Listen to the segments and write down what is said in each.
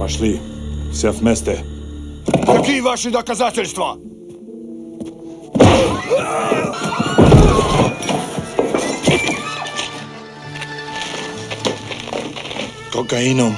Пошли. Все вместе. Какие ваши доказательства? Кокаином.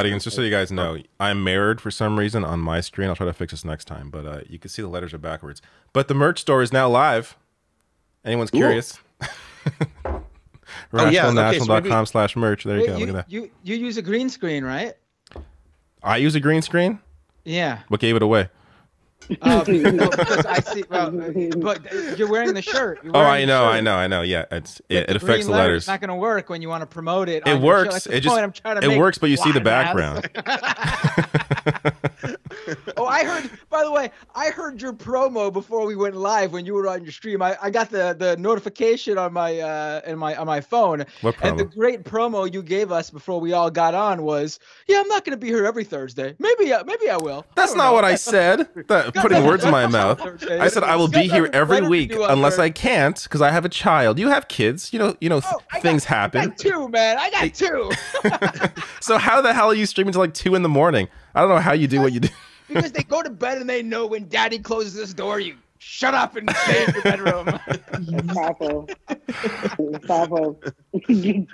Audience, just so you guys know, I'm mirrored for some reason on my screen. I'll try to fix this next time, but uh, you can see the letters are backwards. But the merch store is now live. Anyone's curious? Oh, yeah, okay, so slash merch. There you go. Look you, at that. you you use a green screen, right? I use a green screen. Yeah. What gave it away? Uh, because I see. Well, but you're wearing the shirt. You're Oh, I know. I know, I know. Yeah, it's it, the it affects the letters. It's not going to work when you want to promote it. It on your show. works. It just point I'm trying to it make, works, but you see the background. oh, I heard. By the way, I heard your promo before we went live when you were on your stream. I, I got the, the notification on my uh in my on my phone. What promo? And the great promo you gave us before we all got on was, "Yeah, I'm not going to be here every Thursday. Maybe uh, maybe I will." That's don't know." what I said. That, putting words in my mouth. I said I will be here every week unless I can't because I have a child. You have kids. You know. You know. Oh, I things got, I happen. got two, man. I got two. So how the hell are you streaming till like two in the morning? I don't know how you do what you do. because they go to bed and they know when daddy closes this door, you shut up and stay in your bedroom. Pablo. Pablo.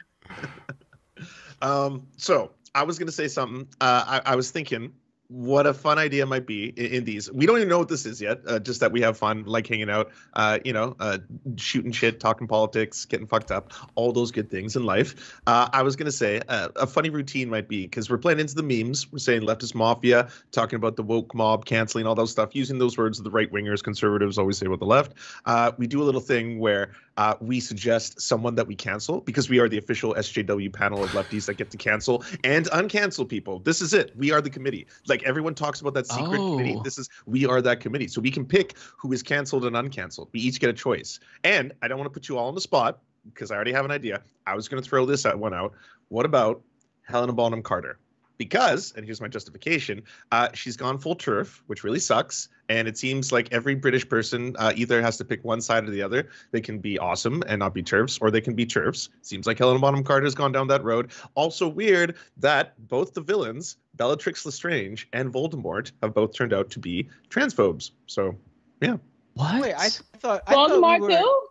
Um, so I was gonna say something. Uh, I, I was thinking what a fun idea might be in, in these. We don't even know what this is yet. Uh, just that we have fun, like hanging out, uh, you know, uh, shooting shit, talking politics, getting fucked up, all those good things in life. Uh, I was gonna say uh, a funny routine might be because we're playing into the memes. We're saying leftist mafia, talking about the woke mob, canceling all those stuff, using those words the right wingers, conservatives always say about the left. Uh, we do a little thing where uh, we suggest someone that we cancel because we are the official SJW panel of lefties that get to cancel and uncancel people. This is it. We are the committee. Like everyone talks about that secret committee. Oh. This is we are that committee. So we can pick who is canceled and uncanceled. We each get a choice. And I don't want to put you all on the spot because I already have an idea. I was going to throw this at one out. What about Helena Bonham Carter? Because, and here's my justification, uh, she's gone full TERF, which really sucks. And it seems like every British person uh, either has to pick one side or the other. They can be awesome and not be TERFs, or they can be TERFs. Seems like Helena Bonham Carter has gone down that road. Also weird that both the villains, Bellatrix Lestrange and Voldemort, have both turned out to be transphobes. So, yeah. What? Wait, I thought I thought Voldemort we were, too?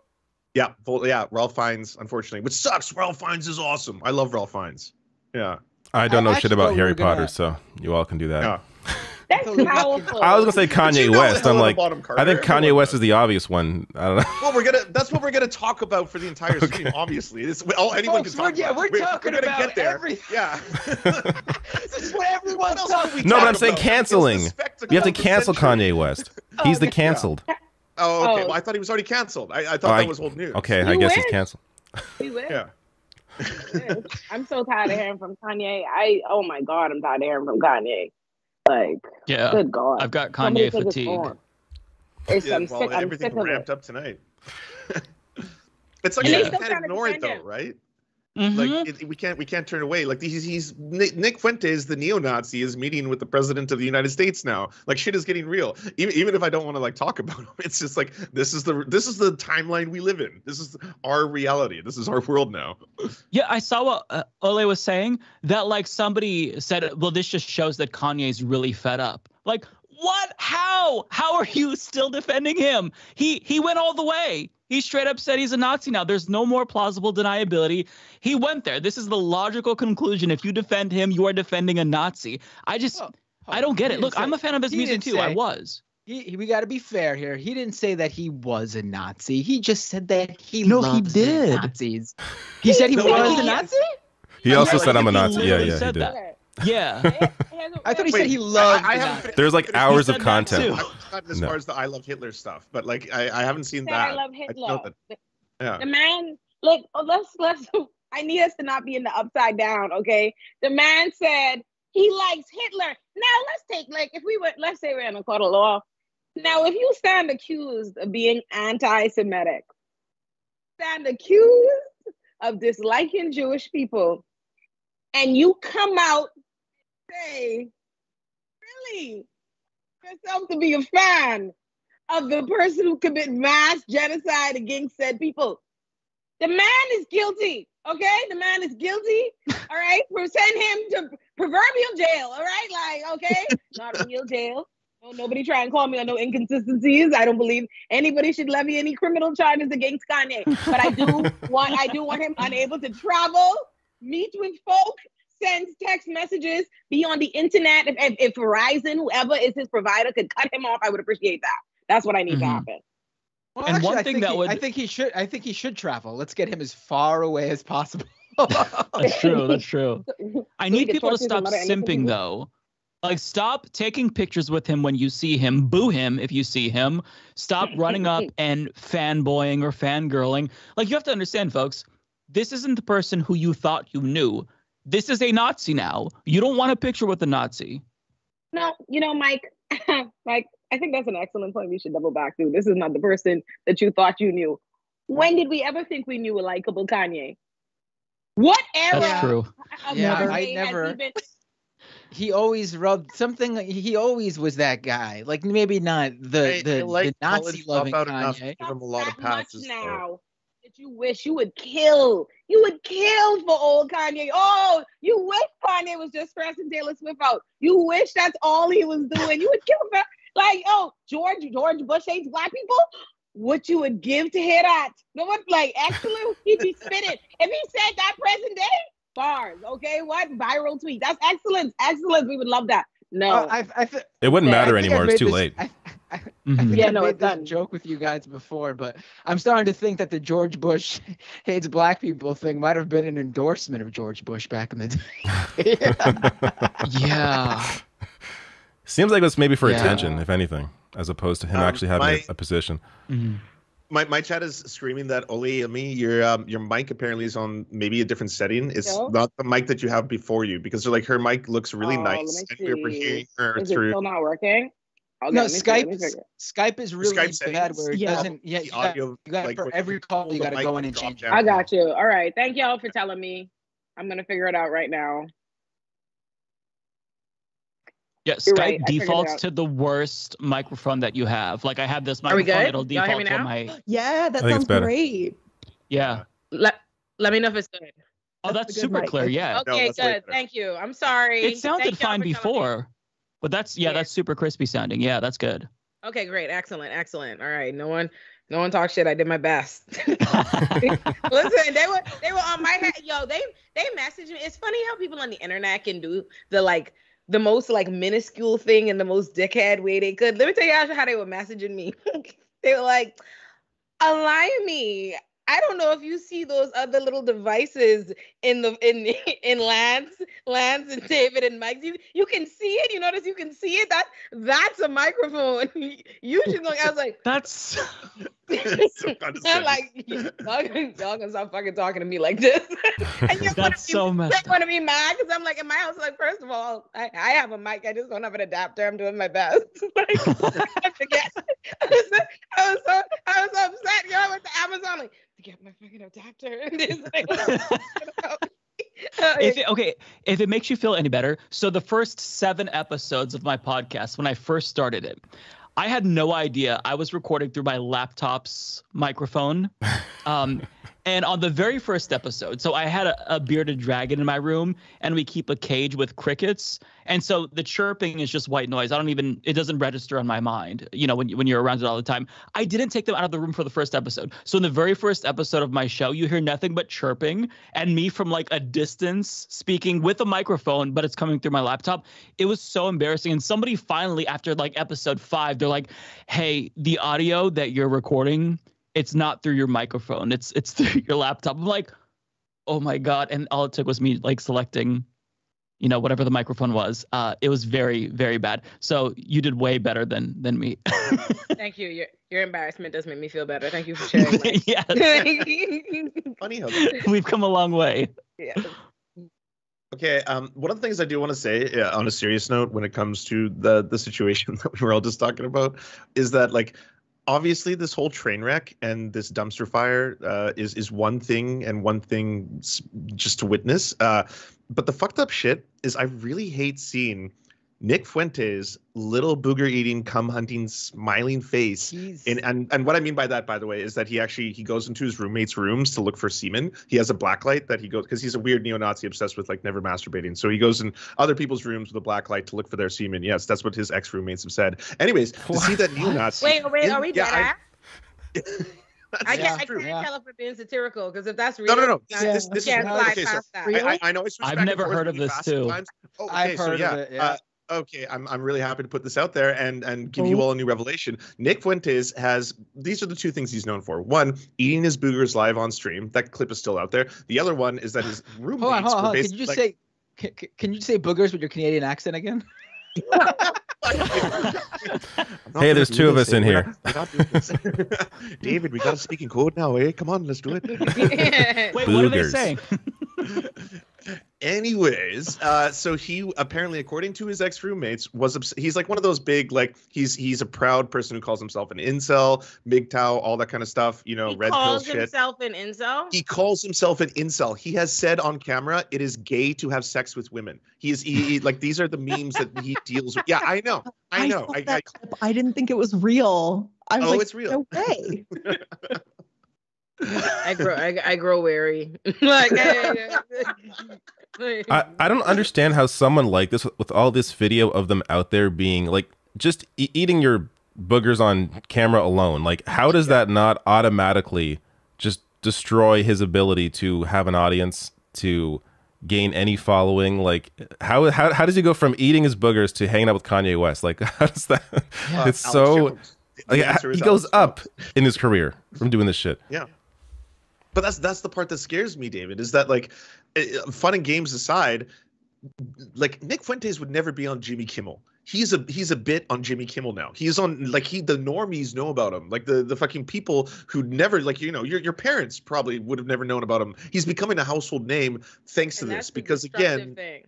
Yeah, Vol- yeah, Ralph Fiennes, unfortunately, which sucks. Ralph Fiennes is awesome. I love Ralph Fiennes. Yeah. I don't I know shit about Harry were gonna- Potter, so you all can do that. Yeah. That's powerful. I was gonna say Kanye you know West. I'm like, I think Kanye West is the obvious one. I don't know. Well, we're gonna. That's what we're gonna talk about for the entire stream. Obviously, it's all anyone Folks, can talk we're- yeah, about. we're talking gonna about get there. everything. Yeah. This is what everyone's What else talking would No, but I'm saying about? Canceling. You have to cancel. Kanye West. He's oh, the okay. canceled. Oh, okay. Oh. Well, I thought he was already canceled. I, I thought I- that was old news. Okay, I You guess he's canceled. We will. Yeah. Yes. I'm so tired of hearing from Kanye. I oh my god, I'm tired of hearing from Kanye. Like, Yeah. good god. I've got Somebody Kanye fatigue. phone. It's, Yeah, I'm well, sick. I'm everything sick of ramped it. up tonight. it's like And you can't ignore it though, right? Mhm. Like it, we can't we can't turn away. Like he's he's Nick, Nick Fuentes, the neo-Nazi, is meeting with the president of the United States now. Like shit is getting real. Even even if I don't want to like talk about him, it's just like this is the this is the timeline we live in. This is our reality. This is our world now. Yeah, I saw what uh, Ole was saying that like somebody said, well, this just shows that Kanye's really fed up. Like, what? How? How are you still defending him? He he went all the way. He straight up said he's a Nazi now. There's no more plausible deniability. He went there. This is the logical conclusion. If you defend him, you are defending a Nazi. I just, Well, I don't get it. didn't Look, I'm a fan of his music didn't too. I was. He, he- we got to be fair here. He didn't say that he was a Nazi. He just said that he No, he loves the did. Nazis. He said he No, was he- a Nazi. He also Yeah, said I'm a Nazi. Yeah, yeah, he did. that. Yeah. I thought he Wait, said he loved I, I the haven't Nazis. finished- There's like hours of content. I've gotten as No. far as the I love Hitler stuff, but like I, I haven't seen that. I love I Hitler. that- Yeah. The man, look, oh, let's let's. I need us to not be in the upside down, okay? The man said he likes Hitler. Now let's take like if we were, let's say we're in a court of law. Now, if you stand accused of being anti-Semitic, stand accused of disliking Jewish people, and you come out and say, really, yourself to be a fan of the person who commit mass genocide against said people. The man is guilty, okay? The man is guilty, all right? For send him to proverbial jail, all right? Like, okay, not real jail. No, nobody try and call me on no inconsistencies. I don't believe anybody should levy any criminal charges against Kanye. But I do want, I do want him unable to travel, meet with folk, send text messages, be on the internet. If, if, if Verizon, whoever is his provider, could cut him off, I would appreciate that. That's what I need to Mhm. happen. Well, And actually, one thing think that he- would- I think he should. I think he should travel. Let's get him as far away as possible. That's true. That's true. I need could people to stop some other innocent simping people? though. Like stop taking pictures with him when you see him. Boo him if you see him. Stop running up and fanboying or fangirling. Like you have to understand, folks. This isn't the person who you thought you knew. This is a Nazi now. You don't want a picture with a Nazi. No, you know, Mike, Mike, I think that's an excellent point we should double back to. This is not the person that you thought you knew. When did we ever think we knew a likable Kanye? What era That's true. Yeah, Kanye I has he never- been- he always rubbed something. He always was that guy. Like maybe not the They- the, like the Nazi college loving dropout enough Kanye. give him a lot of that much passes. though. Now that you wish you would kill. You would kill for old Kanye. Oh, you wish Kanye was just pressing Taylor Swift out. You wish that's all he was doing. You would kill for like, oh, George George Bush hates black people. What you would give to hear that? No one like excellent. He'd be spitting. If he said that present day, bars. Okay, what viral tweet? That's excellent. Excellent. We would love that. No. Uh, I, I, th- It wouldn't Yeah, matter I anymore. It's too this- late. I, I, I Mhm. think Yeah, I no, made it's this done. joke with you guys before, but I'm starting to think that the George Bush hates black people thing might have been an endorsement of George Bush back in the day. Yeah. Seems like it's maybe for Yeah. attention, if anything, as opposed to him Um, actually having my- a, a position. Mhm. My my chat is screaming that Olayemi, your um, your mic apparently is on maybe a different setting. It's No? not the mic that you have before you because they're like her mic looks really Oh, let nice me and we're, we're see. hearing her Is it still not working? Okay, no, me Skype. is- Skype is really Skype bad where it Yeah. doesn't. Yeah, the you got, audio. you got like, for every call you got to go in and change. it. down. I got you. All right. Thank y'all for telling me. I'm gonna figure it out right now. Yeah, You're Skype right, I figured it defaults to the worst microphone that you have. Like I have this Are we microphone, good? it'll default to my Yeah, that I think it's sounds great. yeah. Let Let me know if it's good. Oh, That's that's a good super mic. clear. Yeah. Okay, that's way good. Thank you. I'm sorry. It sounded Thank fine for me. before, but that's yeah, Yeah. that's super crispy sounding. Yeah, that's good. Okay, great. Excellent. Excellent. All right. No one no one talk shit. I did my best. Listen, they were they were on my head. Yo, they they messaged me. It's funny how people on the internet can do the like the most like minuscule thing in the most dickhead way they could. Let me tell you how, how they were messaging me. they were like, align me." I don't know if you see those other little devices in the in in Lance, Lance and David and Mike. You you can see it. You notice you can see it. That that's a microphone. You should go. I was like, That's So I'm like, y'all, gonna- y'all gonna stop fucking talking to me like this. and you're gonna that's be, so they're messed up. gonna be mad because I'm like in my house. Like, first of all, I, I have a mic. I just don't have an adapter. I'm doing my best. like, I forget. I was, so, I was so I was so upset. Yo, I went to Amazon like to get my fucking adapter. And it's like, if it, okay, if it makes you feel any better, so the first seven episodes of my podcast, when I first started it, I had no idea I was recording through my laptop's microphone. Um, And on the very first episode, so I had a, a, bearded dragon in my room, and we keep a cage with crickets, and so the chirping is just white noise. I don't even it doesn't register on my mind. You know, when when you're around it all the time. I didn't take them out of the room for the first episode. So in the very first episode of my show, you hear nothing but chirping and me from like a distance speaking with a microphone, but it's coming through my laptop. It was so embarrassing. And somebody finally, after like episode five, they're like, "Hey, the audio that you're recording." It's not through your microphone. It's it's through your laptop. I'm like, oh my god! And all it took was me like selecting, you know, whatever the microphone was. Uh, it was very very bad. So you did way better than than me. Thank you. Your your embarrassment does make me feel better. Thank you for sharing. yes. Funny how we've come a long way. Yeah. Okay. Um, one of the things I do want to say uh, on a serious note, when it comes to the the situation that we were all just talking about, is that like obviously this whole train wreck and this dumpster fire uh, is is one thing and one thing just to witness. Uh, but the fucked up shit is I really hate seeing Nick Fuentes' little booger eating, cum hunting, smiling face. And, and and what I mean by that, by the way, is that he actually he goes into his roommates' rooms to look for semen. He has a black light that he goes because he's a weird neo-Nazi obsessed with like never masturbating. So he goes in other people's rooms with a black light to look for their semen. Yes, that's what his ex roommates have said. Anyways, to see that neo-Nazi. Wait, wait, are we yeah, dead? I, I can't, I can't yeah. tell if we're being satirical because if that's real, no, no, no. This, this, this is okay. So I, I, know it's. I've never heard of this too. Oh, okay, I've heard so, yeah. of it. Yeah. Uh, okay i'm i'm really happy to put this out there and and give you all a new revelation nick fuentes has these are the two things he's known for one eating his boogers live on stream that clip is still out there the other one is that his roommates hold on, hold on, hold on. can you just like, say can, can you say boogers with your canadian accent again hey, there's two of us in here. David, we got to speak in code now, eh? Come on, let's do it. Wait, what are they saying? Anyways, uh, so he apparently, according to his ex roommates, was obs- he's like one of those big like he's he's a proud person who calls himself an incel, MGTOW, all that kind of stuff. You know, he red calls pill shit. himself an incel. He calls himself an incel. He has said on camera it is gay to have sex with women. He is he, he like these are the memes that he deals with. Yeah, I know, I know. I, I, I, didn't think it was real. I was oh, like, it's real. No way. I grow I, I grow wary. like I, I, I don't understand how someone like this with all this video of them out there being like just e- eating your boogers on camera alone like how does that not automatically just destroy his ability to have an audience to gain any following? Like how how, how does he go from eating his boogers to hanging out with Kanye West? Like how does that uh, it's so like, he goes Alex up in his career from doing this shit. Yeah but that's that's the part that scares me david is that like eh, fun and games aside like nick fuentes would never be on jimmy kimmel. He's a he's a bit on jimmy kimmel now. He's on like he the normies know about him. Like the the fucking people who never like you know your, your parents probably would have never known about him. He's becoming a household name thanks and to this because again thing.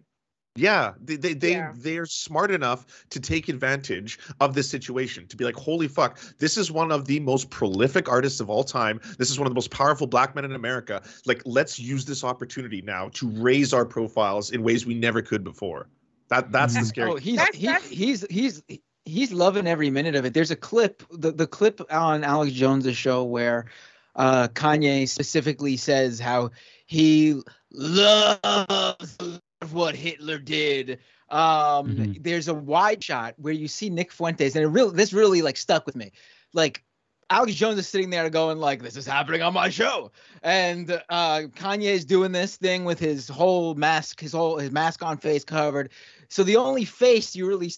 Yeah, they they, they Yeah. they're smart enough to take advantage of this situation to be like, holy fuck, this is one of the most prolific artists of all time. This is one of the most powerful black men in America. Like, let's use this opportunity now to raise our profiles in ways we never could before. That that's the scary. Oh, he's That's- he, that's- he's he's he's loving every minute of it. There's a clip, the the clip on Alex Jones's show where uh, Kanye specifically says how he loves what Hitler did. Um, Mhm. There's a wide shot where you see Nick Fuentes, and it really this really like stuck with me. Like Alex Jones is sitting there going like, "This is happening on my show," and uh, Kanye is doing this thing with his whole mask, his whole his mask on, face covered. So the only face you really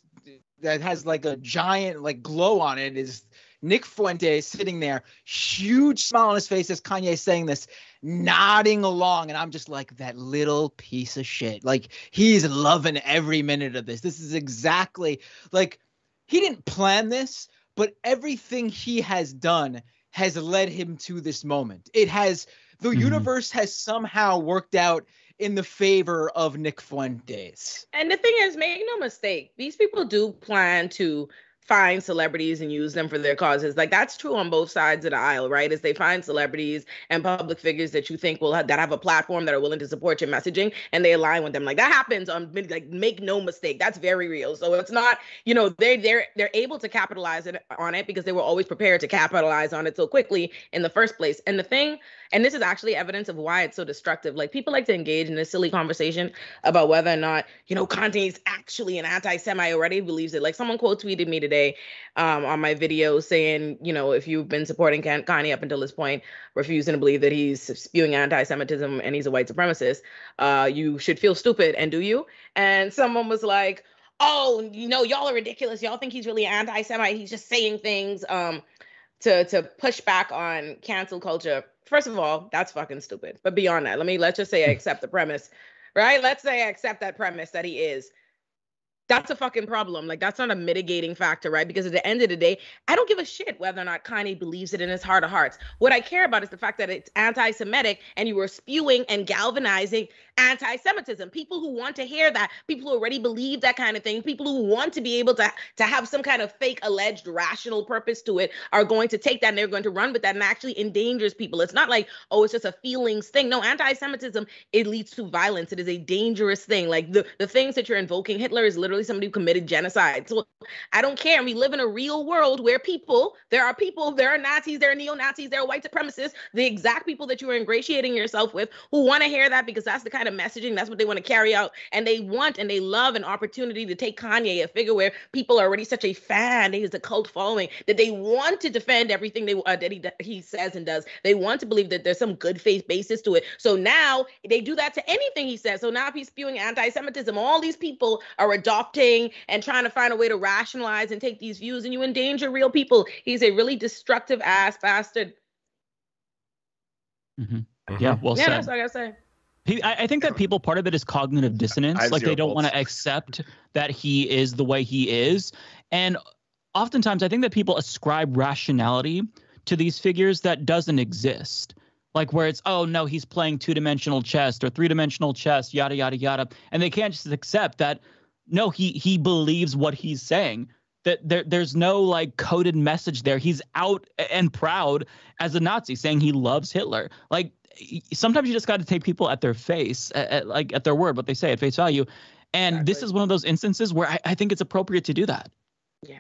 that has like a giant like glow on it is Nick Fuentes sitting there, huge smile on his face as Kanye is saying this, nodding along, and I'm just like that little piece of shit. Like he's loving every minute of this. This is exactly like he didn't plan this, but everything he has done has led him to this moment. It has the Mhm. universe has somehow worked out in the favor of Nick Fuentes. And the thing is, make no mistake, these people do plan to find celebrities and use them for their causes. Like that's true on both sides of the aisle, right? As they find celebrities and public figures that you think will have, that have a platform that are willing to support your messaging and they align with them. Like that happens on like make no mistake, that's very real. So it's not, you know, they they're they're able to capitalize it, on it because they were always prepared to capitalize on it so quickly in the first place. And the thing and this is actually evidence of why it's so destructive. Like people like to engage in this silly conversation about whether or not, you know, Kanye is actually an anti-Semite already believes it. Like someone quote tweeted me today um, on my video saying, you know, if you've been supporting Kanye up until this point, refusing to believe that he's spewing anti-Semitism and he's a white supremacist, uh, you should feel stupid. And do you? And someone was like, oh, you know, y'all are ridiculous. Y'all think he's really anti-Semite. He's just saying things um, to to push back on cancel culture first of all, that's fucking stupid. But beyond that, let me let's just say I hmm. accept the premise, right? Let's say I accept that premise that he is that's a fucking problem. Like that's not a mitigating factor, right? Because at the end of the day, I don't give a shit whether or not Kanye believes it in his heart of hearts. What I care about is the fact that it's anti-Semitic and you were spewing and galvanizing anti-Semitism. People who want to hear that, people who already believe that kind of thing, people who want to be able to to have some kind of fake alleged rational purpose to it are going to take that and they're going to run with that and actually endangers people. It's not like, oh, it's just a feelings thing. No, anti-Semitism, it leads to violence. It is a dangerous thing. Like the, the things that you're invoking, Hitler is literally somebody who committed genocide. So I don't care. We live in a real world where people, there are people, there are Nazis, there are neo Nazis, there are white supremacists, the exact people that you are ingratiating yourself with who want to hear that because that's the kind of messaging, that's what they want to carry out. And they want and they love an opportunity to take Kanye, a figure where people are already such a fan, he has a cult following, that they want to defend everything they uh, that he, he says and does. They want to believe that there's some good faith basis to it. So now they do that to anything he says. So now if he's spewing anti Semitism, all these people are adopting and trying to find a way to rationalize and take these views, and you endanger real people. He's a really destructive ass bastard. Mm-hmm. mm-hmm. Yeah, well yeah, said. that's what I gotta say. I think that people part of it is cognitive dissonance. Like they don't want to accept that he is the way he is. And oftentimes I think that people ascribe rationality to these figures that doesn't exist. Like where it's, oh no, he's playing two-dimensional chess or three-dimensional chess, yada yada yada. And they can't just accept that no, he he believes what he's saying. That there there's no like coded message there. He's out and proud as a Nazi, saying he loves Hitler. Like sometimes you just got to take people at their face, at, at, like at their word, what they say at face value. And exactly. this is one of those instances where I, I think it's appropriate to do that. Yeah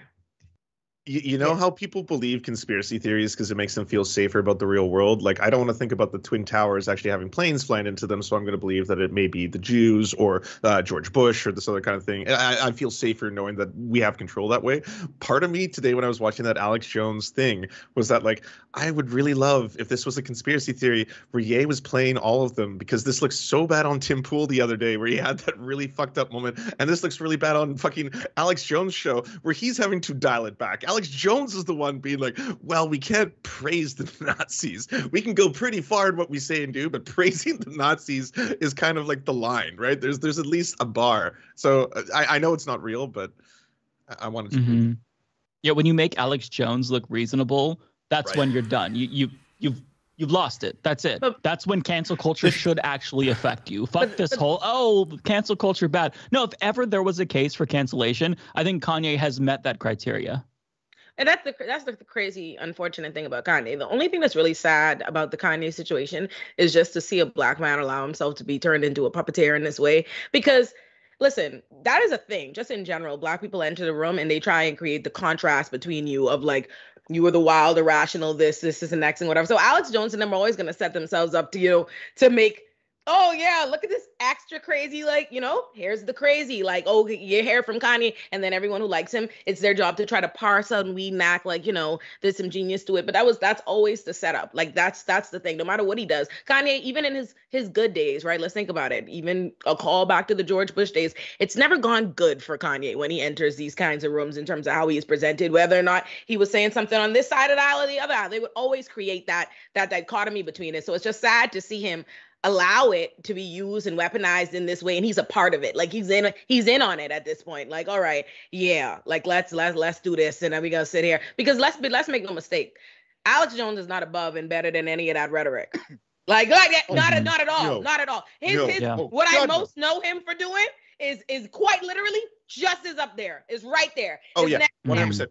you, you know how people believe conspiracy theories because it makes them feel safer about the real world? Like i don't want to think about the twin towers actually having planes flying into them so i'm going to believe that it may be the jews or uh, george bush or this other kind of thing I, I feel safer knowing that we have control that way. Part of me today when i was watching that alex jones thing was that like i would really love if this was a conspiracy theory where ye was playing all of them because this looks so bad on tim pool the other day where he had that really fucked up moment and this looks really bad on fucking alex jones show where he's having to dial it back. Alex Jones is the one being like, well, we can't praise the Nazis. We can go pretty far in what we say and do, but praising the Nazis is kind of like the line, right? There's there's at least a bar. So uh, I, I know it's not real, but I, wanted to. Mm-hmm. Yeah, when you make Alex Jones look reasonable, that's right. when you're done. You you you've You've lost it. That's it. But, That's when cancel culture should actually affect you. Fuck but, this but, whole oh cancel culture bad. No, if ever there was a case for cancellation, I think Kanye has met that criteria. And that's the that's the, crazy, unfortunate thing about Kanye. The only thing that's really sad about the Kanye situation is just to see a black man allow himself to be turned into a puppeteer in this way. Because listen, that is a thing. Just in general, black people enter the room and they try and create the contrast between you of like you were the wild, irrational, this, this is the next, and whatever. So Alex Jones and them are always gonna set themselves up to you to make oh yeah, look at this extra crazy, like, you know, here's the crazy, like, oh, you hair from Kanye, and then everyone who likes him, it's their job to try to parse out and weed and like, you know, there's some genius to it. But that was that's always the setup. Like that's that's the thing. No matter what he does, Kanye, even in his his good days, right? Let's think about it. Even a call back to the George Bush days, it's never gone good for Kanye when he enters these kinds of rooms in terms of how he is presented, whether or not he was saying something on this side of the aisle or the other aisle. They would always create that that dichotomy between it. So it's just sad to see him allow it to be used and weaponized in this way and he's a part of it like he's in he's in on it at this point like all right yeah like let's let's let's do this and then we gonna sit here because let's be let's make no mistake alex jones is not above and better than any of that rhetoric like like not mm-hmm. not at all no. not at all his, his yeah. what i most know him for doing is is quite literally just as up there is right there oh his yeah 100%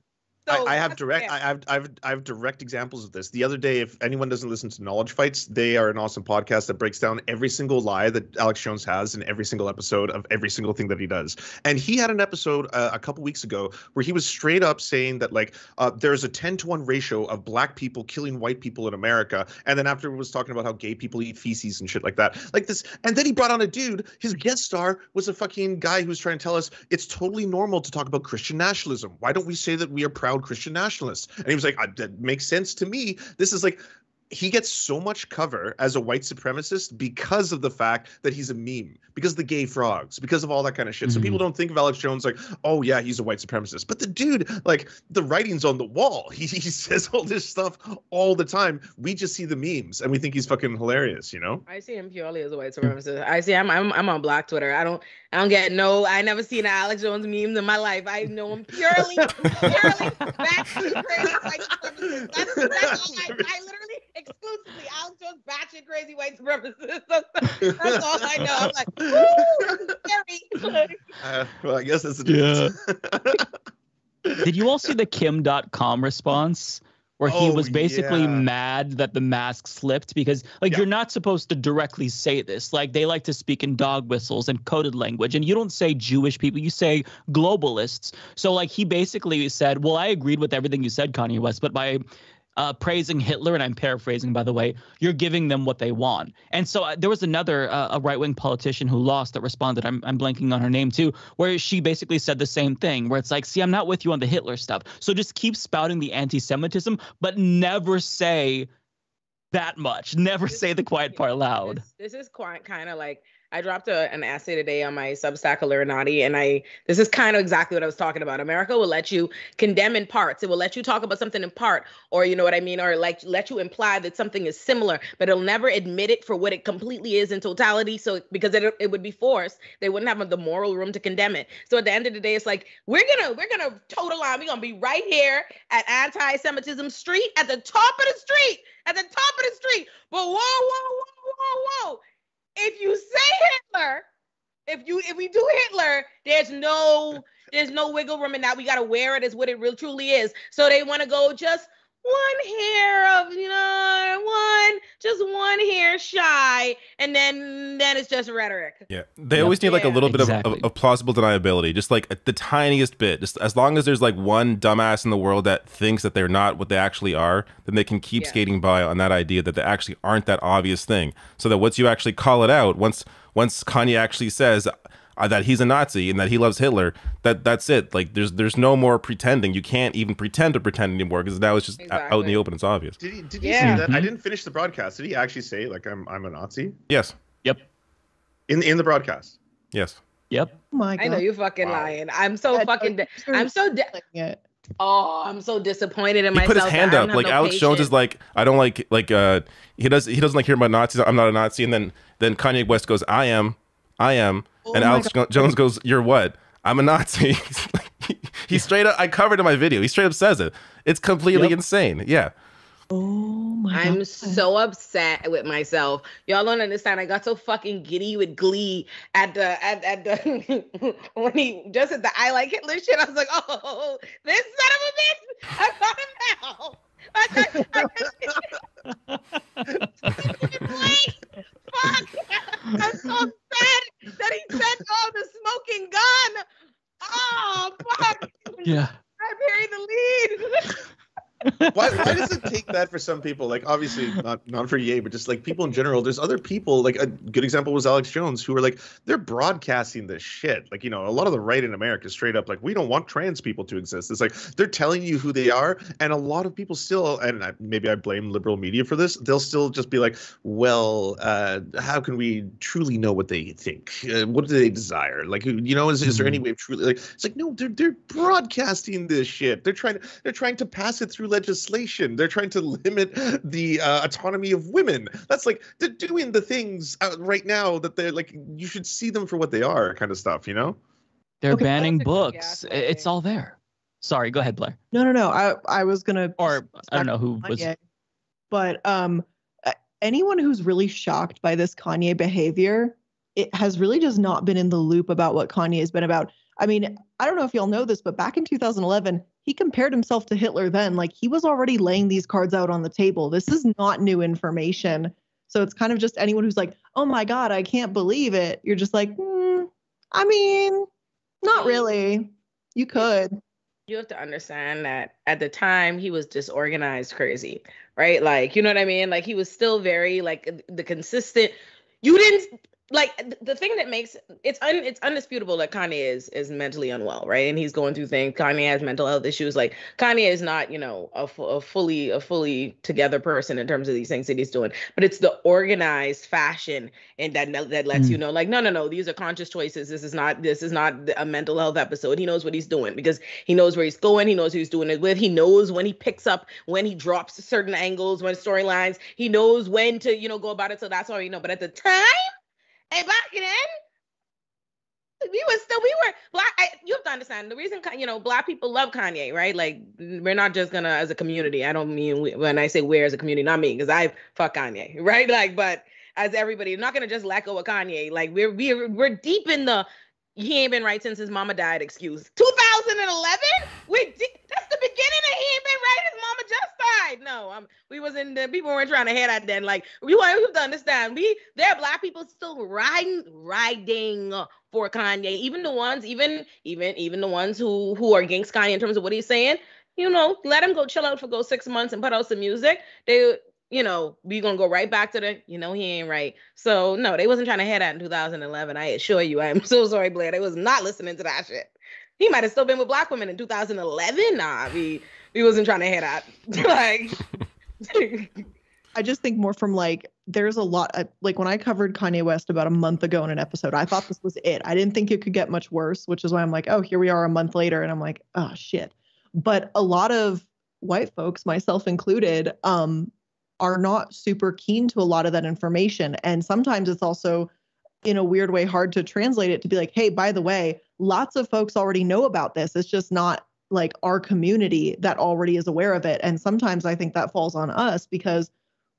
So I, I have direct. fair. I have, I have, I have direct examples of this. The other day, if anyone doesn't listen to Knowledge Fights, they are an awesome podcast that breaks down every single lie that Alex Jones has in every single episode of every single thing that he does. And he had an episode uh, a couple weeks ago where he was straight up saying that like uh, there's a ten to one ratio of black people killing white people in America, and then after was talking about how gay people eat feces and shit like that, like this. And then he brought on a dude. His guest star was a fucking guy who's trying to tell us it's totally normal to talk about Christian nationalism. Why don't we say that we are proud Christian nationalists? And he was like, "Uh, that makes sense to me. This is like he gets so much cover as a white supremacist because of the fact that he's a meme, because of the gay frogs, because of all that kind of shit. So people mm-hmm. don't think of Alex Jones like, oh yeah, he's a white supremacist. But the dude, like, the writing's on the wall. He, he says all this stuff all the time. We just see the memes and we think he's fucking hilarious, you know? I see him purely as a white supremacist. I see I'm I'm I'm on Black Twitter. I don't I don't get no. I never seen an Alex Jones memes in my life. I know him purely purely batshit crazy white supremacist. That's, that's all I, I literally exclusively Alex Jones batshit crazy white supremacist. That's, that's all I know. I'm like, woo, scary. Uh, well, I guess that's a difference. Did you all see the Kim Dotcom response? Where he Oh, was basically yeah. mad that the mask slipped because, like, Yeah. you're not supposed to directly say this. Like, they like to speak in dog whistles and coded language, and you don't say Jewish people, you say globalists. So, like, he basically said, Well, I agreed with everything you said, Kanye West, but by uh, praising Hitler, and I'm paraphrasing, by the way, you're giving them what they want. And so uh, there was another uh, a right wing politician who lost that responded. I'm I'm blanking on her name too, where she basically said the same thing, where it's like, see, I'm not with you on the Hitler stuff. So just keep spouting the anti-Semitism, but never say that much. Never say the quiet part loud. This, this is quite kind of like I dropped a, an essay today on my Substack iilluminaughtii, and I this is kind of exactly what I was talking about. America will let you condemn in parts. It will let you talk about something in part, or you know what I mean, or like let you imply that something is similar, but it'll never admit it for what it completely is in totality. So because it it would be forced, they wouldn't have the moral room to condemn it. So at the end of the day, it's like we're gonna we're gonna total line. We're gonna be right here at anti-Semitism street at the top of the street, at the top of the street. But whoa, whoa, whoa, whoa, whoa if you say Hitler, if you if we do Hitler, there's no there's no wiggle room in that. We gotta wear it as what it really truly is. So they want to go just one hair of you know one just one hair shy, and then then it's just rhetoric. Yeah, they always need like a Yeah. little bit of, Exactly. of, of plausible deniability, just like the tiniest bit. Just as long as there's like one dumbass in the world that thinks that they're not what they actually are, then they can keep Yeah. skating by on that idea that they actually aren't that obvious thing. So that once you actually call it out, once once Kanye actually says uh, that he's a Nazi and that he loves Hitler, that that's it. Like there's there's no more pretending. You can't even pretend to pretend anymore because now it's just out in the open. It's obvious. Did he? Did you Yeah. see that? I Mhm. didn't finish the broadcast. Did he actually say like I'm I'm a Nazi Yes, Yep. in in the broadcast? yes. Yep. Oh my god. I know you fucking Wow. lying. I'm so I- fucking. Di- I- I'm so. Di- it. oh, I'm so disappointed in He myself. put his hand up. Like no Alex Jones is like, I don't like like uh he does he doesn't like hearing about Nazis. I'm not a Nazi. And then then Kanye West goes, I am, I am. Oh and Alex God. Jones goes, You're what? I'm a Nazi. He's he, he straight up I covered in my video. He straight up says it. It's completely Yep. insane. Yeah. Oh my I'm god. so upset with myself. Y'all don't understand. I got so fucking giddy with glee at the at, at the when he just at the I like Hitler shit. I was like, oh, this son of a bitch! I got him now. I got, I got, Wait, fuck! I'm so sad that he sent all the smoking gun. Oh fuck! Yeah. I buried the lead. why, why does it take that for some people? Like, obviously, not not for Ye, but just like people in general. There's other people. Like a good example was Alex Jones, who are like they're broadcasting this shit. Like, you know, a lot of the right in America is straight up like we don't want trans people to exist. It's like they're telling you who they are, and a lot of people still, and I, maybe I blame liberal media for this. They'll still just be like, well, uh, how can we truly know what they think? Uh, what do they desire? Like, you know, is, is there any way of truly like? It's like no, they're they're broadcasting this shit. They're trying to they're trying to pass it through legislation. They're trying to limit the uh, autonomy of women. That's like they're doing the things out right now that they're like you should see them for what they are, kind of stuff. You know? They're Okay. banning books. I- It's all there. Sorry, go ahead, Blair. No, no, no. I I was gonna Or I don't know who was. Kanye. But um, uh, anyone who's really shocked by this Kanye behavior, it has really just not been in the loop about what Kanye has been about. I mean, I don't know if y'all know this, but back in 2011, he compared himself to Hitler then. Like he was already laying these cards out on the table. This is not new information. So it's kind of just anyone who's like, oh my God, I can't believe it. You're just like, mm, I mean, not really. You could. You have to understand that at the time he was disorganized crazy, right? Like, you know what I mean? Like he was still very like the consistent. You didn't like the thing that makes it's un, it's undisputable that Kanye is is mentally unwell, right? And he's going through things. Kanye has mental health issues. Like Kanye is not, you know, a, a fully a fully together person in terms of these things that he's doing. But it's the organized fashion and that that lets mm. you know, like, no, no, no, these are conscious choices. This is not this is not a mental health episode. He knows what he's doing because he knows where he's going. He knows who he's doing it with. He knows when he picks up, when he drops certain angles, when storylines. He knows when to, you know, go about it. So that's all you know. But at the time Hey, back then, we were still we were black. I, you have to understand the reason you know black people love Kanye, right? Like we're not just gonna as a community. I don't mean we, when I say we're as a community, not me, because I fuck Kanye, right? Like, but as everybody, not gonna just let go of Kanye. Like we're we're we're deep in the he ain't been right since his mama died. Excuse. 2011. We the beginning of he ain't been right. His mama just died. No, um, we was in the people weren't trying to head out then. Like we want you to understand. We there are black people still riding riding for Kanye. Even the ones, even even even the ones who who are against Kanye in terms of what he's saying. You know, let him go chill out for go six months and put out some music. They you know, we gonna go right back to the, you know, he ain't right. So no, they wasn't trying to head out in 2011. I assure you. I'm so sorry, Blair. They was not listening to that shit. He might have still been with black women in 2011. Nah, we we wasn't trying to hear that. like, I just think more from like there's a lot of, like when I covered Kanye West about a month ago in an episode, I thought this was it. I didn't think it could get much worse, which is why I'm like, oh, here we are a month later, and I'm like, oh shit. But a lot of white folks, myself included, um, are not super keen to a lot of that information. And sometimes it's also, in a weird way, hard to translate it to be like, hey, by the way, lots of folks already know about this. It's just not like our community that already is aware of it. And sometimes I think that falls on us because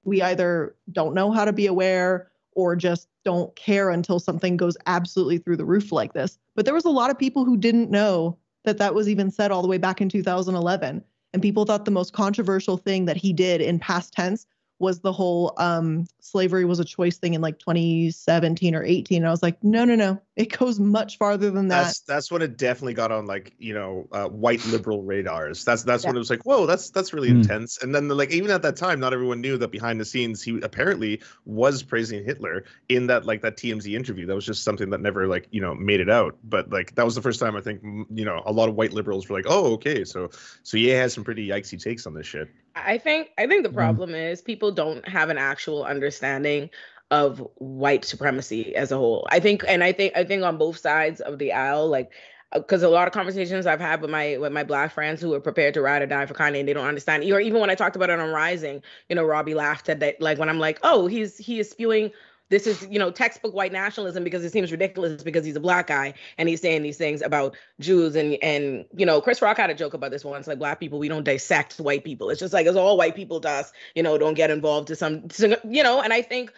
we either don't know how to be aware or just don't care until something goes absolutely through the roof like this. But there was a lot of people who didn't know that that was even said all the way back in 2011 and people thought the most controversial thing that he did in past tense was the whole um, slavery was a choice thing in like 2017 or 18. And I was like, no, no, no, it goes much farther than that. That's that's when it definitely got on like you know uh, white liberal radars. That's that's yeah. when it was like, whoa, that's that's really mm. intense. And then the, like even at that time, not everyone knew that behind the scenes he apparently was praising Hitler in that like that TMZ interview. That was just something that never like you know made it out. But like that was the first time I think you know a lot of white liberals were like, oh okay, so so yeah, has some pretty yikesy takes on this shit. I think I think the mm-hmm. problem mm. is people don't have an actual understanding of white supremacy as a whole. I think and I think I think on both sides of the aisle like because uh, a lot of conversations I've had with my with my black friends who are prepared to ride or die for Kanye and they don't understand. Or even when I talked about it on Rising, you know, Robbie laughed at that. Like when I'm like, oh, he's he is spewing this is you know textbook white nationalism because it seems ridiculous because he's a black guy and he's saying these things about Jews and and you know Chris Rock had a joke about this once like black people we don't dissect white people it's just like it's all white people to us you know don't get involved to some you know and I think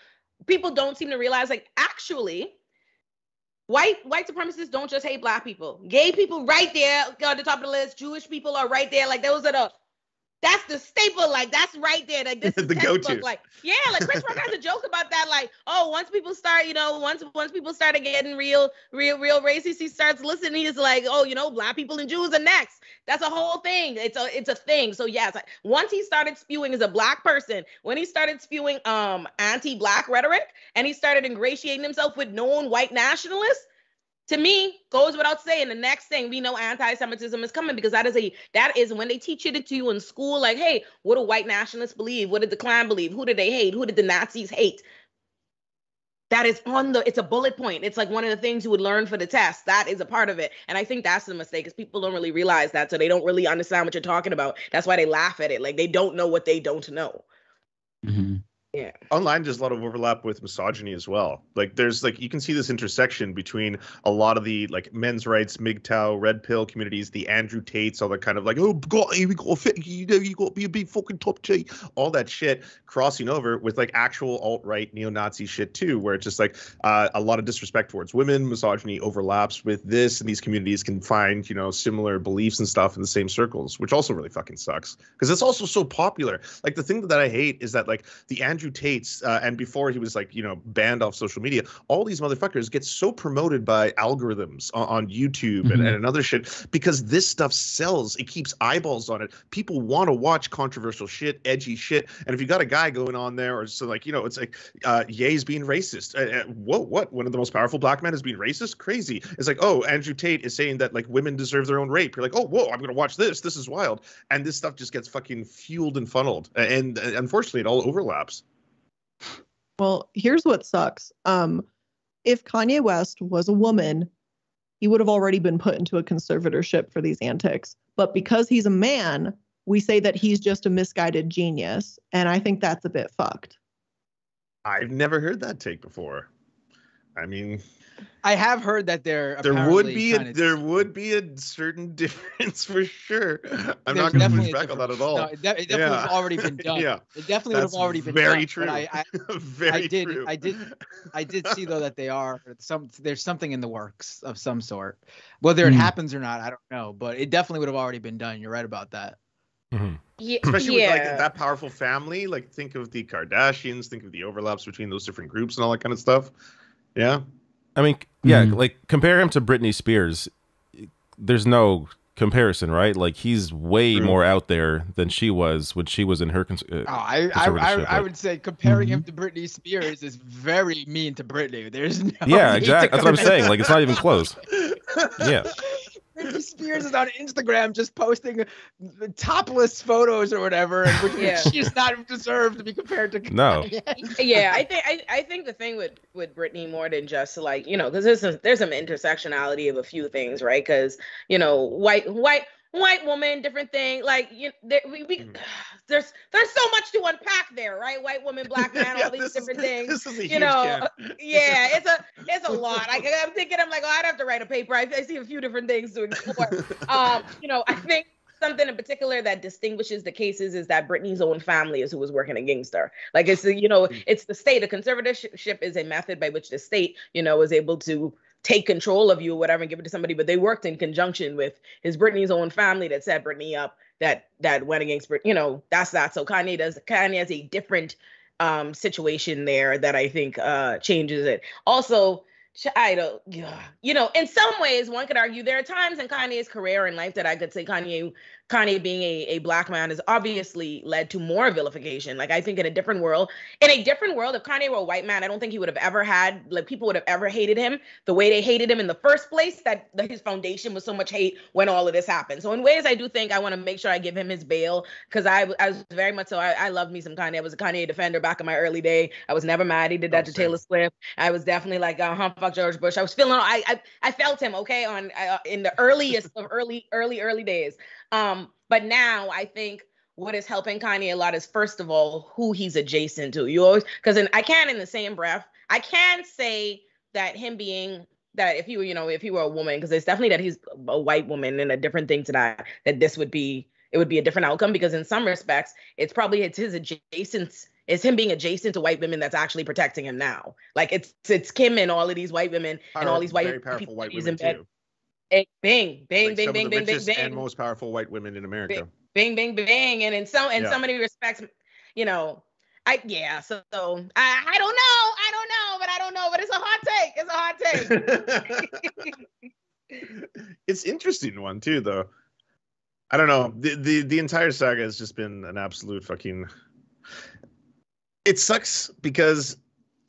people don't seem to realize like actually white white supremacists don't just hate black people. Gay people right there on the top of the list. Jewish people are right there. Like those are the that's the staple. Like that's right there. Like this is the go-to. Like yeah, like Chris Rock has a joke about that. Like oh, once people start, you know, once once people started getting real, real, real racist, he starts listening. He's like, oh, you know, black people and Jews are next. That's a whole thing. It's a it's a thing. So yes, once he started spewing as a black person, when he started spewing um anti-black rhetoric, and he started ingratiating himself with known white nationalists to me goes without saying the next thing we know anti-semitism is coming because that is a that is when they teach it to you in school like hey what do white nationalists believe? What did the klan believe? Who did they hate? Who did the nazis hate? That is on the it's a bullet point. It's like one of the things you would learn for the test. That is a part of it. And i think that's the mistake is people don't really realize that so they don't really understand what you're talking about. That's why they laugh at it. Like they don't know what they don't know. Mm-hmm. Yeah. online there's a lot of overlap with misogyny as well like there's like you can see this intersection between a lot of the like men's rights MGTOW red pill communities the andrew tates all that kind of like oh god we got fit you know you got to be a big fucking top G all that shit crossing over with like actual alt-right neo-nazi shit too where it's just like uh, a lot of disrespect towards women misogyny overlaps with this and these communities can find you know similar beliefs and stuff in the same circles which also really fucking sucks because it's also so popular like the thing that i hate is that like the andrew tates uh, and before he was like you know banned off social media all these motherfuckers get so promoted by algorithms on, on youtube and, Mhm. and another shit because this stuff sells. It keeps eyeballs on it. People want to watch controversial shit edgy shit and if you got a guy going on there or so like you know it's like uh Ye's being racist. Uh, uh, whoa what? One of the most powerful black men is being racist? Crazy. It's like oh andrew tate is saying that like women deserve their own rape. You're like oh whoa i'm gonna watch this. This is wild. And this stuff just gets fucking fueled and funneled. And, and unfortunately it all overlaps Well, here's what sucks. Um, if Kanye West was a woman, he would have already been put into a conservatorship for these antics. But because he's a man, we say that he's just a misguided genius. And I think that's a bit fucked. I've never heard that take before. I mean, I have heard that they're there would be a kinda- there would be a certain difference for sure. I'm there's not going to push definitely a back on that at all. No, it, de- it definitely has Yeah. already been done. yeah, It definitely would have already been very done. true. But I, I, very I did, true. I did, I did see though that they are some. There's something in the works of some sort. Whether it Hmm. happens or not, I don't know. But it definitely would have already been done. You're right about that. Mhm. Yeah, Especially yeah. with like that powerful family. Like think of the Kardashians. Think of the overlaps between those different groups and all that kind of stuff. Yeah. I mean, yeah, Mhm. like compare him to Britney Spears. There's no comparison, right? Like he's way True. more out there than she was when she was in her. Cons- uh, Oh, I, I, conservatorship, I, I would say comparing Mhm. him to Britney Spears is very mean to Britney. There's no. yeah, exactly. That's what I'm saying. Like it's not even close. Yeah. Britney Spears is on Instagram just posting topless photos or whatever, and which Yeah. she does not deserve to be compared to. No. yeah, I think I, I think the thing with with Britney more than just like you know because there's some, there's some intersectionality of a few things, right? Because you know white white white woman, different thing. Like you, there, we, we Mhm. there's there's so much to unpack there, right? White woman, black man, Yeah, all these this is- different things. This is a you huge know, can. yeah, it's a it's a lot. I, I'm thinking, I'm like, oh, I'd have to write a paper. I, I see a few different things to explore. um, you know, I think something in particular that distinguishes the cases is that Britney's own family is who was working a gangster. Like it's you know, it's the state. A conservatorship is a method by which the state, you know, is able to take control of you or whatever and give it to somebody. But they worked in conjunction with his Britney's own family that set Britney up. That that went against Brit. You know, that's that. So Kanye does. Kanye has a different um situation there that I think uh changes it. Also, I don't, you know, in some ways, one could argue there are times in Kanye's career and life that I could say Kanye, Kanye being a, a black man has obviously led to more vilification. Like I think in a different world, in a different world, if Kanye were a white man, I don't think he would have ever had like people would have ever hated him the way they hated him in the first place. That, that his foundation was so much hate when all of this happened. So in ways, I do think I want to make sure I give him his bail because I, I was very much so. I, I love me some Kanye. I was a Kanye defender back in my early day. I was never mad he did that Oh, to. Taylor Swift. I was definitely like, uh huh, fuck George Bush. I was feeling, I, I, I felt him, okay, on uh, in the earliest of early, early, early days. Um, but now I think what is helping Kanye a lot is first of all who he's adjacent to. You always because I can in the same breath, I can say that him being that if he were, you know, if he were a woman, because it's definitely that he's a white woman and a different thing to that, that this would be it would be a different outcome because in some respects it's probably it's his adjacent it's him being adjacent to white women that's actually protecting him now. Like it's it's Kim and all of these white women and all these white very powerful people white women too. Bing, bing, Like bing, some of bing, the bing, bing, richest and most powerful white women in America. bing, bing, bing, and in some in Yeah. so many respects, you know, I yeah. So, so I I don't know, I don't know, but I don't know, but it's a hot take. It's a hot take. it's interesting one too, though. I don't know. The, the the entire saga has just been an absolute fucking. It sucks because,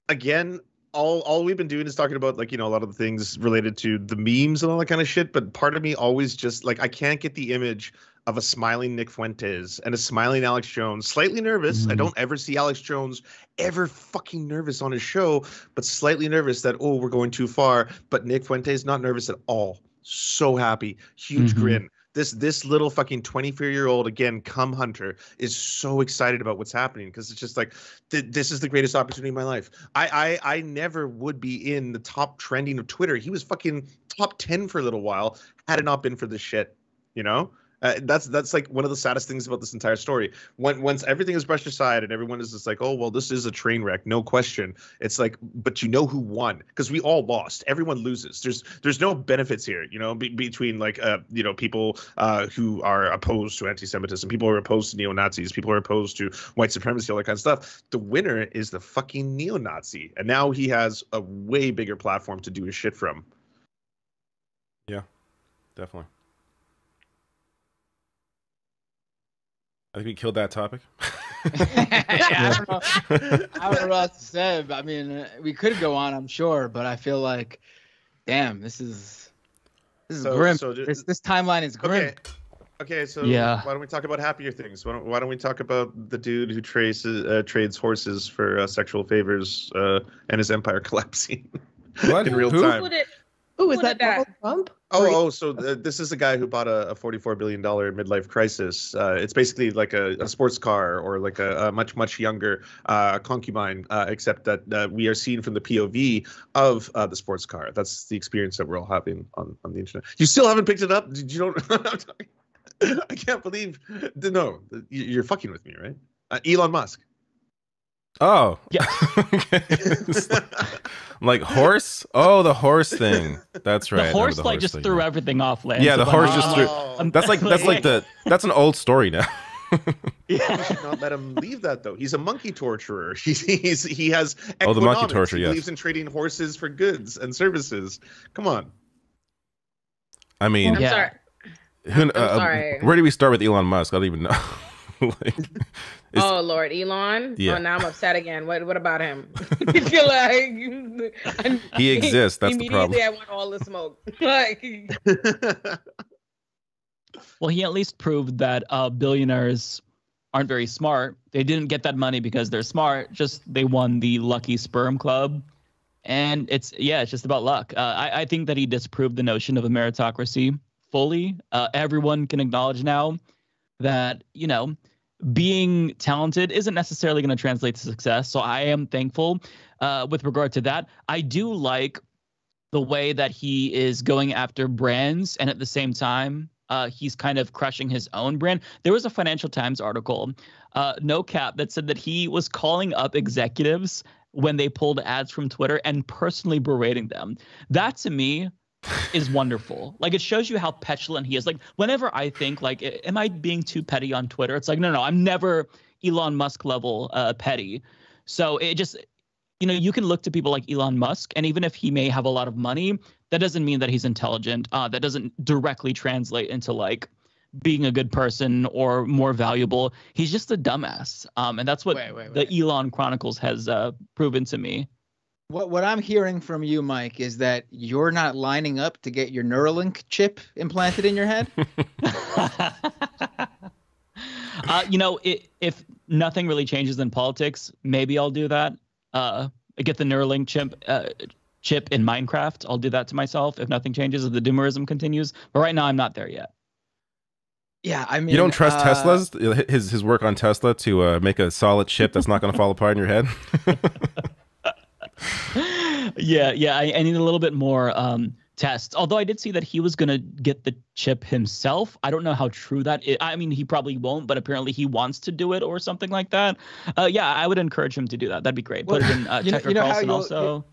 again, all all we've been doing is talking about like you know a lot of the things related to the memes and all that kind of shit. But part of me always just like I can't get the image of a smiling Nick Fuentes and a smiling Alex Jones, slightly nervous. I Mhm. don't ever see Alex Jones ever fucking nervous on his show, but slightly nervous that oh we're going too far. But Nick Fuentes not nervous at all. So happy, huge Mhm. grin. This this little fucking 24 year old again cum hunter is so excited about what's happening because it's just like th- this is the greatest opportunity in my life. I, I i never would be in the top trending of twitter. He was fucking top 10 for a little while had it not been for this shit you know uh, that's that's like one of the saddest things about this entire story. When once everything is brushed aside and everyone is just like, oh well, this is a train wreck, no question. It's like, but you know who won because we all lost. Everyone loses. There's there's no benefits here, you know, be, between like uh you know people uh who are opposed to anti-Semitism, people who are opposed to neo Nazis, people who are opposed to white supremacy, all that kind of stuff. The winner is the fucking neo-Nazi, and now he has a way bigger platform to do his shit from. Yeah, definitely. I think we killed that topic. I, don't know, I don't know what else to say. But I mean, uh, we could go on, I'm sure, but I feel like, damn, this is this is So- grim. so ju- this, this timeline is grim. Okay. Okay, so Yeah. why don't we talk about happier things? Why don't, why don't we talk about the dude who traces uh, trades horses for uh, sexual favors uh, and his empire collapsing What? in real Who? time? Who did? Ooh, is Who that did that? Donald Trump? Oh, oh, so th- this is a guy who bought a, a forty-four billion dollar midlife crisis. Uh, it's basically like a, a sports car or like a, a much much younger uh, concubine, uh, except that uh, we are seen from the POV of uh, the sports car. That's the experience that we're all having on, on the internet. You still haven't picked it up? Did you don't? I can't believe. No, you- you're fucking with me, right? Uh, Elon Musk. Oh, Yeah. Like, I'm like horse. Oh, the horse thing. That's right. The horse the like just thing, threw everything off land. Yeah, the horse I'm- just I'm threw- like- That's like that's like the that's an old story now. You should not let him leave that though. He's a monkey torturer. He's, he's he has Oh, the monkey economics. torture, He yes. believes in trading horses for goods and services. Come on. I mean, I'm Yeah. sorry. who, I'm uh, uh, sorry. where do we start with Elon Musk? I don't even know. like, it's- oh Lord, Elon. Yeah. Oh, now I'm upset again. What What about him? I feel like I'm- He exists, that's the problem. Immediately, I want all the smoke. like, Well, he at least proved that uh, billionaires aren't very smart. They didn't get that money because they're smart. Just they won the lucky sperm club, and it's yeah, it's just about luck. Uh, I, I think that he disproved the notion of a meritocracy fully. Uh, everyone can acknowledge now that you know being talented isn't necessarily going to translate to success. So I am thankful uh, with regard to that. I do like the way that he is going after brands and at the same time uh, he's kind of crushing his own brand. There was a Financial Times article, uh, no cap, that said that he was calling up executives when they pulled ads from Twitter and personally berating them. That to me is wonderful. Like it shows you how petulant he is. Like whenever I think like, am I being too petty on Twitter? It's like, no, no, I'm never Elon Musk level uh, petty. So it just, you know, you can look to people like Elon Musk, and even if he may have a lot of money, that doesn't mean that he's intelligent. Uh, that doesn't directly translate into like being a good person or more valuable. He's just a dumbass. Um, and that's what Wait, wait, the Elon Chronicles has uh, proven to me. What what I'm hearing from you, Mike, is that you're not lining up to get your Neuralink chip implanted in your head. uh, you know, it, if nothing really changes in politics, maybe I'll do that. Uh, get the Neuralink chip uh, chip in Minecraft. I'll do that to myself if nothing changes, if the doomerism continues. But right now, I'm not there yet. yeah, I mean, you don't trust uh, Tesla's his his work on Tesla to uh, make a solid chip that's not going to fall apart in your head. yeah, yeah. I, I need a little bit more um, tests. Although I did see that he was gonna get the chip himself. I don't know how true that is. I mean, he probably won't, but apparently he wants to do it or something like that. Uh, yeah, I would encourage him to do that. That'd be great. Put it in uh, you know- you know Carlson also.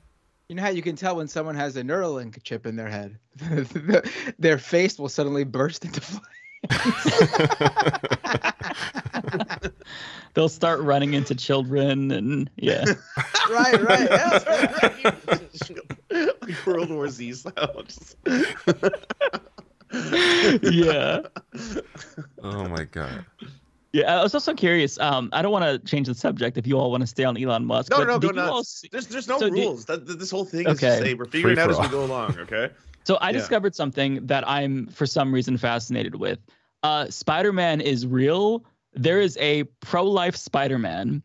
You know how you can tell when someone has a Neuralink chip in their head? their face will suddenly burst into flames. They'll start running into children and yeah. right, right. Yeah. like World War Z style. Just- yeah. oh my god. Yeah, I was also curious. Um, I don't want to change the subject if you all want to stay on Elon Musk. No, but no, go nuts. see- There's there's no So rules. That, that- this whole thing is Okay. just hey, we're figuring it out as we go along. Okay. So I Yeah. discovered something that I'm for some reason fascinated with. Uh, Spider-Man is real. There is a pro-life Spider-Man,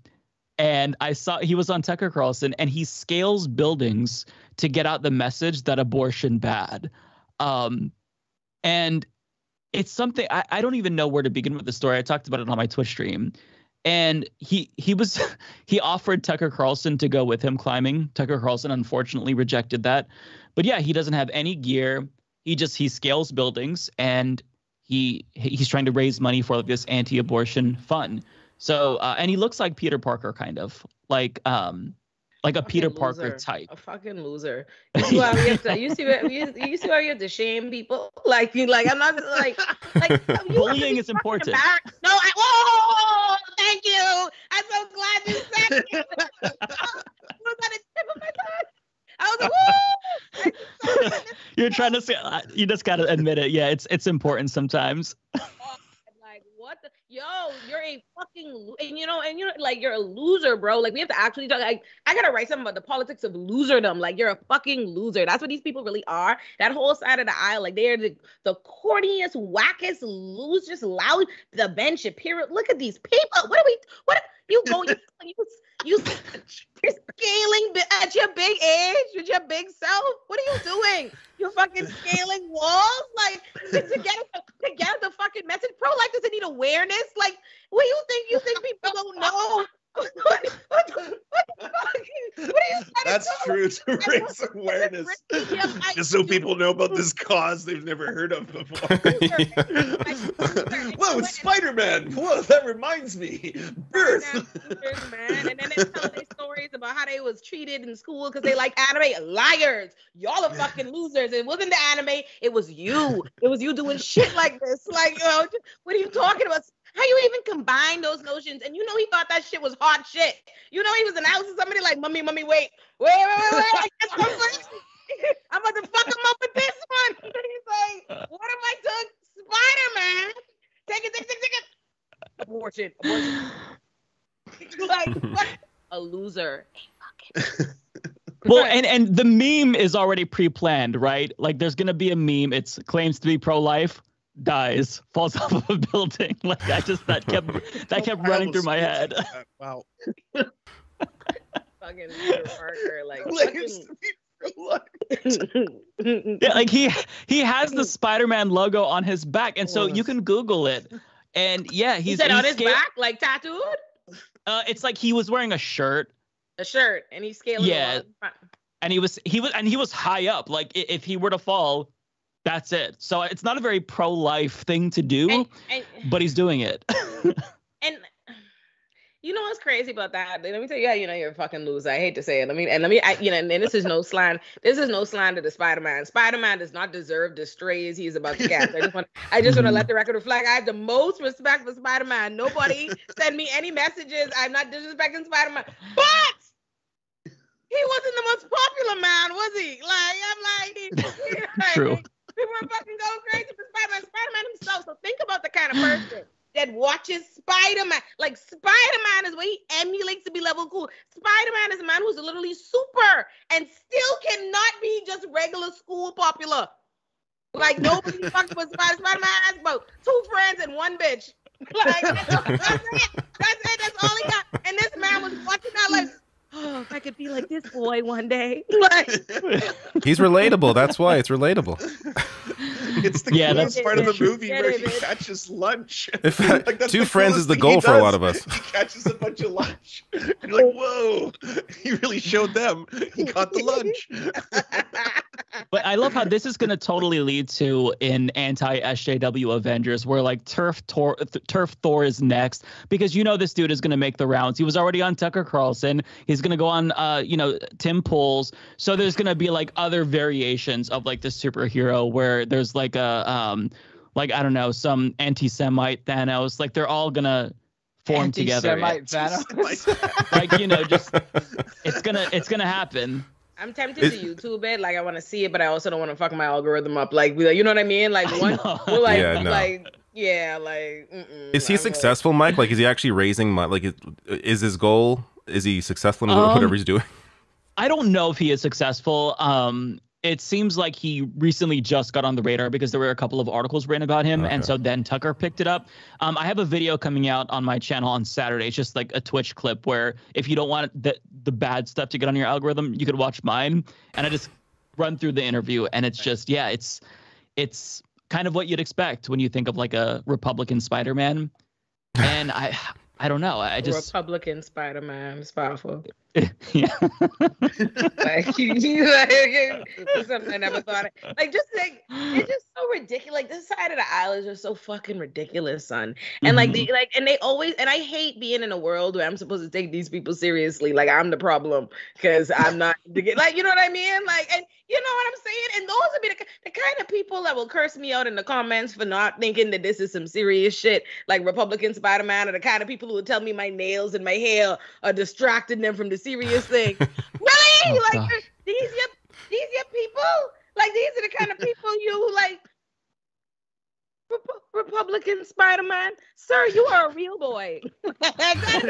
and I saw he was on Tucker Carlson, and he scales buildings to get out the message that abortion bad. Um, and it's something I, I don't even know where to begin with the story. I talked about it on my Twitch stream. And he he was he offered Tucker Carlson to go with him climbing. Tucker Carlson unfortunately rejected that. But yeah, he doesn't have any gear. He just he scales buildings and he he's trying to raise money for this anti-abortion fund. So uh, and he looks like Peter Parker kind of like um like a Peter Fucking Parker loser. type. A fucking loser. You see why we have to? You see why you, you see why we have to shame people? Like you, like I'm not like like you Bullying is important. embarrassed. No, I, whoa, thank you. I'm so glad you said it. was that a tip of my tongue? I was like, woo! I just saw it. You're trying to say uh, you just got to admit it. Yeah, it's it's important sometimes. like what the yo you're a fucking and you know and you know like you're a loser bro like we have to actually talk like i gotta write something about the politics of loserdom like you're a fucking loser that's what these people really are that whole side of the aisle like they're the, the corniest wackest lose just loud the ben shapiro look at these people what are we what you go you you, you you're scaling at your big age with your big self what are you doing you're fucking scaling walls like to get to get the fucking message. Pro life doesn't need awareness. Like, what do you think? You think people don't know? What, what, the- what the fuck? What are you That's do? true to raise awareness. Just so people know about this cause they've never heard of before. Whoa, it's Spider Man! Whoa, that reminds me. Birth! Man. And then they tell their stories about how they was treated in school because they like anime. Liars. Y'all are fucking losers. It wasn't the anime. It was you. It was you doing shit like this. Like, you know, what are you talking about? How you even combine those notions? And you know he thought that shit was hot shit. You know he was announcing somebody like, "Mummy, mummy, wait, wait, wait, wait, wait." I'm, about to fuck him up with this one. He's like, "What if I took Spider Man? Take it, take it, take it, take it." Abortion, abortion. like what? A loser. Well, and and the meme is already pre-planned, right? Like there's gonna be a meme. It's claims to be pro-life, dies, falls off of a building. Like I just that kept that kept running through my head. Wow. fucking Peter Parker, like Claims to be pro-life. fucking- Yeah, like he he has the Spider-Man logo on his back, and so you can Google it. And yeah, He he's said on he's his sca- back, like tattooed, Uh, it's like he was wearing a shirt, a shirt, and he's scaling. Yeah. along. and he was he was and he was high up. Like if he were to fall, that's it. So it's not a very pro-life thing to do, And, and but he's doing it. and you know what's crazy about that? Let me tell you how you know you're a fucking loser. I hate to say it. Let me and let me I, you know, and this is no slander. This is no slander to the Spider-Man. Spider-Man does not deserve the strays he's about to catch. I just want I just want to let the record reflect. I have the most respect for Spider-Man. Nobody send me any messages. I'm not disrespecting Spider-Man. But he wasn't the most popular man, was he? Like, I'm like, he, like, True. People are fucking going crazy for Spider-Man. Spider-Man himself. So think about the kind of person that watches Spider-Man. Like Spider-Man is where he emulates to be level cool. Spider-Man is a man who's literally super and still cannot be just regular school popular. Like nobody fucks with Spider. Spider-Man has about two friends and one bitch. Like that's, that's it. That's it. That's all he got. And this man was watching that like, oh, if I could be like this boy one day. Like He's relatable. That's why it's relatable. It's the Yeah, coolest that's- part of the Get movie it, where he bitch. catches lunch. In fact, Like, that's two the friends coolest is the thing goal for a lot does. of us. He catches a bunch of lunch. And you're like, whoa, he really showed them. He caught the lunch. But I love how this is going to totally lead to an anti SJW Avengers where like TERF Thor, Th- TERF Thor is next because you know this dude is going to make the rounds. He was already on Tucker Carlson. He's going to go on, uh, you know, Tim Pool's. So there's going to be like other variations of like the superhero where there's like a, um, like I don't know, some anti-Semite Thanos. Like they're all gonna form together. Anti-Semite Thanos. Like you know, just it's gonna it's gonna happen. I'm tempted Is- to YouTube it. Like I want to see it, but I also don't want to fuck my algorithm up. Like, you know what I mean? Like I one, know. well, like, Yeah, no. like, yeah, like. Mm-mm, Is he I'm like- successful, Mike? Like, is he actually raising money? Like, is, is his goal? Is he successful in Um, whatever he's doing? I don't know if he is successful. Um, it seems like he recently just got on the radar because there were a couple of articles written about him, and so then Tucker picked it up. Um, I have a video coming out on my channel on Saturday. It's just like a Twitch clip where if you don't want the the bad stuff to get on your algorithm, you could watch mine, and I just run through the interview, and it's just yeah, it's it's kind of what you'd expect when you think of like a Republican Spider-Man. And I I don't know. I just Republican Spider Man is powerful. Yeah. like, you, like something I never thought. Of. Like just like it's just so ridiculous. Like this side of the aisle is just so fucking ridiculous, son. And like Mm-hmm. the like and they always and I hate being in a world where I'm supposed to take these people seriously. Like I'm the problem because I'm not like you know what I mean. Like and you know what I'm saying. And those would be the, the kind of people that will curse me out in the comments for not thinking that this is some serious shit. Like Republican Spider Man are the kind of people who will tell me my nails and my hair are distracting them from the serious thing. really? Oh, like these your these your people? Like these are the kind of people you like Rep- Republican Spider-Man, sir, you are a real boy. that, is,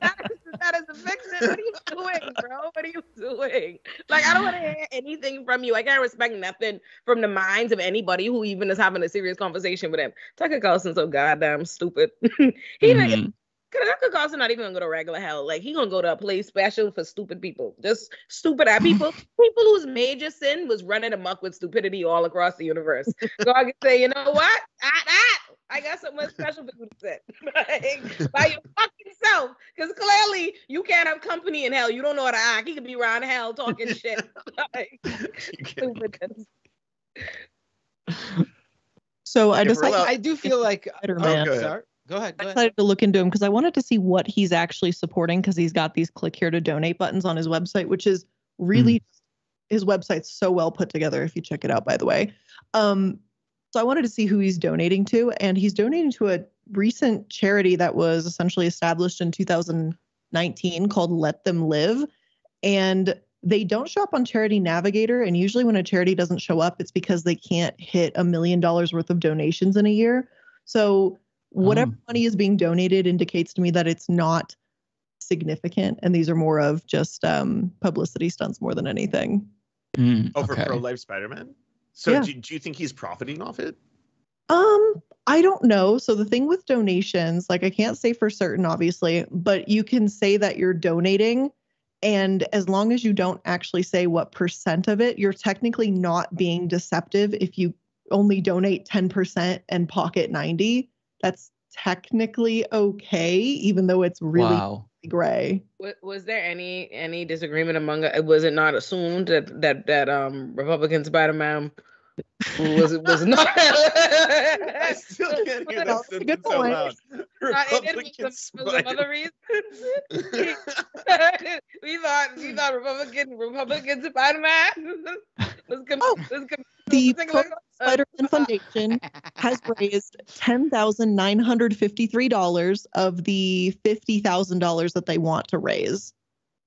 that, is, that is a fiction. What are you doing, bro? What are you doing? Like, I don't want to hear anything from you. I can't respect nothing from the minds of anybody who even is having a serious conversation with him. Tucker Carlson's so goddamn stupid. he didn't. Tucker Carlson not even gonna go to regular hell. Like he gonna go to a place special for stupid people, just stupid ass people, people whose major sin was running amok with stupidity all across the universe. So I can say, you know what? Ah, ah, I got something special for you to say. like, by your fucking self, because clearly you can't have company in hell. You don't know how to act. He could be around hell talking shit. like, You. So I just like, I do feel like Spider-Man. go ahead. Sorry. Go ahead. Go I ahead. decided to look into him because I wanted to see what he's actually supporting because he's got these click here to donate buttons on his website, which is really his website's so well put together if you check it out, by the way. Um, so I wanted to see who he's donating to, and he's donating to a recent charity that was essentially established in 2019 called Let Them Live. And they don't show up on Charity Navigator. And usually, when a charity doesn't show up, it's because they can't hit a million dollars worth of donations in a year. So, whatever Oh. money is being donated indicates to me that it's not significant. And these are more of just um, publicity stunts more than anything. Mm, Oh, for okay. pro-life Spider-Man. So Yeah. do, do you think he's profiting off it? Um, I don't know. So the thing with donations, like I can't say for certain, obviously, but you can say that you're donating. And as long as you don't actually say what percent of it, you're technically not being deceptive if you only donate 10% and pocket 90. That's technically okay, even though it's really wow. gray. Wa- Was there any any disagreement among uh, was it not assumed that that that um Republican Spider Man was it was not I still can't hear No, that that's a good sentence out point. loud. Not in it Republican for some, for some other Spider- reason. we thought we thought Republican Republican Spider Man was, com- Oh, was com- the Spider-Man oh. Foundation has raised ten thousand nine hundred fifty-three dollars of the fifty thousand dollars that they want to raise.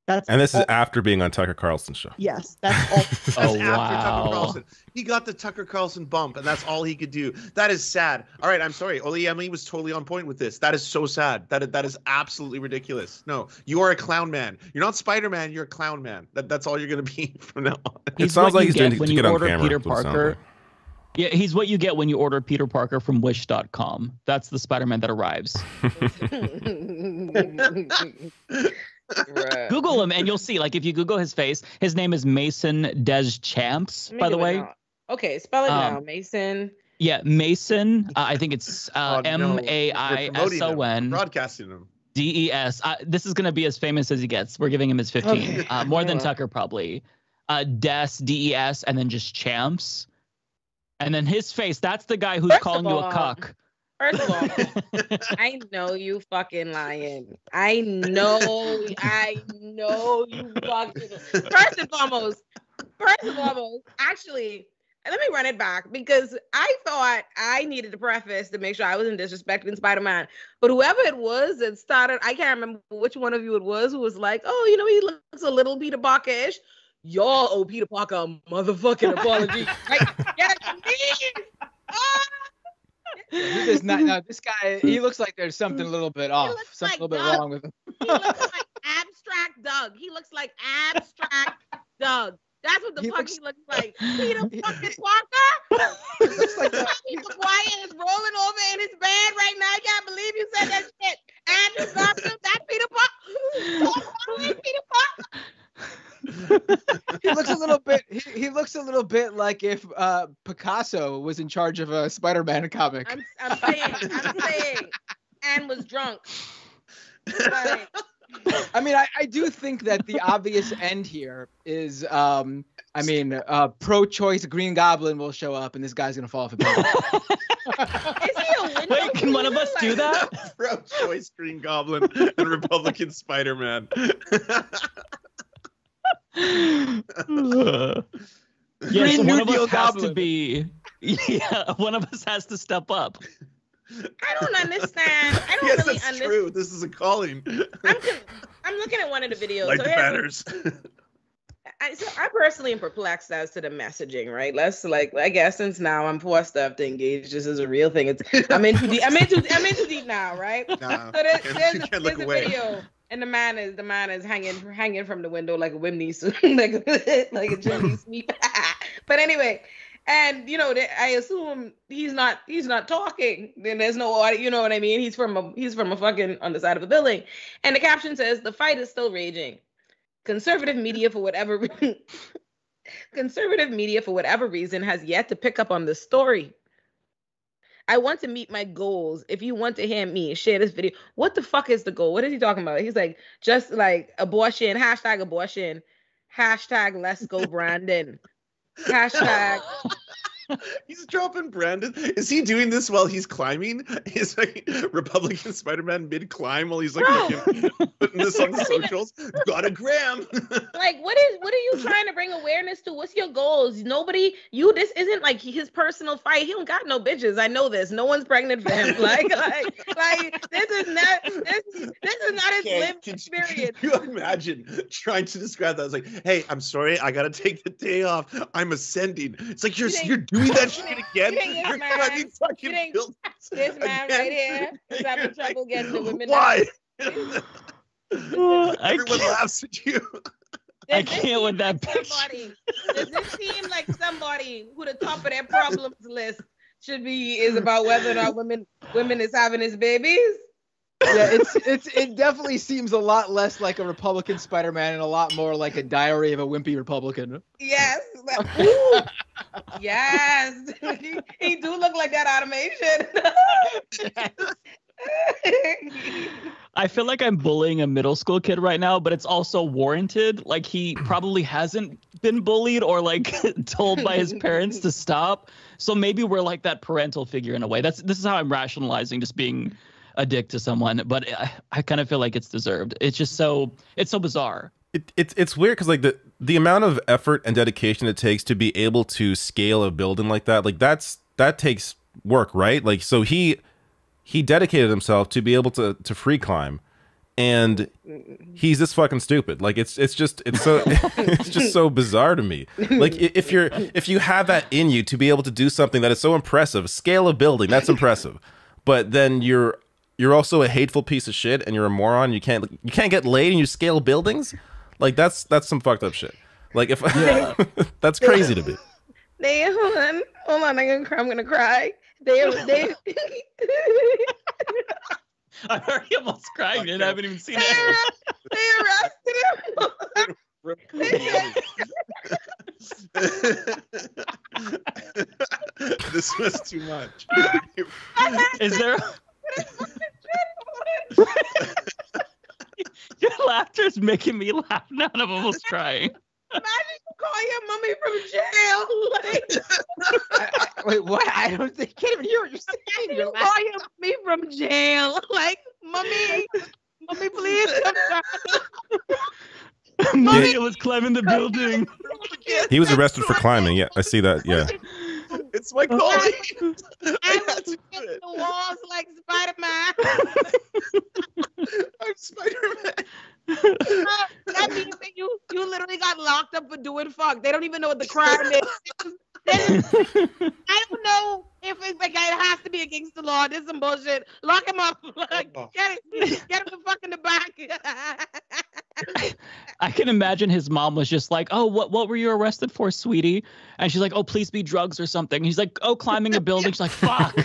That's And this is after being on Tucker Carlson's show. yes, that's all. That's Oh, after Tucker wow. Carlson. He got the Tucker Carlson bump, and that's all he could do. That is sad. All right, I'm sorry. Olayemi was totally on point with this. That is so sad. That that is absolutely ridiculous. No, you are a clown man. You're not Spider Man. You're a clown man. That, that's all you're gonna be from now on. It sounds like you he's doing get to, when to you get on order camera. Peter is what it sounds Parker. Yeah, he's what you get when you order Peter Parker from Wish.com. That's the Spider-Man that arrives. Right. Google him and you'll see. Like if you Google his face, his name is Maison DesChamps. Let me By the way, now. Okay, spell it Um, now, Mason. yeah, Mason. Uh, I think it's uh, Oh, no. M A I We're promoting S him. O N Broadcasting him. D E S. Uh, This is gonna be as famous as he gets. We're giving him his 15. Okay. Uh, more than Tucker probably. Uh, Des D E S and then just Champs. And then his face. That's the guy who's First of calling you a all, cuck. First of all, I know you fucking lying. I know, I know you fucking. First and foremost, first and foremost, actually, let me run it back because I thought I needed to preface to make sure I wasn't disrespecting Spider Man. But whoever it was that started, I can't remember which one of you it was who was like, oh, you know, he looks a little Peter Parker ish. Y'all owe Peter Parker a motherfucking apology. like, yes, please. Ah! He does not. No, this guy. He looks like there's something a little bit off. Something like a little bit wrong with him. He looks like abstract Doug. He looks like abstract Doug. That's what the He fuck looks- he looks like. Peter He- fucking Parker. He looks like that. Peter Quiet is rolling over in his bed right now. I can't believe you said that shit. Andrew Garfield, that Peter Parker. Peter Parker. He looks a little bit. he, he looks a little bit like if uh, Picasso was in charge of a Spider-Man comic. I'm, I'm saying, I'm saying, and was drunk. Like, I mean, I, I do think that the obvious end here is, um, I mean, uh, pro-choice Green Goblin will show up and this guy's gonna fall off a building. is he a window Wait, can one of us do that? Pro-choice Green Goblin and Republican Spider-Man. yes, Green one New of us Deal has to be. Yeah, one of us has to step up. I don't understand. I don't yes, really that's understand. true. This is a calling. I'm, con- I'm looking at one of the videos. like so the banners. I, so I personally am perplexed as to the messaging, right? Let's like, I guess since now I'm forced to have to engage this is a real thing. It's I'm into deep. I'm into I'm into deep now, right? Nah, So there, you there's, a, can't look there's a away. video, and the man is the man is hanging hanging from the window like a suit, like like a Sweep. but anyway, and you know, I assume he's not he's not talking. Then there's no audio. You know what I mean? He's from a he's from a fucking on the side of a building, and the caption says the fight is still raging. Conservative media, for whatever conservative media, for whatever reason, has yet to pick up on this story. I want to meet my goals. If you want to hear me, share this video. What the fuck is the goal? What is he talking about? He's like, just like abortion, hashtag abortion, hashtag let's go Brandon, hashtag. He's dropping Brandon. Is he doing this while he's climbing? Is like Republican Spider-Man mid climb while he's like Bro. fucking putting this on the socials? Got a gram. like what is what are you trying to bring awareness to what's your goals nobody you this isn't like his personal fight he don't got no bitches i know this no one's pregnant for him like like like this is not this this is not his Okay, lived could experience Can you imagine trying to describe that? I was like, hey, I'm sorry, I gotta take the day off. I'm ascending. It's like you're You think- you're doing that shit again. you think this You're man- climbing fucking you think buildings this man again. right here is having You're trouble like, getting the women Why? I Everyone can't, laughs at you. I Does this can't with that like picture. somebody, does this seem like somebody who the top of their problems list should be is about whether or not women women is having his babies yeah, it's it's it definitely seems a lot less like a Republican Spider-Man and a lot more like a Diary of a Wimpy Republican. Yes. Like, yes. he, he do look like that automation. I feel like I'm bullying a middle school kid right now, but it's also warranted. Like he probably hasn't been bullied or like told by his parents to stop. So maybe we're like that parental figure in a way. That's this is how I'm rationalizing just being a dick to someone, but I, I kind of feel like it's deserved. It's just so it's so bizarre. It, it's it's weird because like the the amount of effort and dedication it takes to be able to scale a building like that, like that's that takes work, right? Like so he he dedicated himself to be able to to free climb, and he's this fucking stupid. Like it's it's just it's so it's just so bizarre to me. Like if you're if you have that in you to be able to do something that is so impressive, scale a building, that's impressive, but then you're you're also a hateful piece of shit and you're a moron. You can't you can't get laid and you scale buildings. Like that's that's some fucked up shit. Like if that's crazy to me. they hold on, hold on. I'm gonna cry. I'm gonna cry. They they I'm already almost crying and I haven't even seen they, it. arre- they arrested him. this was too much. Is there your laughter is making me laugh now and I'm almost crying. Imagine you call your mommy from jail. Like, I, I, wait, what? I don't think can't even hear what you're saying. you You're call your mommy from jail. Like, mommy, mommy, please come down. Maria was climbing the building. He was arrested for climbing. Yeah, I see that. Yeah. It's my calling. I I had to do it. the walls like Spider-Man. I'm Spider-Man. that means that you you literally got locked up for doing fuck. They don't even know what the crime is. I don't know if it's like it has to be against the law. This is some bullshit. Lock him up. Like, Oh. get it, get him the fuck in the back. I can imagine his mom was just like, "Oh, what what were you arrested for, sweetie?" And she's like, "Oh, please be drugs or something." He's like, "Oh, climbing a building." She's like, "Fuck."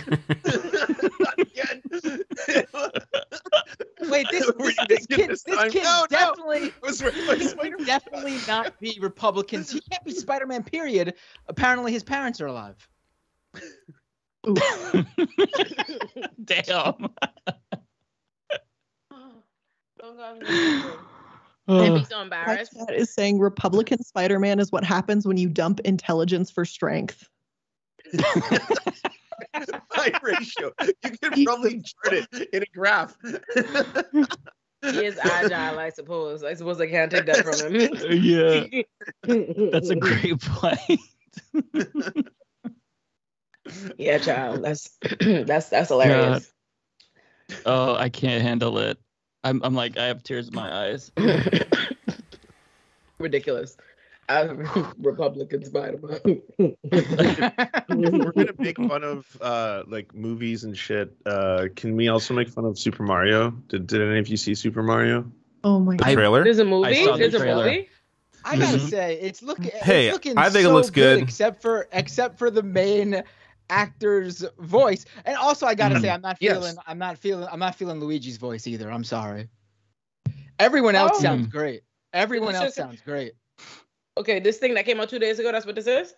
Wait, this, this, this kid, this this kid No, no. definitely, It was written by he Spider-Man. can definitely not be Republicans. He can't be Spider-Man. Period. Apparently, his parents are alive. Damn. Oh, God, I'd be so embarrassed. chat is saying Republican Spider-Man is what happens when you dump intelligence for strength. High ratio. You can probably chart it in a graph. He is agile, I suppose. I suppose I can't take that from him. yeah, that's a great point. yeah, child. That's that's that's hilarious. Oh, I can't handle it. I'm, I'm like, I have tears in my eyes. Ridiculous. I'm Republican Spider-Man. if we're gonna make fun of uh like movies and shit, uh can we also make fun of Super Mario? Did did any of you see Super Mario? Oh my The god. trailer. There's a movie. saw the There's a trailer. movie. I gotta Mhm. say, it's looking. Hey, it's looking I think it looks good. except for except for the main actor's voice. And also, I gotta say, I'm not Yes. feeling. I'm not feeling. I'm not feeling Luigi's voice either. I'm sorry. Everyone else Oh. sounds great. Everyone else just- sounds great. Okay, this thing that came out two days ago. That's what this is.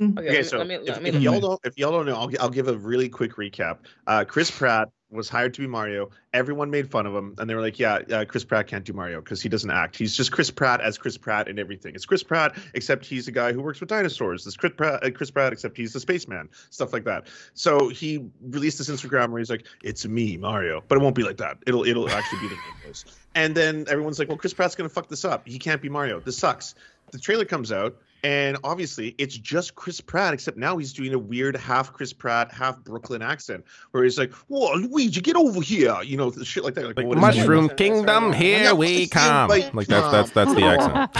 Mhm. Okay, Okay, let me, so let me, if, let me if look y'all at don't if y'all don't know, I'll, I'll give a really quick recap. Uh, Chris Pratt was hired to be Mario. Everyone made fun of him, and they were like, "Yeah, uh, Chris Pratt can't do Mario because he doesn't act. He's just Chris Pratt as Chris Pratt and everything. It's Chris Pratt except he's a guy who works with dinosaurs. It's Chris Pratt, uh, Chris Pratt except he's a spaceman. Stuff like that. So he released this Instagram where he's like, "It's me, Mario," but it won't be like that. It'll it'll actually be the videos. And then everyone's like, "Well, Chris Pratt's gonna fuck this up. He can't be Mario. This sucks." The trailer comes out. And obviously, it's just Chris Pratt, except now he's doing a weird half Chris Pratt, half Brooklyn accent, where he's like, "Whoa, Luigi, get over here!" You know, shit like that. Like, Like what is? Mushroom That's Kingdom, here we come. Like that's that's that's the accent.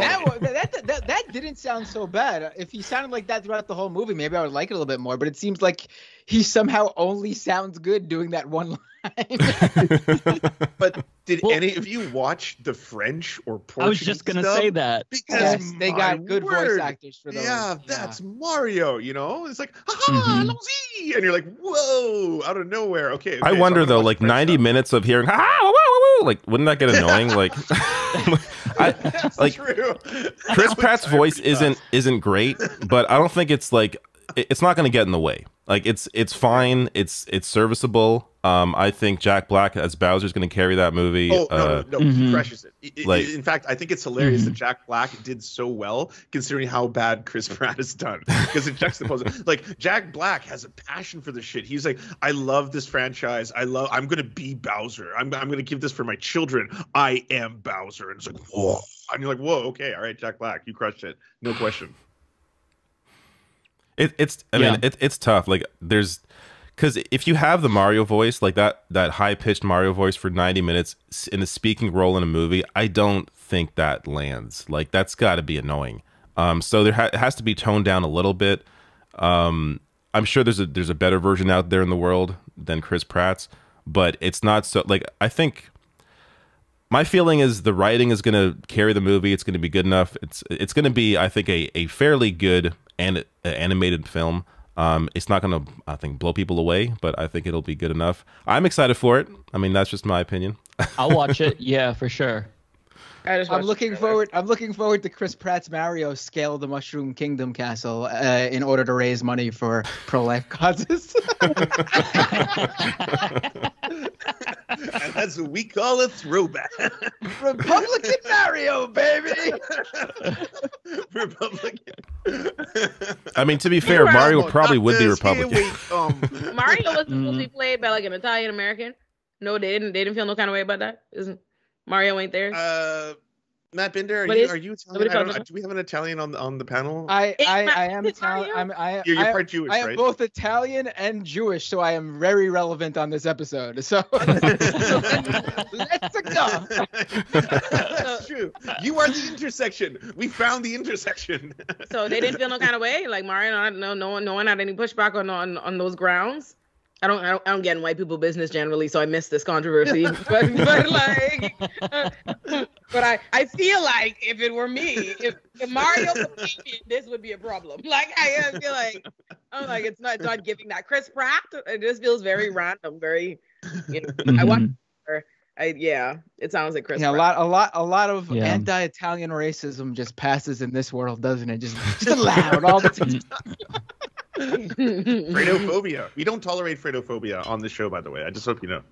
That, that, that, that, that didn't sound so bad. If he sounded like that throughout the whole movie, maybe I would like it a little bit more. But it seems like he somehow only sounds good doing that one line. But did Well- any of you watch the French or Portuguese I was just gonna say that. Because yes, they got good voice actors for those. Yeah, that's Mario. You know, it's like, ha Mhm. And you're like, whoa, out of nowhere. Okay. I okay, so wonder I'm though, like French 90 dub. minutes of hearing woo, woo, woo, like wouldn't that get annoying? Like, I, That's like true. Chris Pratt's voice isn't isn't great, but I don't think it's like it- it's not going to get in the way. Like it's it's fine. It's it's serviceable. Um, I think Jack Black as Bowser is going to carry that movie. Oh uh, no, no, he Mhm. crushes it. I- I- Like- in fact, I think it's hilarious Mhm. that Jack Black did so well, considering how bad Chris Pratt has done. Because it juxtaposes, like Jack Black has a passion for this shit. He's like, I love this franchise. I love. I'm gonna be Bowser. I'm I'm gonna give this for my children. I am Bowser. And it's like, whoa. And you're like, whoa, okay, all right, Jack Black, you crushed it, no question. It, it's I Yeah. mean it, it's tough. Like there's because if you have the Mario voice, like that that high pitched Mario voice for 90 minutes in a speaking role in a movie, I don't think that lands. Like that's got to be annoying. Um, so there ha- it has to be toned down a little bit. Um, I'm sure there's a there's a better version out there in the world than Chris Pratt's, but it's not so like I think my feeling is the writing is going to carry the movie. It's going to be good enough. It's it's going to be I think a, a fairly good and uh, animated film. Um, it's not going to I think blow people away, but I think it'll be good enough. I'm excited for it. I mean that's just my opinion. I'll watch it. Yeah, for sure. I just I'm looking forward. I'm looking forward to Chris Pratt's Mario scale the Mushroom Kingdom castle uh, in order to raise money for pro-life causes. and that's what we call a throwback. Republican Mario, baby. Republican. I mean to be fair, Mario probably would be Republican. We come. Mario was supposed to be played by like an Italian American. No, they didn't. They didn't feel no kind of way about that. Isn't Mario ain't there? Uh, Matt Binder, are you are you Italian? I don't called know. him. Do we have an Italian on the on the panel? I, I, I am Italian. I'm, I, you're you're I, part Jewish, I am right? both Italian and Jewish, so I am very relevant on this episode. So let's go. That's true. You are the intersection. We found the intersection. so they didn't feel no kind of way. Like Mario, no, no one, no one had any pushback on on on those grounds. I don't, I don't, I don't get in white people business generally, so I miss this controversy. but, but like, but I, I feel like if it were me, if, if Mario was Indian, this would be a problem. Like I feel like, I'm like, it's not, it's not giving that Chris Pratt. It just feels very random, very. You know, I watched Mhm. I yeah, it sounds like Chris. Yeah, know, a lot, a lot, a lot of Yeah. anti-Italian racism just passes in this world, doesn't it? Just, just allowed all the time. Fredophobia. We don't tolerate Fredophobia on this show, by the way. I just hope you know.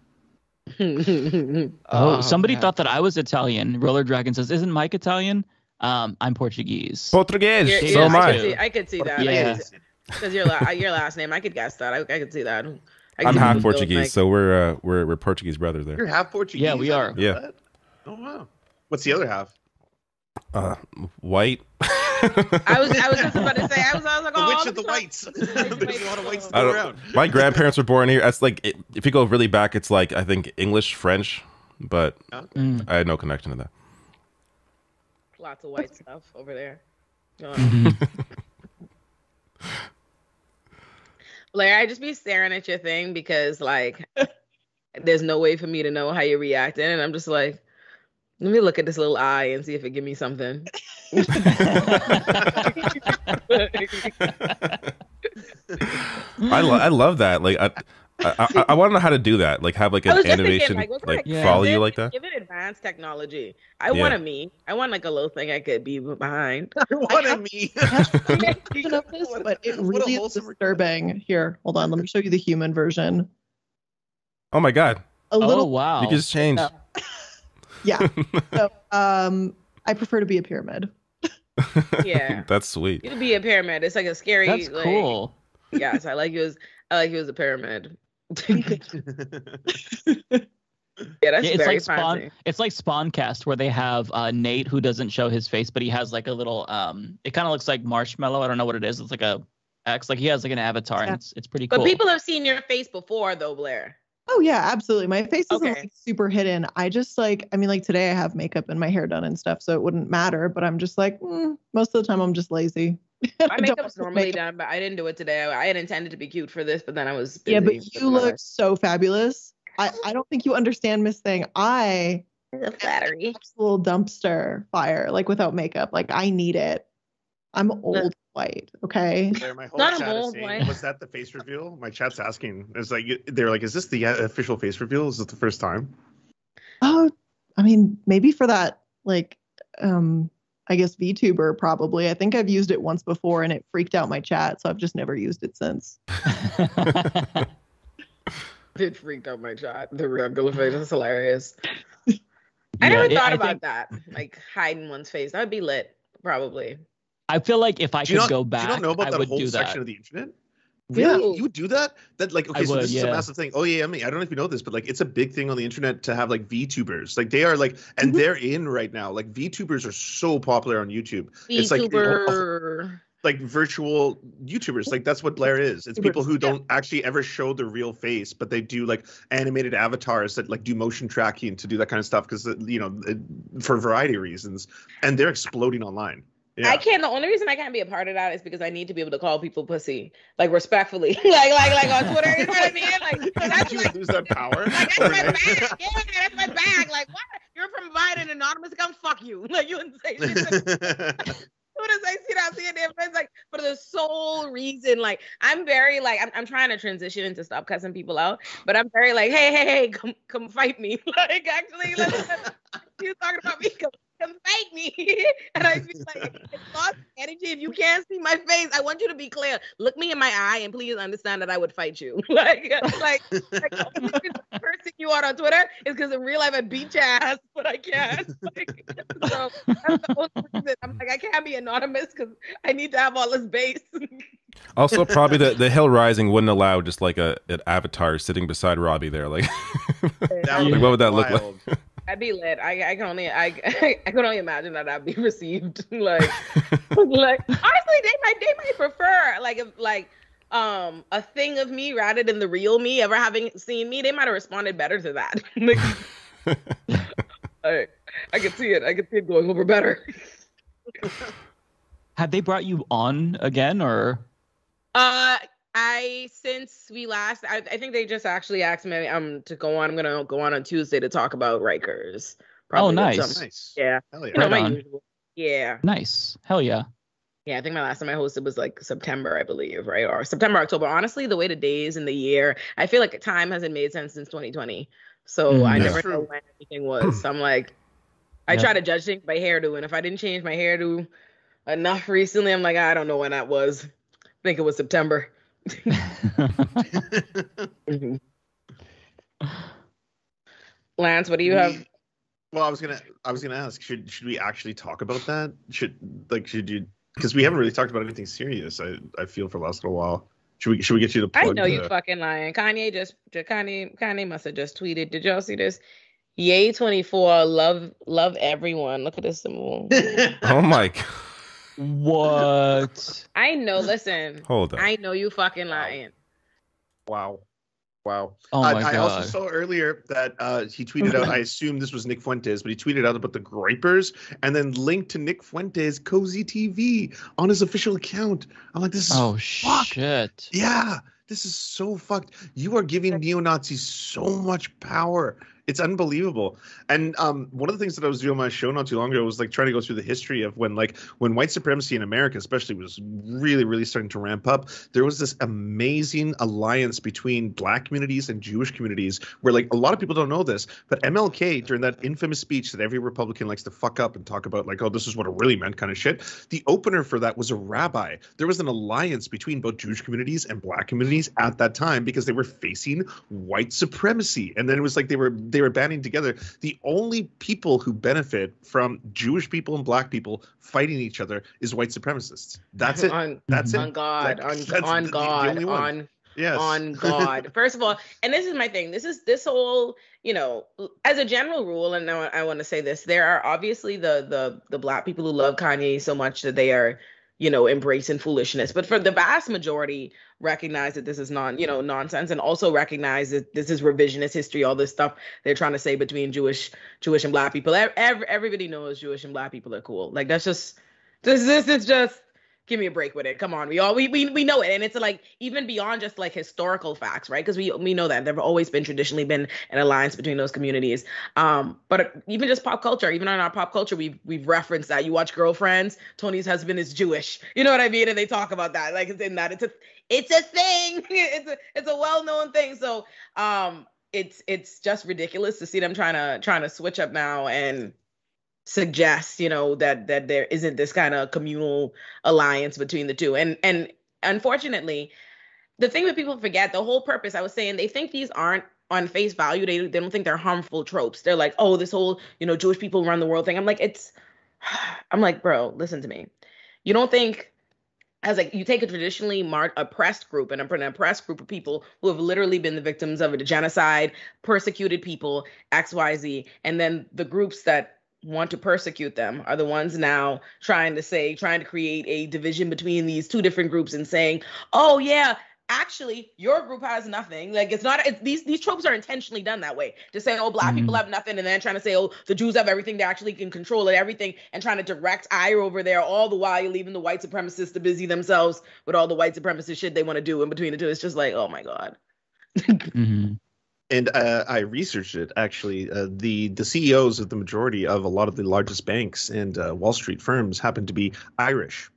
Oh, somebody man. thought that I was Italian. Roller Dragon says, "Isn't Mike Italian?" Um, I'm Portuguese. Portuguese. You're- Yeah, so yeah, am I I. could see, I could see that. Yeah. Because your la- your last name, I could guess that. I, I could see that. I could I'm half Portuguese, like- so we're uh, we're we're Portuguese brothers there. You're half Portuguese. Yeah, we are. Yeah. that. Oh wow. What's the other half? Uh, white. I was I was just about to say I was I was like oh Which I'm of the whites? There's a lot of whites I don't- around. My grandparents were born here. That's like it, if you go really back, it's like I think English, French, but Mm. I had no connection to that. lots of white stuff over there. Blair, I just be staring at your thing because like there's no way for me to know how you're reacting, and I'm just like, let me look at this little eye and see if it give me something. I lo- I love that. Like I I, I, I want to know how to do that. Like have like an was animation thinking, like, like kind follow you like that. Give it advanced technology. I Yeah. want a me. I want like a little thing I could be behind. I want a me. this, but it really is wholesome disturbing. Here, hold on. Let me show you the human version. Oh my god, A oh little, wow! you just change. No. Yeah. So, um, I prefer to be a pyramid. Yeah. That's sweet. You could be a pyramid. It's like a scary. That's like, cool. Yes, I like you as I like you as a pyramid. yeah, that's Yeah, it's very like Spawn. fancy. It's like Spawncast, where they have uh, Nate who doesn't show his face, but he has like a little. Um, it kind of looks like marshmallow. I don't know what it is. It's like a X. Like he has like an avatar, Yeah. and it's it's pretty cool. But people have seen your face before, though, Blair. Oh yeah, absolutely. My face isn't Okay. like super hidden. I just like, I mean, like today I have makeup and my hair done and stuff, so it wouldn't matter. But I'm just like, mm, most of the time I'm just lazy. My makeup's normally makeup- done, but I didn't do it today. I had intended to be cute for this, but then I was busy. Yeah, but you look so fabulous. I, I don't think you understand, Miss Thing. I The flattery. little dumpster fire, like without makeup. Like I need it. I'm old white. Okay. There, my whole Not a chat is saying, one. was that the face reveal? My chat's asking. It's like they're like, is this the uh, official face reveal? Is this the first time? Oh, I mean, maybe for that, like, um, I guess VTuber probably. I think I've used it once before and it freaked out my chat, so I've just never used it since. it freaked out my chat. The regular face is hilarious. I never it- thought I about think- that. Like hiding one's face. That would be lit, probably. I feel like if I Do could not, go do back, you not know about I that would whole do section that. of the internet? Yeah. You would do that? That like okay, I so would, this is a massive thing. Oh yeah, I mean, I don't know if you know this, but like it's a big thing on the internet to have like VTubers. Like they are like, and Mhm. they're in right now. Like VTubers are so popular on YouTube. It's like VTuber. like virtual YouTubers. Like that's what Blair is. It's people who don't actually ever show their real face, but they do like animated avatars that like do motion tracking to do that kind of stuff because you know for a variety of reasons, and they're exploding online. Yeah. I can't. The only reason I can't be a part of that is because I need to be able to call people pussy, like respectfully, like like like on Twitter. You know what I mean? Like that's you like, lose that power? like that's my bag. Yeah, that's my bag. Like what? You're from Biden anonymous account. Fuck you. Like you wouldn't say shit. What does I see that? See it? It's like for the sole reason, like I'm very like I'm, I'm trying to transition into stop cussing people out, but I'm very like, hey, hey, hey, come come fight me. Like actually, let's, you talking about me? Come, come fight me. and I feel like it's lost energy. If you can't see my face, I want you to be clear. Look me in my eye and please understand that I would fight you. like like like the only reason you out on Twitter is because in real life I beat your ass, but I can't. Like, so that's the only reason. I'm like, I can't be anonymous because I need to have all this base. Also, probably the, the Hill Rising wouldn't allow just like a an avatar sitting beside Robbie there. Like, That Like, what would that look like? Wild. I'd be lit. I, I can only I, I can only imagine that I'd be received like like honestly they might they might prefer like if like um a thing of me rather than the real me ever having seen me they might have responded better to that. Like, I, I could see it. I could see it going over better. Have they brought you on again, or Uh, I since we last, I, I think they just actually asked me um to go on. I'm gonna go on on Tuesday to talk about Rikers. Oh, with nice. Nice. yeah, Hell yeah. you know, Right my on. usual. Yeah, nice? Hell yeah! yeah. I think my last time I hosted was like September, I believe, right, or September, October. Honestly, the way the days and the year, I feel like time hasn't made sense since 2020. So Mm. I never True. know when anything was. So I'm like, I Yeah. try to judge things by hairdo, and if I didn't change my hairdo enough recently, I'm like, I don't know when that was. I think it was September. Lance, what do you have? Well, I was gonna, I was gonna ask, should should we actually talk about that? Should like, should you? Because we haven't really talked about anything serious. I I feel for the last little while. Should we should we get you to plug? I know you the- fucking lying. Kanye just Kanye Kanye must have just tweeted. Did y'all see this? Ye 24, love love everyone. Look at this symbol. Oh my god. What? I know, listen. Hold on. I know you fucking lying. Wow. Wow. Oh I- my I, god. also saw earlier that uh, he tweeted out, I assume this was Nick Fuentes, but he tweeted out about the Groypers and then linked to Nick Fuentes' Cozy TV on his official account. I'm like, this is, oh fuck. shit. yeah, this is so fucked. You are giving neo Nazis so much power. It's unbelievable. And um, one of the things that I was doing on my show not too long ago was like trying to go through the history of when like when white supremacy in America, especially, was really really starting to ramp up. There was this amazing alliance between black communities and Jewish communities, where like a lot of people don't know this, but MLK during that infamous speech that every Republican likes to fuck up and talk about, like, oh, this is what it really meant, kind of shit. The opener for that was a rabbi. There was an alliance between both Jewish communities and black communities at that time because they were facing white supremacy, and then it was like they were they were banding together. The only people who benefit from Jewish people and black people fighting each other is white supremacists. That's it. On, That's on it. God, That- on that's on the God, one. on Yes. on God. First of all, and this is my thing. This is this whole, you know, as a general rule, and I, I want to say this: there are obviously the the the black people who love Kanye so much that they are, you know, embracing foolishness. But for the vast majority, recognize that this is non, you know, nonsense, and also recognize that this is revisionist history. All this stuff they're trying to say between Jewish Jewish and black people. Ev- ev- everybody knows Jewish and black people are cool. Like that's just this. This is just give me a break with it. Come on, we all we we, we know it, and it's like even beyond just like historical facts, right? Because we we know that there've always been traditionally been an alliance between those communities. Um, but even just pop culture, even on our pop culture, we've we've referenced that. You watch Girlfriends, Toni's husband is Jewish. You know what I mean? And they talk about that, like it's in that. It's a it's a thing. it's a it's a well known thing. So um, it's it's just ridiculous to see them trying to trying to switch up now and suggest you know that that there isn't this kind of communal alliance between the two. And and unfortunately the thing that people forget the whole purpose i was saying they think these aren't on face value. They, they don't think they're harmful tropes. They're like oh this whole you know jewish people run the world thing. I'm like it's i'm like bro listen to me. You don't think as like you take a traditionally marked oppressed group and an oppressed group of people who have literally been the victims of a genocide persecuted people xyz and then the groups that want to persecute them are the ones now trying to say trying to create a division between these two different groups and saying oh yeah actually your group has nothing like it's not it's, these these tropes are intentionally done that way to say oh black people Mhm. have nothing and then trying to say oh the jews have everything they actually can control it everything and trying to direct ire over there all the while you're leaving the white supremacists to busy themselves with all the white supremacist shit they want to do in between the two it's just like oh my god Mhm. And uh, I researched it actually. Uh, the the CEOs of the majority of a lot of the largest banks and uh, Wall Street firms happen to be Irish.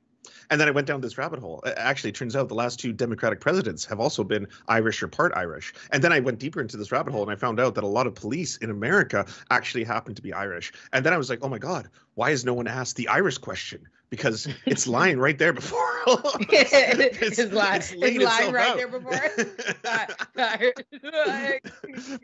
And then I went down this rabbit hole. Actually, it turns out the last two Democratic presidents have also been Irish or part Irish. And then I went deeper into this rabbit hole and I found out that a lot of police in America actually happen to be Irish. And then I was like, oh my God, why has no one asked the Irish question? Because it's lying right there before. all of us. it's, it's lying it's it's lying right out. there before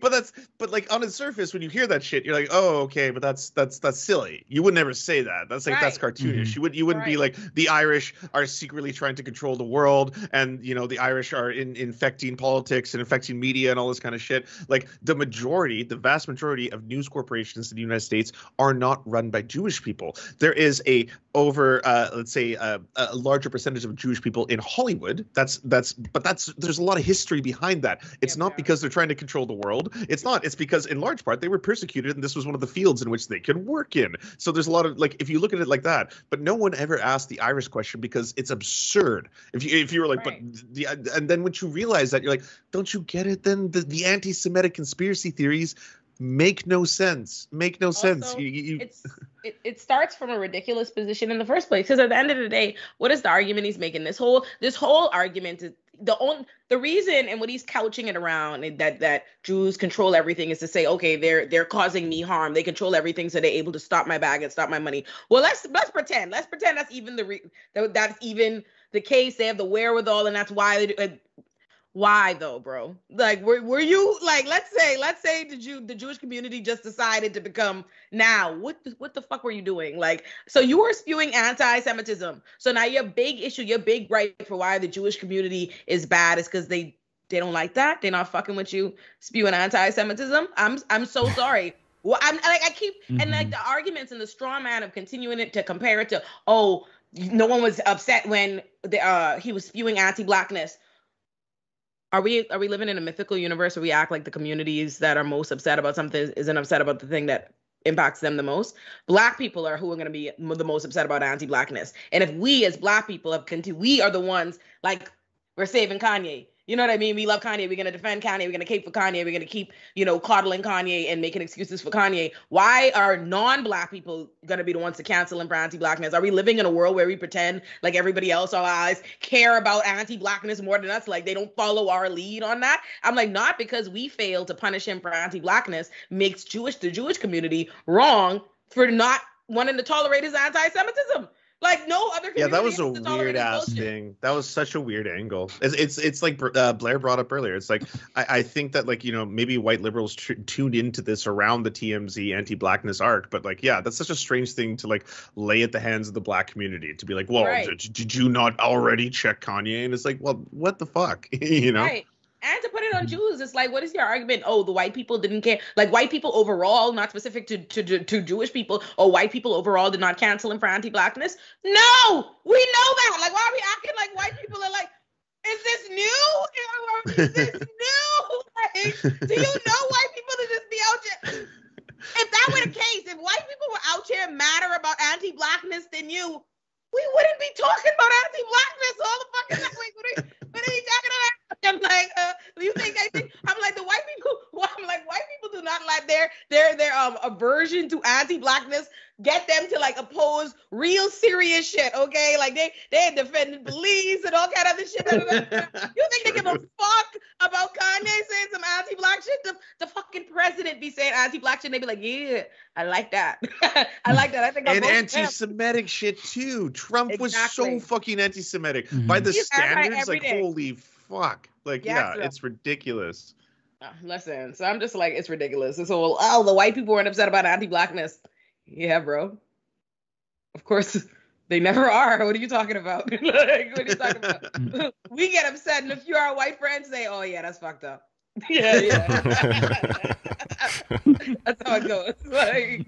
but that's but like on the surface when you hear that shit you're like oh okay but that's that's that's silly you would never say that that's like that's Right. cartoonish Mhm. you would you wouldn't be like the irish are secretly trying to control the world and you know the irish are in, infecting politics and infecting media and all this kind of shit like the majority the vast majority of news corporations in the united states are not run by jewish people there is a over uh let's say uh, a larger percentage of jewish people in hollywood that's that's but that's there's a lot of history behind that. It's Yep, not yeah. because they're trying to control the world. It's not. It's because in large part they were persecuted and this was one of the fields in which they could work in. So there's a lot of like if you look at it like that but no one ever asked the irish question because it's absurd. If you if you were like Right. but the and then once you realize that you're like don't you get it then? The, the anti-semitic conspiracy theories make no sense. Make no sense. You, you, it's it, it starts from a ridiculous position in the first place because at the end of the day what is the argument he's making this whole this whole argument is the only the reason and what he's couching it around that that Jews control everything is to say, okay, they're they're causing me harm. They control everything, so they're able to stop my bag and stop my money. Well, let's let's pretend. Let's pretend that's even the re- that, that's even the case. They have the wherewithal, and that's why they, uh, why though, bro? Like, were, were you like, let's say, let's say the Jew, the Jewish community just decided to become now. What, the, what the fuck were you doing? Like, so you were spewing anti-Semitism. So now your big issue, your big gripe for why the Jewish community is bad is because they they don't like that. They're not fucking with you spewing anti-Semitism. I'm I'm so sorry. Well, I'm like I keep mm-hmm. and like mm-hmm. the arguments and the straw man of continuing it to compare it to oh no one was upset when the, uh, he was spewing anti-blackness are we are we living in a mythical universe where we act like the communities that are most upset about something isn't upset about the thing that impacts them the most? Black people are who are going to be the most upset about anti-blackness. And if we as black people have continued we are the ones like we're saving kanye you know what I mean? We love Kanye. We're gonna defend Kanye. We're gonna cape for Kanye. We're gonna keep, you know, coddling Kanye and making excuses for Kanye. Why are non-black people gonna be the ones to cancel for anti-blackness? Are we living in a world where we pretend like everybody else, our eyes, care about anti-blackness more than us? Like they don't follow our lead on that? I'm like, not because we fail to punish him for anti-blackness makes Jewish the Jewish community wrong for not wanting to tolerate his anti-Semitism. Like no other. Yeah, that was a weird ass bullshit. thing. That was such a weird angle. It's it's, it's like uh, Blair brought up earlier. It's like I, I think that like you know maybe white liberals tr- tuned into this around the TMZ anti-blackness arc, but like yeah, that's such a strange thing to like lay at the hands of the black community to be like, well, right. did, did you not already check Kanye? And it's like, well, what the fuck, you know? Right and to put it on Jews, it's like, what is your argument? Oh, the white people didn't care. Like white people overall, not specific to to, to Jewish people, or white people overall did not cancel him for anti-blackness. No, we know that. Like, why are we acting like white people are like, is this new? Is this new? Like, do you know white people to just be out here? If that were the case, if white people were out here matter about anti-blackness than you, we wouldn't be talking about anti-blackness all the fucking time. What are, what are you talking about? I'm like, uh, you think I think I'm like the white people? Well, I'm like white people do not like their their their um aversion to anti-blackness get them to like oppose real serious shit. Okay, like they they defended police and all kind of other shit. you think they give a fuck about Kanye saying some anti-black shit? The, the fucking president be saying anti-black shit. And they be like, yeah, I like that. I like that. I think and anti-Semitic shit too. Trump exactly. was so fucking anti-Semitic mm-hmm. by the He's standards. Like, day. holy fuck. Like, yeah, yeah it's ridiculous. Uh, listen, so I'm just like, it's ridiculous. And so, oh, the white people weren't upset about anti-blackness. Yeah, bro. Of course, they never are. What are you talking about? like, what are you talking about? we get upset, and if you are a white friend, say, "Oh yeah, that's fucked up." yeah, yeah. that's how it goes. Like,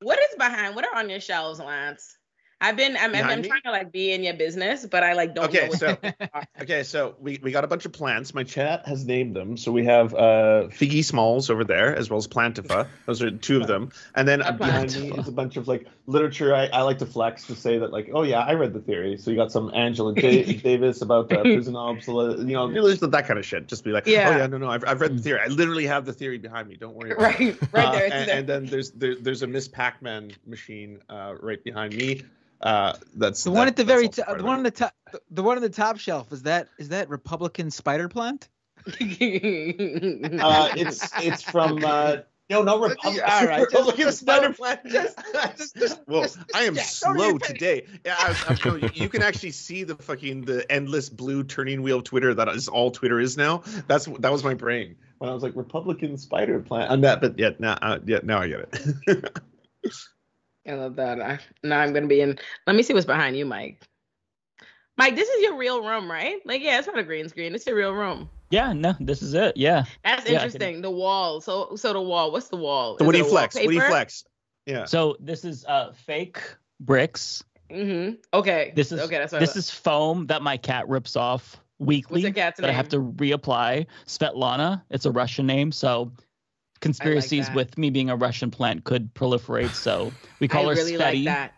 what is behind? What are on your shelves, Lance? I've been I'm, I've been trying to like be in your business, but I like don't okay, so okay, so we, we got a bunch of plants. My chat has named them. So we have uh Figgy Smalls over there, as well as Plantifa. Those are two of them. And then behind me is a bunch of like literature. I, I like to flex to say that like, oh yeah, I read the theory. So you got some Angela J- Davis about uh, prison obsolete, you know, that kind of shit. Just be like, yeah. oh yeah, no, no, I've, I've read the theory. I literally have the theory behind me. Don't worry. right, it. right there, uh, and, there. and, then there's there, there's a Ms. Pac-Man machine uh, right behind me. Uh, that's the one at the very top. The one on the top. The one on the top shelf is that is that Republican spider plant? uh, it's it's from uh, no no Republican. All right, Republican just, spider no, plant. Just, just, just, well, I am slow today. Yeah, I was, I'm showing you. You can actually see the fucking the endless blue turning wheel of Twitter. That is all Twitter is now. That's that was my brain when I was like Republican spider plant. I'm that, but yet now, uh, yeah, now I get it. I love that. I, now I'm gonna be in. Let me see what's behind you, Mike. Mike, this is your real room, right? Like, yeah, it's not a green screen. It's your real room. Yeah, no, this is it. Yeah. That's yeah, interesting. The wall. So, so the wall. What's the wall? So what do you flex? Wallpaper? What do you flex? Yeah. So this is uh fake bricks. Mm-hmm. Okay. This is okay. That's right. this is foam that my cat rips off weekly. What's cat's that name? I have to reapply. Svetlana. It's a Russian name, so conspiracies like with me being a Russian plant could proliferate. So we call I her really Sveti. Like that.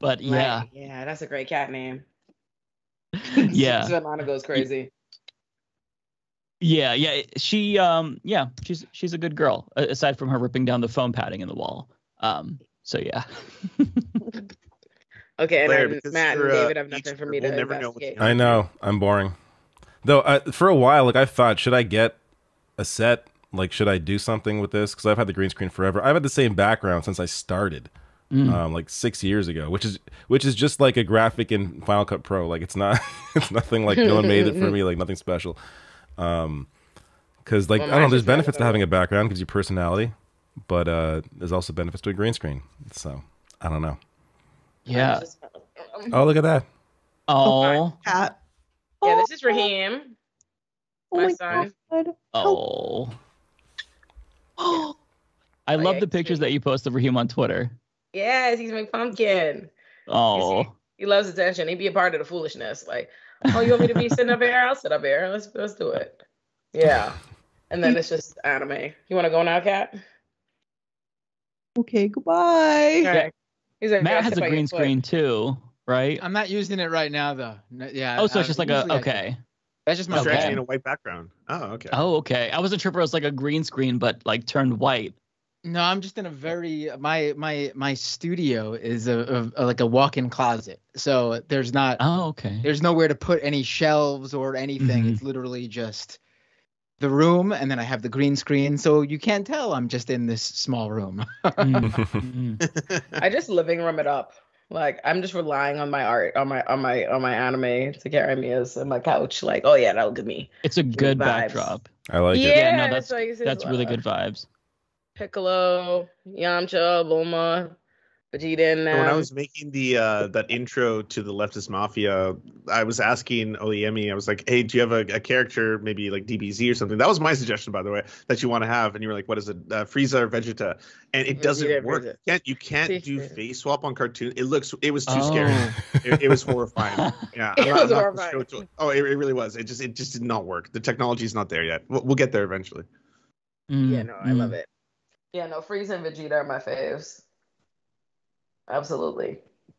But yeah. Right. Yeah, that's a great cat name. yeah. Svetlana goes crazy. Yeah, yeah. She um yeah, she's she's a good girl, aside from her ripping down the foam padding in the wall. Um, so yeah. Okay, and Blair, then Matt and David have nothing for me to we'll never know investigate. behind I know. I'm boring. Though uh, for a while, like I thought, should I get a set? Like, should I do something with this? Because I've had the green screen forever. I've had the same background since I started, Mm. um, like six years ago, which is which is just like a graphic in Final Cut Pro. Like it's not, it's nothing like no one made it for me. Like nothing special. Um, because like Well, I don't know, there's benefits to regular. having a background, gives you personality, but uh, there's also benefits to a green screen. So I don't know. Yeah. Oh, look at that. Oh. Cat. Yeah, this is Raheem. Oh my my son. god. Oh. Oh. I love yeah, the pictures that you post of Raheem on Twitter. Yes, he's my pumpkin. Oh. He loves attention. He'd be a part of the foolishness. Like, oh, you want me to be sitting up here? I'll sit up here. Let's let's do it. Yeah. And then it's just anime. You want to go now, Cat? Okay, goodbye. Okay. He's like, Matt has a green your foot." screen too, right? I'm not using it right now though. No- yeah. Oh, so it's just like a usually I do. okay. That's just my It's Okay. actually in brand. a white background. Oh, okay. Oh, okay. I wasn't sure if it was like a green screen, but like turned white. No, I'm just in a very my my my studio is a, a, like a walk-in closet. So there's not Oh, okay. there's nowhere to put any shelves or anything. Mhm. It's literally just the room and then I have the green screen so you can't tell I'm just in this small room. Mm, mm. I just living room it up. Like I'm just relying on my art, on my on my on my anime to carry me as on my couch. Like, oh yeah, that'll give me. It's a good backdrop. I like yeah, it. Yeah, no, that's that's- That's really good vibes. Piccolo, Yamcha, Bulma, Vegeta, and So when I was making the uh, that intro to the leftist mafia, I was asking Oyemi, I was like, "Hey, do you have a, a character, maybe like DBZ or something?" That was my suggestion, by the way, that you want to have. And you were like, "What is it, uh, Frieza or Vegeta?" And it doesn't work. Vegeta. You can't you can't do face swap on cartoon. It looks it was too scary. Oh. It, it was horrifying. Yeah, It not- was I'm horrifying. to- Oh, it, it really was. It just it just did not work. The technology is not there yet. We'll, we'll get there eventually. Mm, Yeah, no, I mm. love it. Yeah, no, Frieza and Vegeta are my faves. Absolutely.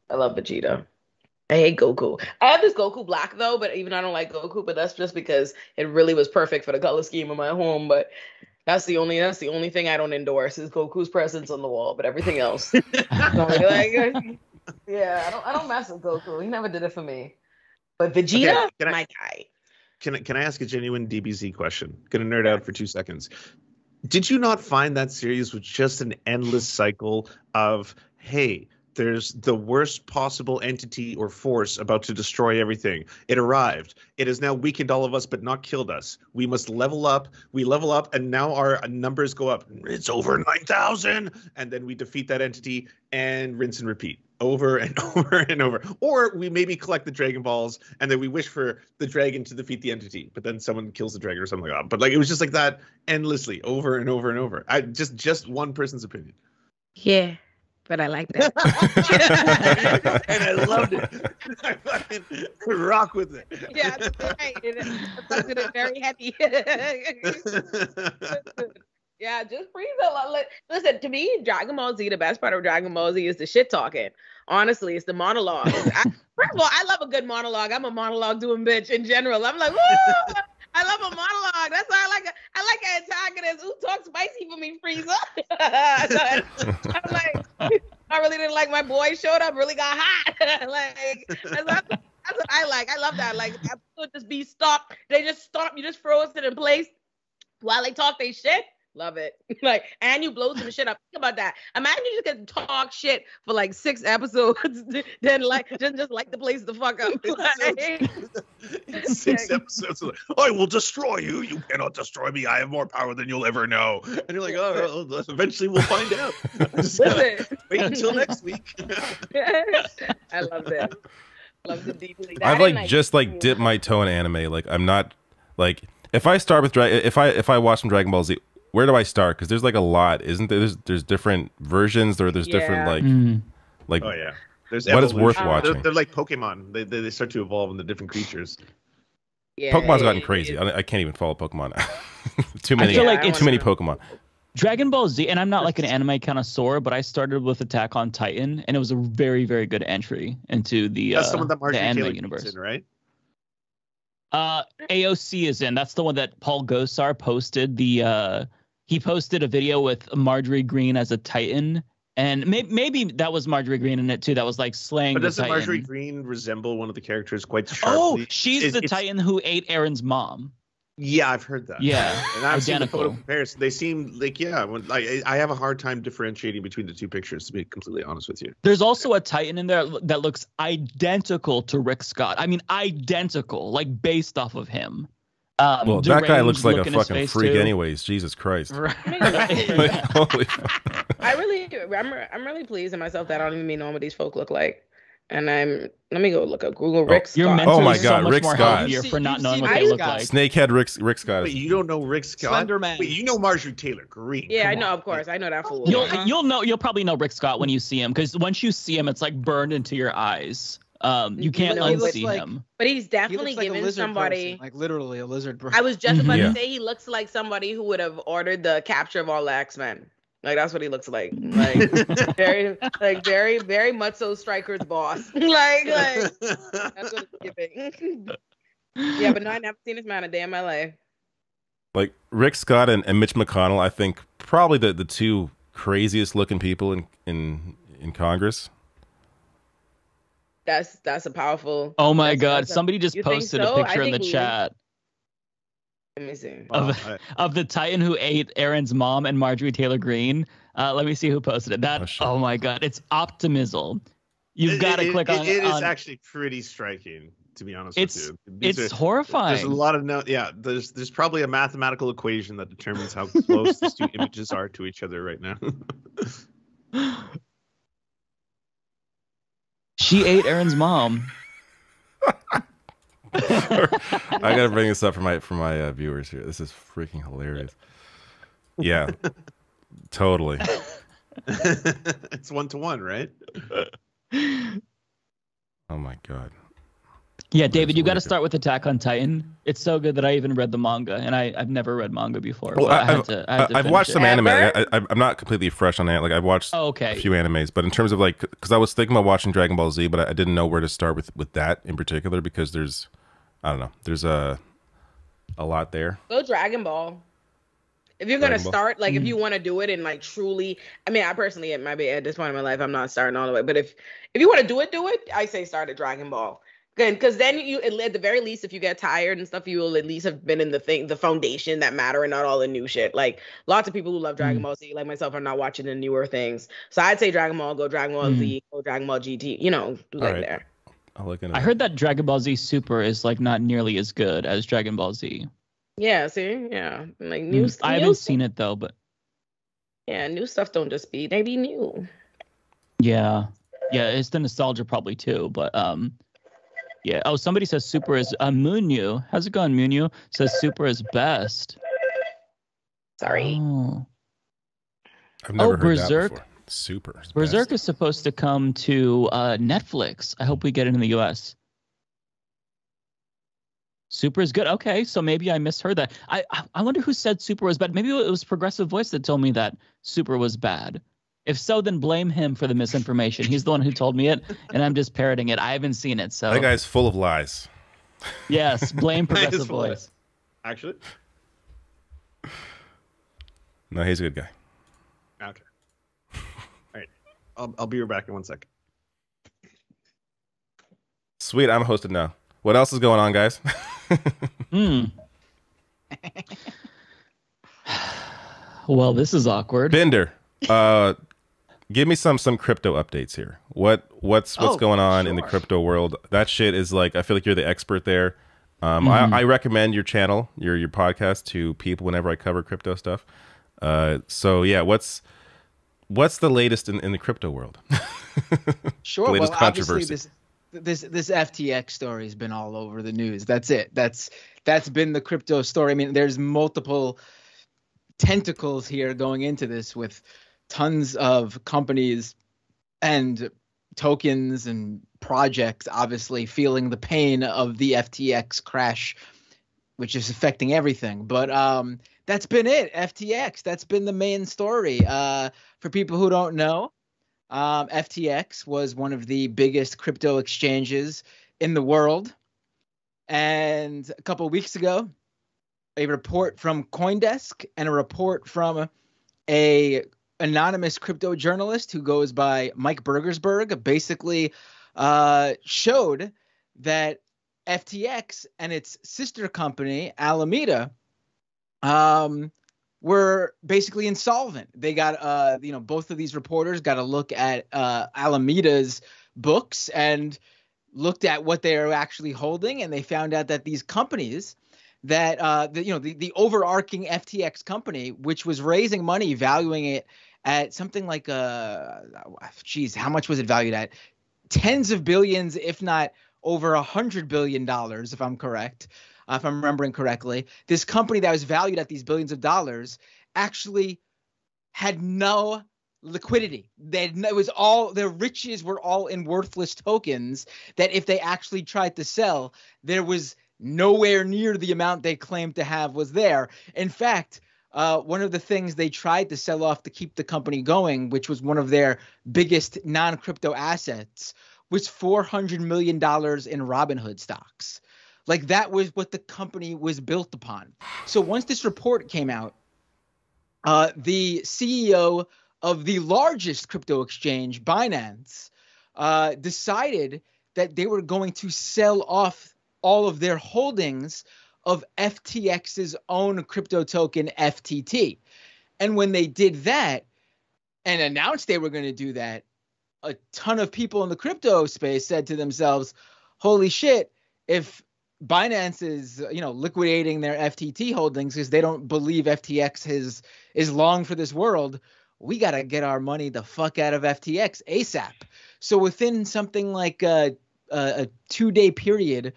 I love Vegeta. I hate Goku. I have this Goku Black though, but even I don't like Goku, but that's just because it really was perfect for the color scheme of my home. But that's the only that's the only thing I don't endorse is Goku's presence on the wall, but everything else. like, yeah, I don't I don't mess with Goku. He never did it for me. But Vegeta, can I- my guy. Can I, can I ask a genuine DBZ question? Gonna nerd out for two seconds. Did you not find that series was just an endless cycle of hey, there's the worst possible entity or force about to destroy everything. It arrived. It has now weakened all of us, but not killed us. We must level up. We level up, and now our numbers go up. It's over nine thousand, and then we defeat that entity and rinse and repeat over and over and over. Or we maybe collect the Dragon Balls and then we wish for the dragon to defeat the entity, but then someone kills the dragon or something like that. But like it was just like that endlessly, over and over and over. I just just one person's opinion. Yeah, but I like that. and I loved it. I fucking rock with it. yeah, that's right. It, it, it very heavy. Yeah, just breathe a. Listen, to me, Dragon Ball Z, the best part of Dragon Ball Z is the shit talking. Honestly, it's the monologue. I, first of all, I love a good monologue. I'm a monologue doing bitch in general. I'm like, woo! I love a monologue. That's why I like. A, I like an antagonist who talks spicy for me, Frieza. I'm like, I really didn't like my boy showed up, really got hot. like that's, that's, that's what I like. I love that. Like episode just be stopped. They just stop. You just froze it in place while they talk they shit. Love it. like and you blow some shit up. Think about that. Imagine you just get to talk shit for like six episodes, then like just just like the place the fuck up. Like, Six episodes. Of, I will destroy you. You cannot destroy me. I have more power than you'll ever know. And you're like, oh, well, eventually we'll find out. Just gotta listen. wait until next week. I love that. Love it deeply. I've That and, like just like dipped my toe in anime. Like I'm not like if I start with Dragon, if I if I watch some Dragon Ball Z, where do I start? Because there's like a lot, isn't there? There's there's different versions, or there's different like Mm. like Oh yeah. There's What is worth watching? They're, they're like Pokemon. They, they they start to evolve into different creatures. Yeah, Pokemon's gotten crazy. it- I, I can't even follow Pokemon. too I many, feel like Yeah, it's too many Pokemon. Dragon Ball Z, and I'm not like an anime connoisseur, but I started with Attack on Titan, and it was a very, very good entry into the That's uh, the one that the anime Taylor universe. universe. in, right? Uh, AOC is in. That's the one that Paul Gosar posted. The uh, he posted a video with Marjorie Greene as a Titan, And maybe maybe that was Marjorie Greene in it too. That was like slaying But doesn't. Marjorie Greene resemble one of the characters quite oh, sharply? oh, she's It's- the it's- Titan who ate Eren's mom. Yeah, I've heard that. Yeah, and I've seen the photo comparison. They seem like yeah. When, I I have a hard time differentiating between the two pictures. To be completely honest with you. There's also a Titan in there that looks identical to Rick Scott. I mean, identical, like based off of him. Um, Well, that guy looks like a look in fucking freak, too. anyways. Jesus Christ. Right. Like, holy fuck. I really, I'm, I'm really pleased in myself that I don't even know what these folk look like. And I'm, let me go look up Google Rick Scott. Oh my God, so Rick Scott. healthier You for not knowing what Rick they look Scott. like. Snakehead Rick Rick Scott. Wait, you don't know Rick Scott? Slender Man. Wait, you know Marjorie Taylor Greene? Yeah, Come I know, on. of course. I know that fool. You'll Uh-huh. you'll know you'll probably know Rick Scott when you see him because once you see him, it's like burned into your eyes. Um, you You can't know, he unsee like- him. But he's definitely looks like a giving lizard somebody. person, like literally a lizard person. I was just about Yeah. to say he looks like somebody who would have ordered the capture of all the X Men. Like that's what he looks like. Like very, like very, very much so Stryker's boss. like, like that's what it's giving. yeah, but no, I never seen this man a day in my life. like Rick Scott and, and Mitch McConnell, I think probably the, the two craziest looking people in in in Congress. That's that's a powerful. Oh my God! that's a- Somebody just you posted so? a I picture in the we- chat Let me see. Wow, of I- of the Titan who ate Eren's mom and Marjorie Taylor Greene. Uh, let me see who posted it. That Oh, oh, my God! It's Optimism. You've got to it- click it- on. It is on- actually pretty striking, to be honest It's- with you. These it's are- horrifying. There's a lot of no, yeah. There's there's probably a mathematical equation that determines how close these two images are to each other right now. She ate Eren's mom. I gotta bring this up for my for my uh, viewers here. This is freaking hilarious. Yeah, totally. it's one to one, right? Oh my god. Yeah, David, you got to start with Attack on Titan. It's so good that I even read the manga, and I, I've never read manga before. Well, but I I've, to. I I've watched it. some anime. I, I, I'm not completely fresh on that. Like I've watched Oh, a few animes, but in terms of like, because I was thinking about watching Dragon Ball Z, but I, I didn't know where to start with with that in particular because there's, I don't know, there's a a lot there. Go Dragon Ball. If you're gonna Dragon Ball. start, like, if Mm. you want to do it and like truly, I mean, I personally, it might be at this point in my life, I'm not starting all the way. But if if you want to do it, do it. I say start at Dragon Ball. Good, because then you, at the very least, if you get tired and stuff, you will at least have been in the thing, the foundation that matter, and not all the new shit. Like lots of people who love Dragon Mm. Ball Z, like myself, are not watching the newer things. So I'd say Dragon Ball, go Dragon Ball Mm. Z, go Dragon Ball GT. You know, do like Alright. there. I'll look into I that. heard that Dragon Ball Z Super is like not nearly as good as Dragon Ball Z. Yeah, see, yeah, like new. Mm, I new haven't stuff- seen it though, but Yeah, new stuff don't just be they be new. yeah, yeah, it's the nostalgia probably too. But um, yeah. Oh, somebody says Super is uh, Munyu. How's it going, Munyu? Says Super is best. Sorry. Oh. I've never oh, heard Berserk. that before. Super. is Berserk best. is supposed to come to uh, Netflix. I hope we get it in the US. Super is good. Okay, so maybe I misheard that. I I- I wonder who said Super was bad. Maybe it was Progressive Voice that told me that Super was bad. If so, then blame him for the misinformation. He's the one who told me it, and I'm just parroting it. I haven't seen it, so That guy's full of lies. yes, blame That is Progressive full of- Voice. Actually, No, he's a good guy. okay. All right, I'll I'll be right back in one second. Sweet, I'm hosted now. What else is going on, guys? Hmm. well, this is awkward. Binder, uh, give me some some crypto updates here. What what's what's Oh, going on in the crypto world? That shit is like I feel like you're the expert there. Um, Mhm. I, I recommend your channel, your your podcast to people whenever I cover crypto stuff. Uh, so yeah, what's what's the latest in, in the crypto world? Sure. The latest well, obviously controversy. this this this FTX story has been all over the news. That's it. That's that's been the crypto story. I mean, there's multiple tentacles here going into this with tons of companies and tokens and projects obviously feeling the pain of the FTX crash which is affecting everything. But um that's been it. FTX. That's been the main story. Uh for people who don't know, um, FTX was one of the biggest crypto exchanges in the world. And a couple weeks ago, a report from Coindesk and a report from a anonymous crypto journalist who goes by Mike Burgersburg basically uh, showed that FTX and its sister company Alameda um, were basically insolvent. They got uh, you know both of these reporters got a look at uh, Alameda's books and looked at what they are actually holding, and they found out that these companies that uh, the, you know the, the overarching FTX company, which was raising money, valuing it at something like uh, geez, how much was it valued at? Tens of billions, if not over a hundred billion dollars, if I'm correct, uh, if I'm remembering correctly. This company that was valued at these billions of dollars actually had no liquidity. They it was all their riches were all in worthless tokens that if they actually tried to sell, there was nowhere near the amount they claimed to have was there. In fact, uh, one of the things they tried to sell off to keep the company going, which was one of their biggest non crypto assets, was $400 million in Robinhood stocks. Like that was what the company was built upon. So once this report came out, uh, the CEO of the largest crypto exchange, Binance, uh, decided that they were going to sell off all of their holdings of FTX's own crypto token, FTT. And when they did that and announced they were going to do that, a ton of people in the crypto space said to themselves, holy shit, if Binance is, you know, liquidating their FTT holdings because they don't believe FTX is is long for this world, we got to get our money the fuck out of FTX ASAP. So within something like a, a, a two day period,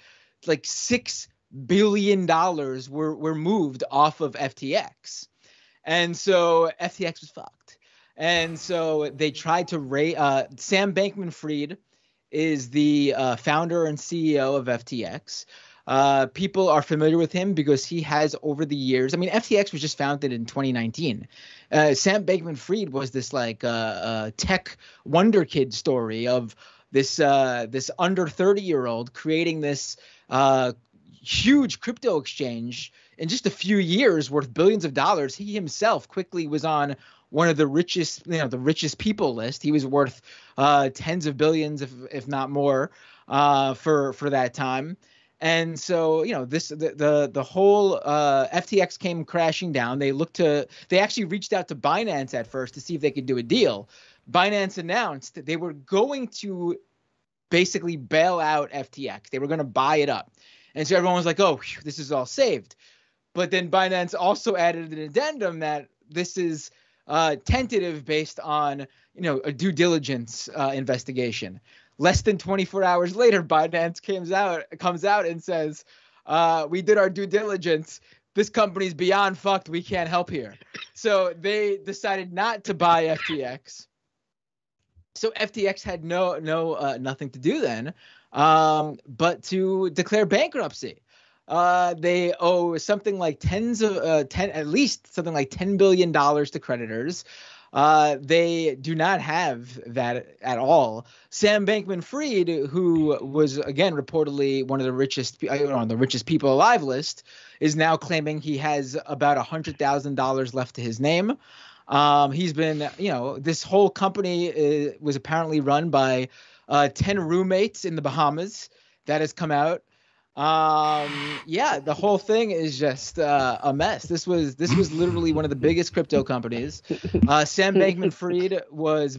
like six billion dollars were were moved off of FTX, and so FTX was fucked. And so they tried to raise. Uh, Sam Bankman-Fried is the uh, founder and CEO of FTX. Uh, people are familiar with him because he has over the years. I mean, FTX was just founded in 2019. Uh, Sam Bankman-Fried was this like uh, uh, tech wonder kid story of this uh, this under 30 year old creating this uh, huge crypto exchange in just a few years worth billions of dollars. He himself quickly was on one of the richest, you know, the richest people list. He was worth uh, tens of billions, if if not more, uh, for for that time. And so, you know, this the the, the whole uh, FTX came crashing down. They looked to they actually reached out to Binance at first to see if they could do a deal. Binance announced that they were going to basically bail out FTX. They were going to buy it up. And so everyone was like, "Oh, whew, this is all saved." But then Binance also added an addendum that this is uh, tentative based on you know a due diligence uh, investigation. Less than 24 hours later, Binance comes out comes out and says, uh, "We did our due diligence. This company's beyond fucked. We can't help here." So they decided not to buy FTX. So FTX had no no uh, nothing to do then, um, but to declare bankruptcy. Uh, they owe something like tens of uh, ten, at least something like ten billion dollars to creditors. Uh, they do not have that at all. Sam Bankman-Fried, who was again reportedly one of the richest uh, on the richest people alive list, is now claiming he has about hundred thousand dollars left to his name. Um, he's been, you know, this whole company uh, was apparently run by uh, ten roommates in the Bahamas. That has come out um yeah the whole thing is just uh, a mess this was this was literally one of the biggest crypto companies uh sam bankman fried was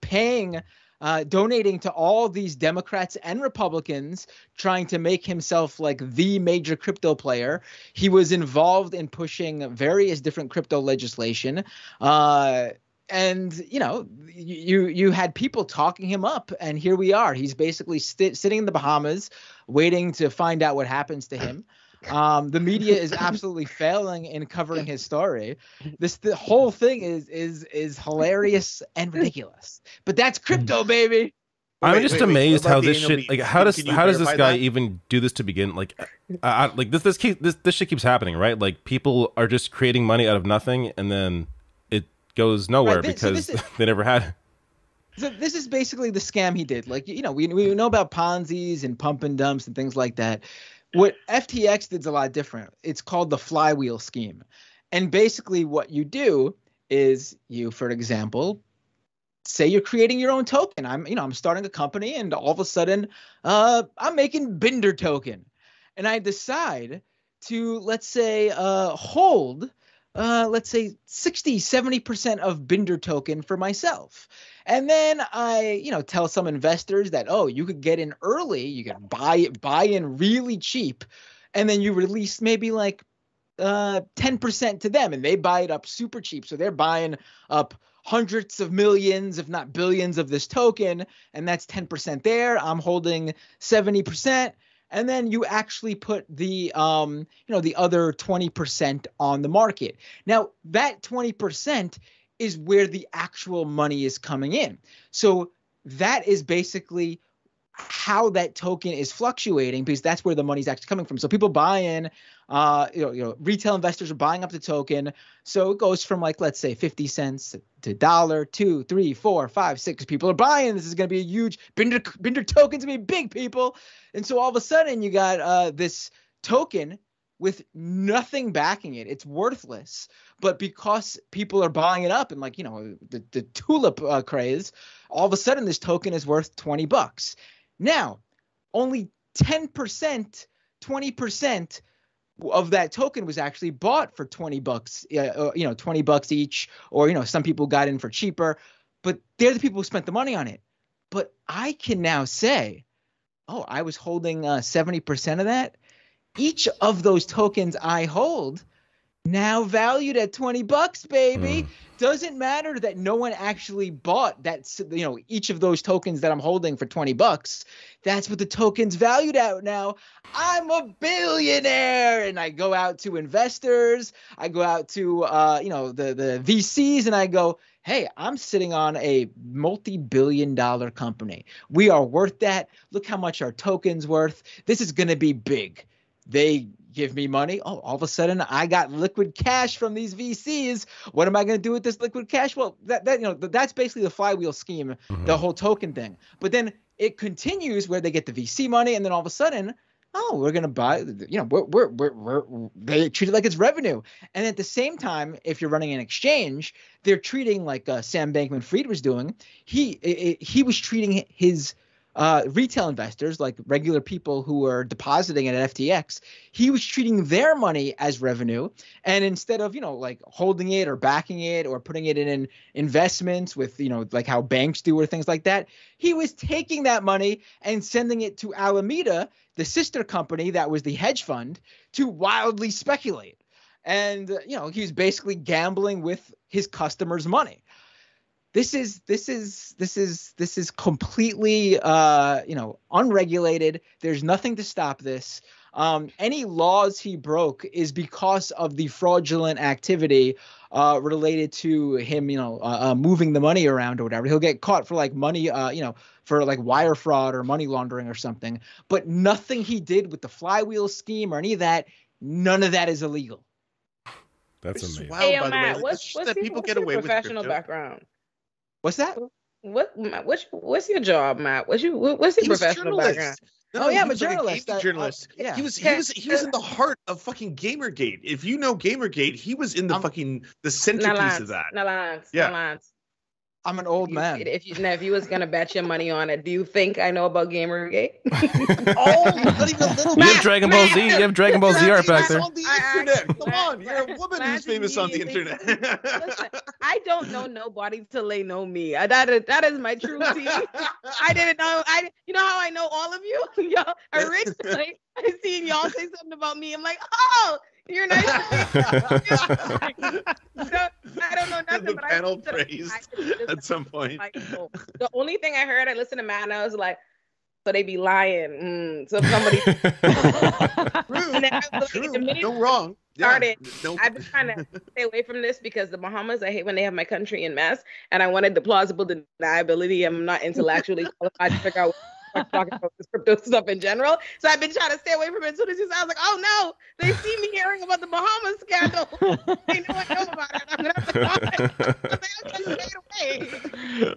paying uh, donating to all these Democrats and Republicans, trying to make himself like the major crypto player. He was involved in pushing various different crypto legislation. Uh, and you know you you had people talking him up and here we are. He's basically st- sitting in the bahamas waiting to find out what happens to him. Um, the media is absolutely failing in covering his story. This the whole thing is is is hilarious and ridiculous. But that's crypto baby. I'm Wait, just wait, wait, amazed what how this shit like how does how does this guy that? even do this to begin? Like I, I, like this this keep this this shit keeps happening right? Like people are just creating money out of nothing and then it goes nowhere Right, this- so because this is- they never had So this is basically the scam he did. Like you know, we we know about Ponzi's and pump and dumps and things like that. What FTX did is a lot different. It's called the flywheel scheme, and basically what you do is you, for example, say you're creating your own token. I'm, you know, I'm starting a company, and all of a sudden, uh, I'm making Binder token, and I decide to let's say uh, hold uh, let's say 60 70% of binder token for myself. And then i you know tell some investors that oh you could get in early you can buy it, buy in really cheap and then you release maybe like uh 10% to them and they buy it up super cheap. So they're buying up hundreds of millions if not billions of this token and that's 10% there. I'm holding 70% and then you actually put the um, you know the other 20% on the market. Now that 20% is where the actual money is coming in. So that is basically how that token is fluctuating because that's where the money's actually coming from. So people buy in, uh, you know, you know, retail investors are buying up the token. So it goes from like let's say 50 cents to dollar, two, three, four, five, six. People are buying. This is going to be a huge Binder Binder tokens to be big people. And so all of a sudden you got uh, this token with nothing backing it. It's worthless. But because people are buying it up and like, you know, the, the tulip uh, craze, all of a sudden this token is worth 20 bucks. Now, only 10%, 20% of that token was actually bought for 20 bucks, uh, you know, 20 bucks each, or, you know, some people got in for cheaper, but they're the people who spent the money on it. But I can now say, oh, I was holding uh, 70% of that. Each of those tokens I hold now valued at 20 bucks baby. Mm. doesn't matter that no one actually bought that you know each of those tokens that i'm holding for 20 bucks. That's what the token's valued at now. I'm a billionaire! And i go out to investors. I go out to uh, you know the the vcs and i go hey i'm sitting on a multi-billion dollar company. We are worth that. Look how much our tokens worth. This is going to be big. They give me money. Oh, all of a sudden I got liquid cash from these VCs. What am I going to do with this liquid cash? Well, that, that you know that's basically the flywheel scheme, mm-hmm. the whole token thing. But then it continues where they get the VC money, and then all of a sudden, oh, we're going to buy. You know, we're, we're we're we're they treat it like it's revenue. And at the same time, if you're running an exchange, they're treating like uh, Sam Bankman-Fried was doing. He it, he was treating his uh, retail investors, like regular people who are depositing at FTX, he was treating their money as revenue. And instead of, you know, like holding it or backing it or putting it in investments with, you know, like how banks do or things like that, he was taking that money and sending it to Alameda, the sister company that was the hedge fund, to wildly speculate. And, you know, he was basically gambling with his customers' money this is this is this is this is completely uh, you know unregulated. There's nothing to stop this. Um, any laws he broke is because of the fraudulent activity uh, related to him, you know, uh, uh, moving the money around or whatever. He'll get caught for like money, uh, you know, for like wire fraud or money laundering or something. But nothing he did with the flywheel scheme or any of that, none of that is illegal. That's amazing. Wild, hey, Matt, what's, what's, that people what's get away with? professional background? What's that? What what's what's your job, Matt? What's you what's your professional background? No, oh yeah, I'm a journalist. Like a journalist. I, uh, yeah, he was he was he was in the heart of fucking GamerGate. If you know GamerGate, he was in the um, fucking the centerpiece of that. No lines. Yeah. No lines. I'm an old man. If you, if you was gonna bet your money on it, do you think I know about Gamergate? oh, not even a little. You have Dragon Ball Z. You have Dragon Ball Z art back there. On the internet. Come on, you're a woman who's famous on the internet. Listen, I don't know nobody till they know me. Uh, that is that is my true team. I didn't know. I you know how I know all of you. Y'all originally, I seen y'all say something about me. I'm like, oh, you're nice. so, I don't know nothing. The panel praised at some point. Like, oh. The only thing I heard, I listened to Matt, and I was like, so they be lying. Mm. So somebody. True. True. no wrong. Started. Yeah. No. I've been trying to stay away from this because the Bahamas. I hate when they have my country in mess, and I wanted the plausible deniability. I'm not intellectually qualified to figure out talking about this crypto stuff in general. So I've been trying to stay away from it. As soon as you I was like, oh no, they see me hearing about the Bahamas scandal. they know I know about it. I'm gonna have to cry. I was like, okay, stay away.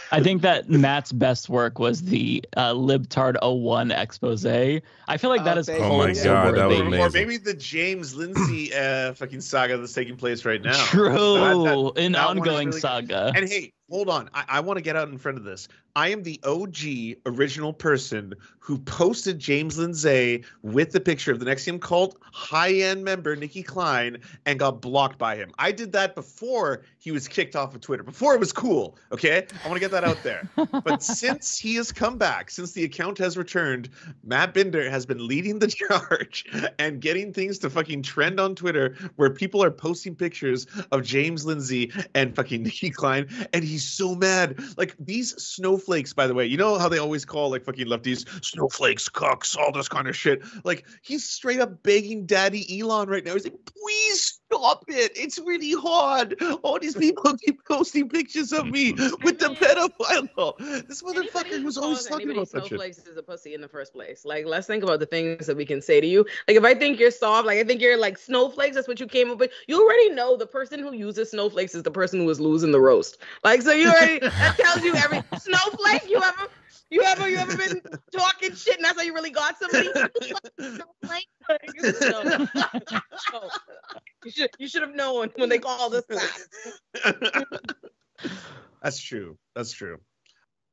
I think that Matt's best work was the uh, Libtard 01 expose. I feel like that Oh, is thank Oh my also God, that was worthy. amazing. Or maybe the James Lindsay uh, fucking saga that's taking place right now. True, That- that- an that ongoing really good. saga. And hey, hold on. I, I want to get out in front of this. I am the OG original person who posted James Lindsay with the picture of the NXIVM cult high end member Nicki Clyne and got blocked by him. I did that before he was kicked off of Twitter, before it was cool. Okay. I want to get that out there. but since he has come back, since the account has returned, Matt Binder has been leading the charge and getting things to fucking trend on Twitter where people are posting pictures of James Lindsay and fucking Nicki Clyne. And he's so mad. Like these snowflakes, by the way, you know how they always call like fucking lefties snowflakes, cucks, all this kind of shit. Like he's straight up begging daddy Elon right now. He's like, please stop it. It's really hard. All these people keep posting pictures of me with the This motherfucker was always talking about that shit. snowflakes is a pussy in the first place. Like, let's think about the things that we can say to you. Like, if I think you're soft, like I think you're like snowflakes, that's what you came up with. You already know the person who uses snowflakes is the person who is losing the roast. Like, so you already that tells you every snowflake you ever. You ever you ever been talking shit and that's how you really got somebody? Snowflake? Like. No. Oh. You should you should have known when they called us that. That's true. That's true.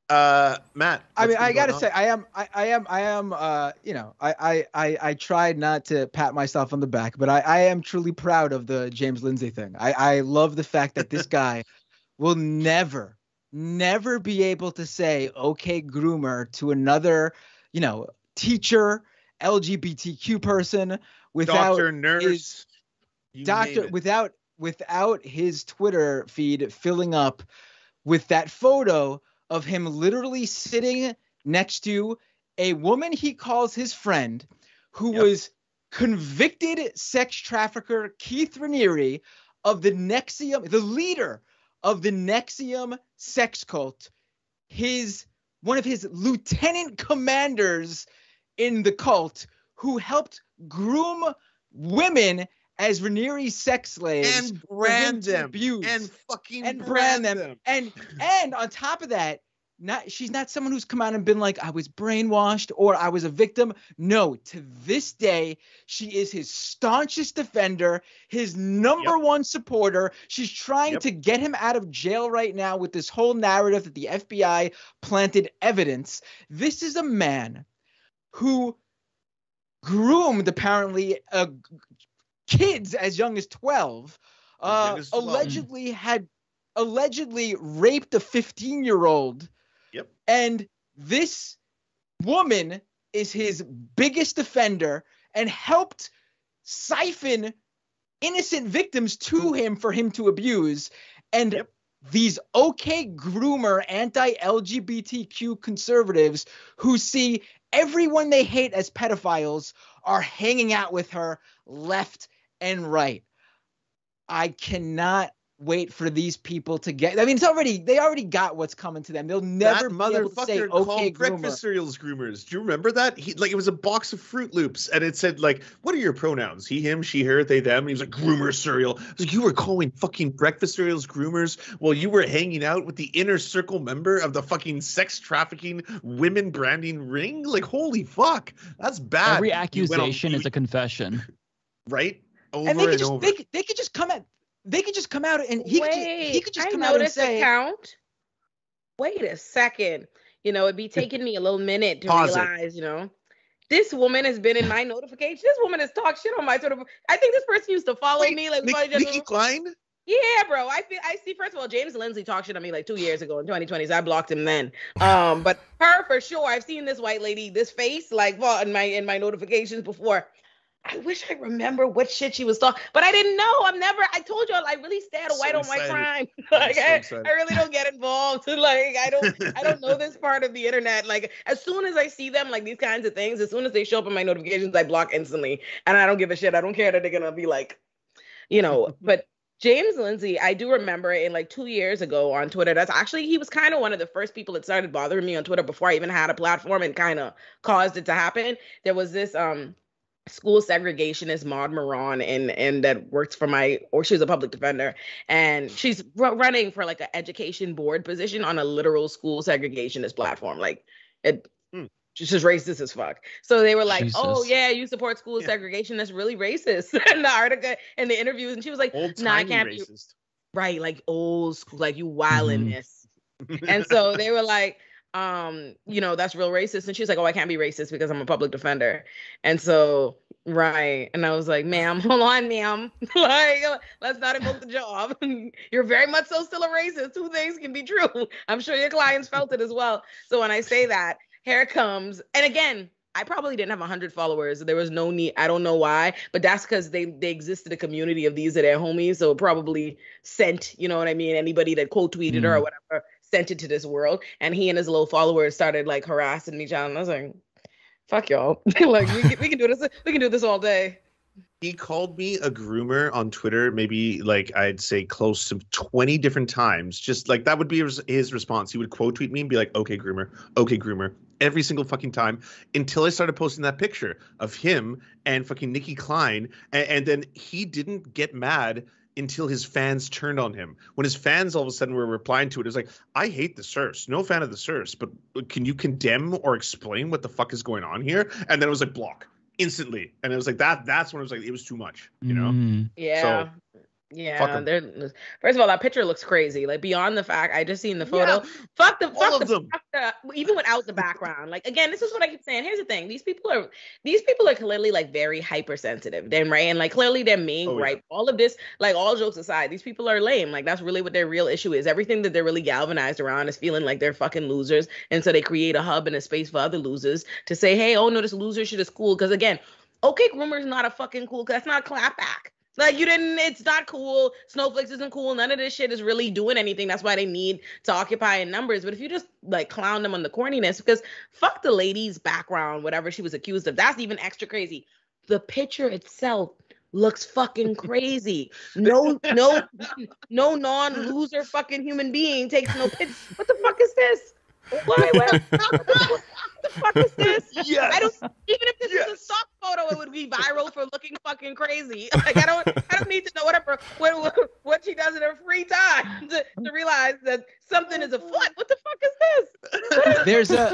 Uh, Matt. I mean, I gotta going say. I am, I, I am, I am, uh, you know, I, I, I, I tried not to pat myself on the back, but I, I am truly proud of the James Lindsay thing. I, I love the fact that this guy will never, never be able to say "okay, groomer" to another, you know, teacher, LGBTQ person without doctor, nurse, his- doctor without without his Twitter feed filling up with that photo of him literally sitting next to a woman he calls his friend who Yep. was convicted sex trafficker Keith Raniere of the NXIVM, the leader of the NXIVM sex cult, his one of his lieutenant commanders in the cult who helped groom women as Raniere's sex slaves and brand them. abuse and fucking and brand, brand them. and and on top of that not she's not someone who's come out and been like i was brainwashed or i was a victim. No to this day she is his staunchest defender his number one supporter. She's trying Yep. to get him out of jail right now with this whole narrative that the fbi planted evidence. This is a man who groomed apparently uh, kids as young as 12 uh, young as 12. allegedly had allegedly raped a 15 year old Yep. and this woman is his biggest defender and helped siphon innocent victims to him for him to abuse and Yep. these okay groomer anti-lgbtq conservatives who see everyone they hate as pedophiles are hanging out with her left and right i cannot wait for these people to get i mean it's already they already got what's coming to them they'll never that be able to say motherfucker okay called groomer breakfast cereals groomers. Do you remember that? He like it was a box of Fruit Loops, and it said like, "What are your pronouns? He, him, she, her, they, them." And he was like, "Groomer cereal." I was like, you were calling fucking breakfast cereals groomers while you were hanging out with the inner circle member of the fucking sex trafficking women branding ring. Like, holy fuck, that's bad. Every You went on- accusation is a confession. right over and they could and just over. they, could- they could just come out they could just come out and he could just, he Wait, could just I come out and noticed say account. Wait a second. You know, it'd be taking me a little minute to Pause it. realize, you know, this woman has been in my notifications. This woman has talked shit on my Twitter. I think this person used to follow Wait, me. Like, Nick- just- Nicki Clyne. yeah, bro. I feel I see. First of all, James Lindsay talked shit on me like two years ago in 2020. So I blocked him then. Um, but her for sure. I've seen this white lady, this face, like well, in my in my notifications before. I wish I remember what shit she was talking, but I didn't know. I'm never. I told y'all I really stay out of So white on white crime. I'm like so I. I really don't get involved. Like I don't. I don't know this part of the internet. Like as soon as I see them, like these kinds of things, as soon as they show up in my notifications, I block instantly, and I don't give a shit. I don't care that they're gonna be like, you know. but James Lindsay, I do remember in like two years ago on Twitter. That's actually he was kind of one of the first people that started bothering me on Twitter before I even had a platform and kind of caused it to happen. There was this um school segregationist Maud Maron and and that works for my or she's a public defender. And she's r- running for like an education board position on a literal school segregationist platform. Like it Hmm. she's just racist as fuck. So they were like oh yeah you support school Yeah. segregation. That's really racist. In the article in the interviews and she was like Old nah I can't be right like old school like you wildiness and so they were like um you know that's real racist and she's like oh i can't be racist because i'm a public defender and so right and i was like ma'am hold on ma'am like let's not invoke the job you're very much so still a racist two things can be true i'm sure your clients felt it as well so when i say that here comes and again I probably didn't have 100 followers. There was no need. I don't know why, but that's because they they existed a community of these are their homies. So probably sent, you know what I mean? Anybody that quote tweeted her or Mm. whatever sent it to this world. And he and his little followers started like harassing other. And I was like, fuck y'all. like we, can- we can do this. We can do this all day. he called me a groomer on Twitter, maybe like I'd say close to 20 different times. Just like that would be his, his response. He would quote tweet me and be like, okay, groomer, okay, groomer, every single fucking time until I started posting that picture of him and fucking Nicki Clyne. And, and then he didn't get mad until his fans turned on him. When his fans all of a sudden were replying to it, it was like, I hate the Serfs, No fan of the Serfs, but can you condemn or explain what the fuck is going on here? And then it was like, block instantly. And it was like that. That's when it was like, it was too much, you know? Mm. Yeah. fuck yeah, they're first of all, that picture looks crazy. Like beyond the fact, I just seen the photo. Yeah, Fuck the fuck the, fuck the even without the background. Like again, this is what I keep saying. Here's the thing: these people are these people are clearly like very hypersensitive. Then right, and like clearly they're mean. Oh, yeah. right, all of this, like all jokes aside, these people are lame. Like that's really what their real issue is. Everything that they're really galvanized around is feeling like they're fucking losers, and so they create a hub and a space for other losers to say, hey, oh no, this loser shit is cool. Because again, okay, groomer is not a fucking cool. Cause that's not a clapback. Like you didn't, it's not cool. Snowflakes isn't cool. None of this shit is really doing anything. That's why they need to occupy in numbers. But if you just like clown them on the corniness, because fuck the lady's background, whatever she was accused of, that's even extra crazy. The picture itself looks fucking crazy. No, no, no non-loser fucking human being takes no picture. What the fuck is this? Why? What the fuck is this? Yes. I don't even if this is a stock photo, it would be viral for looking fucking crazy. Like I don't I don't need to know whatever what what, what she does in her free time to, to realize that something is afoot. What the fuck is this? There's a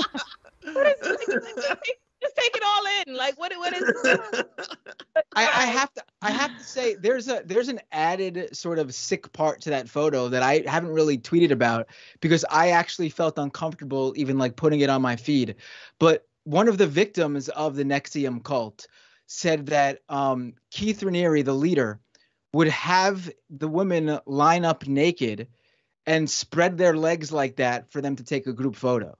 What is this? Just take- it all in. Like what what is I, I have to I have to say there's a there's an added sort of sick part to that photo that I haven't really tweeted about because I actually felt uncomfortable even like putting it on my feed. But one of the victims of the NXIVM cult said that um, Keith Raniere, the leader, would have the women line up naked and spread their legs like that for them to take a group photo.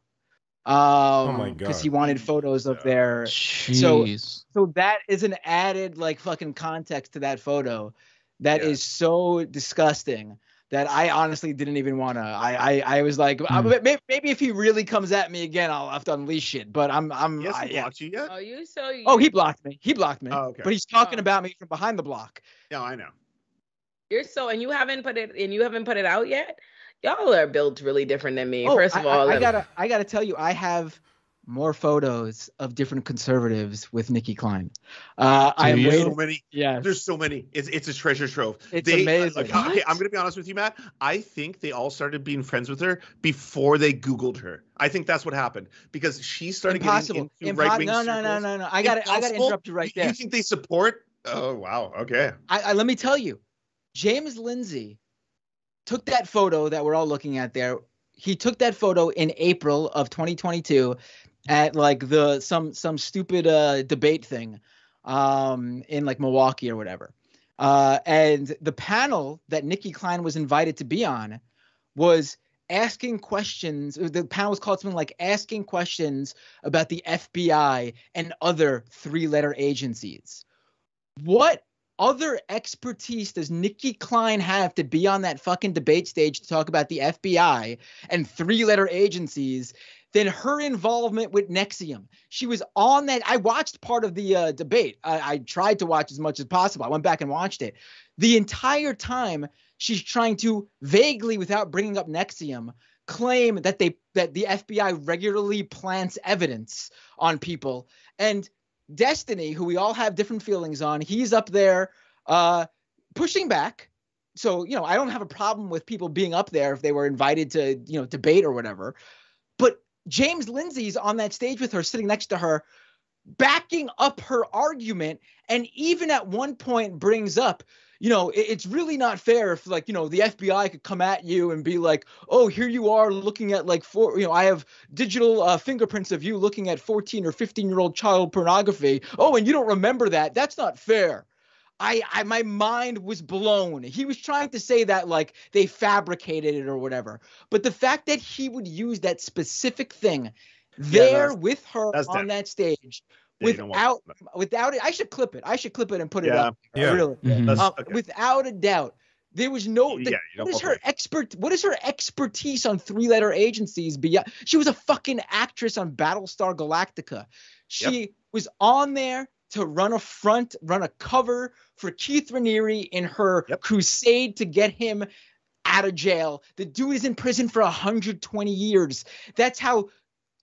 Um, my god! Because he wanted photos of their Jeez. so that is an added like fucking context to that photo that is Yeah. so disgusting that I honestly didn't even want to. I, I I was like, Hmm. maybe, maybe if he really comes at me again, I'll have to unleash it. But I'm I'm Yes, I- he yeah. blocked you yet? Oh, you so you, Oh, he blocked me. He blocked me. Oh, okay. But he's talking Oh. about me from behind the block. Yeah, I know. you're so and you haven't put it and you haven't put it out yet. Y'all are built really different than me. Oh, First I, of all, I, I gotta I gotta tell you, I have more photos of different conservatives with Nicki Clyne. Uh, I am Do you? There's waiting. so many. Yeah, There's so many. It's it's a treasure trove. It's they, amazing. like, okay, I'm gonna be honest with you, Matt. I think they all started being friends with her before they Googled her. I think that's what happened because she started impossible. getting into Impo- right wing no, no, no, no, no. I gotta I gotta interrupt you right You- there. You think they support? Oh wow. Okay. I, I let me tell you, James Lindsay took that photo that we're all looking at there. He took that photo in April of 2022 at like the some some stupid uh debate thing um in like Milwaukee or whatever. Uh and the panel that Nicki Clyne was invited to be on was asking questions the panel was called something like asking questions about the FBI and other three-letter agencies. What other expertise does Nicki Clyne have to be on that fucking debate stage to talk about the FBI and three letter agencies than her involvement with NXIVM? She was on that. I watched part of the uh, debate. I, I tried to watch as much as possible. I went back and watched it. The entire time, she's trying to vaguely, without bringing up NXIVM, claim that they that the FBI regularly plants evidence on people and Destiny, who we all have different feelings on, he's up there uh, pushing back. So, you know, I don't have a problem with people being up there if they were invited to, you know, debate or whatever. But James Lindsay's on that stage with her, sitting next to her, backing up her argument. And even at one point brings up, you know, it, it's really not fair if like, you know, the FBI could come at you and be like, oh, here you are looking at like four, you know, I have digital uh, fingerprints of you looking at 14 or 15 year old child pornography. Oh, and you don't remember that. That's not fair. I, I my mind was blown. He was trying to say that like they fabricated it or whatever. But the fact that he would use that specific thing there with her on that stage Yeah, you don't want without without it, I should clip it. I should clip it and put it up. Yeah. Really. Mhm. That's- Uh, okay. Without a doubt. There was no. The- you don't what is her that. expert? What is her expertise on three-letter agencies? Beyond, she was a fucking actress on Battlestar Galactica. She was on there to run a front, run a cover for Keith Raniere in her Yep. crusade to get him out of jail. The dude is in prison for 120 years. That's how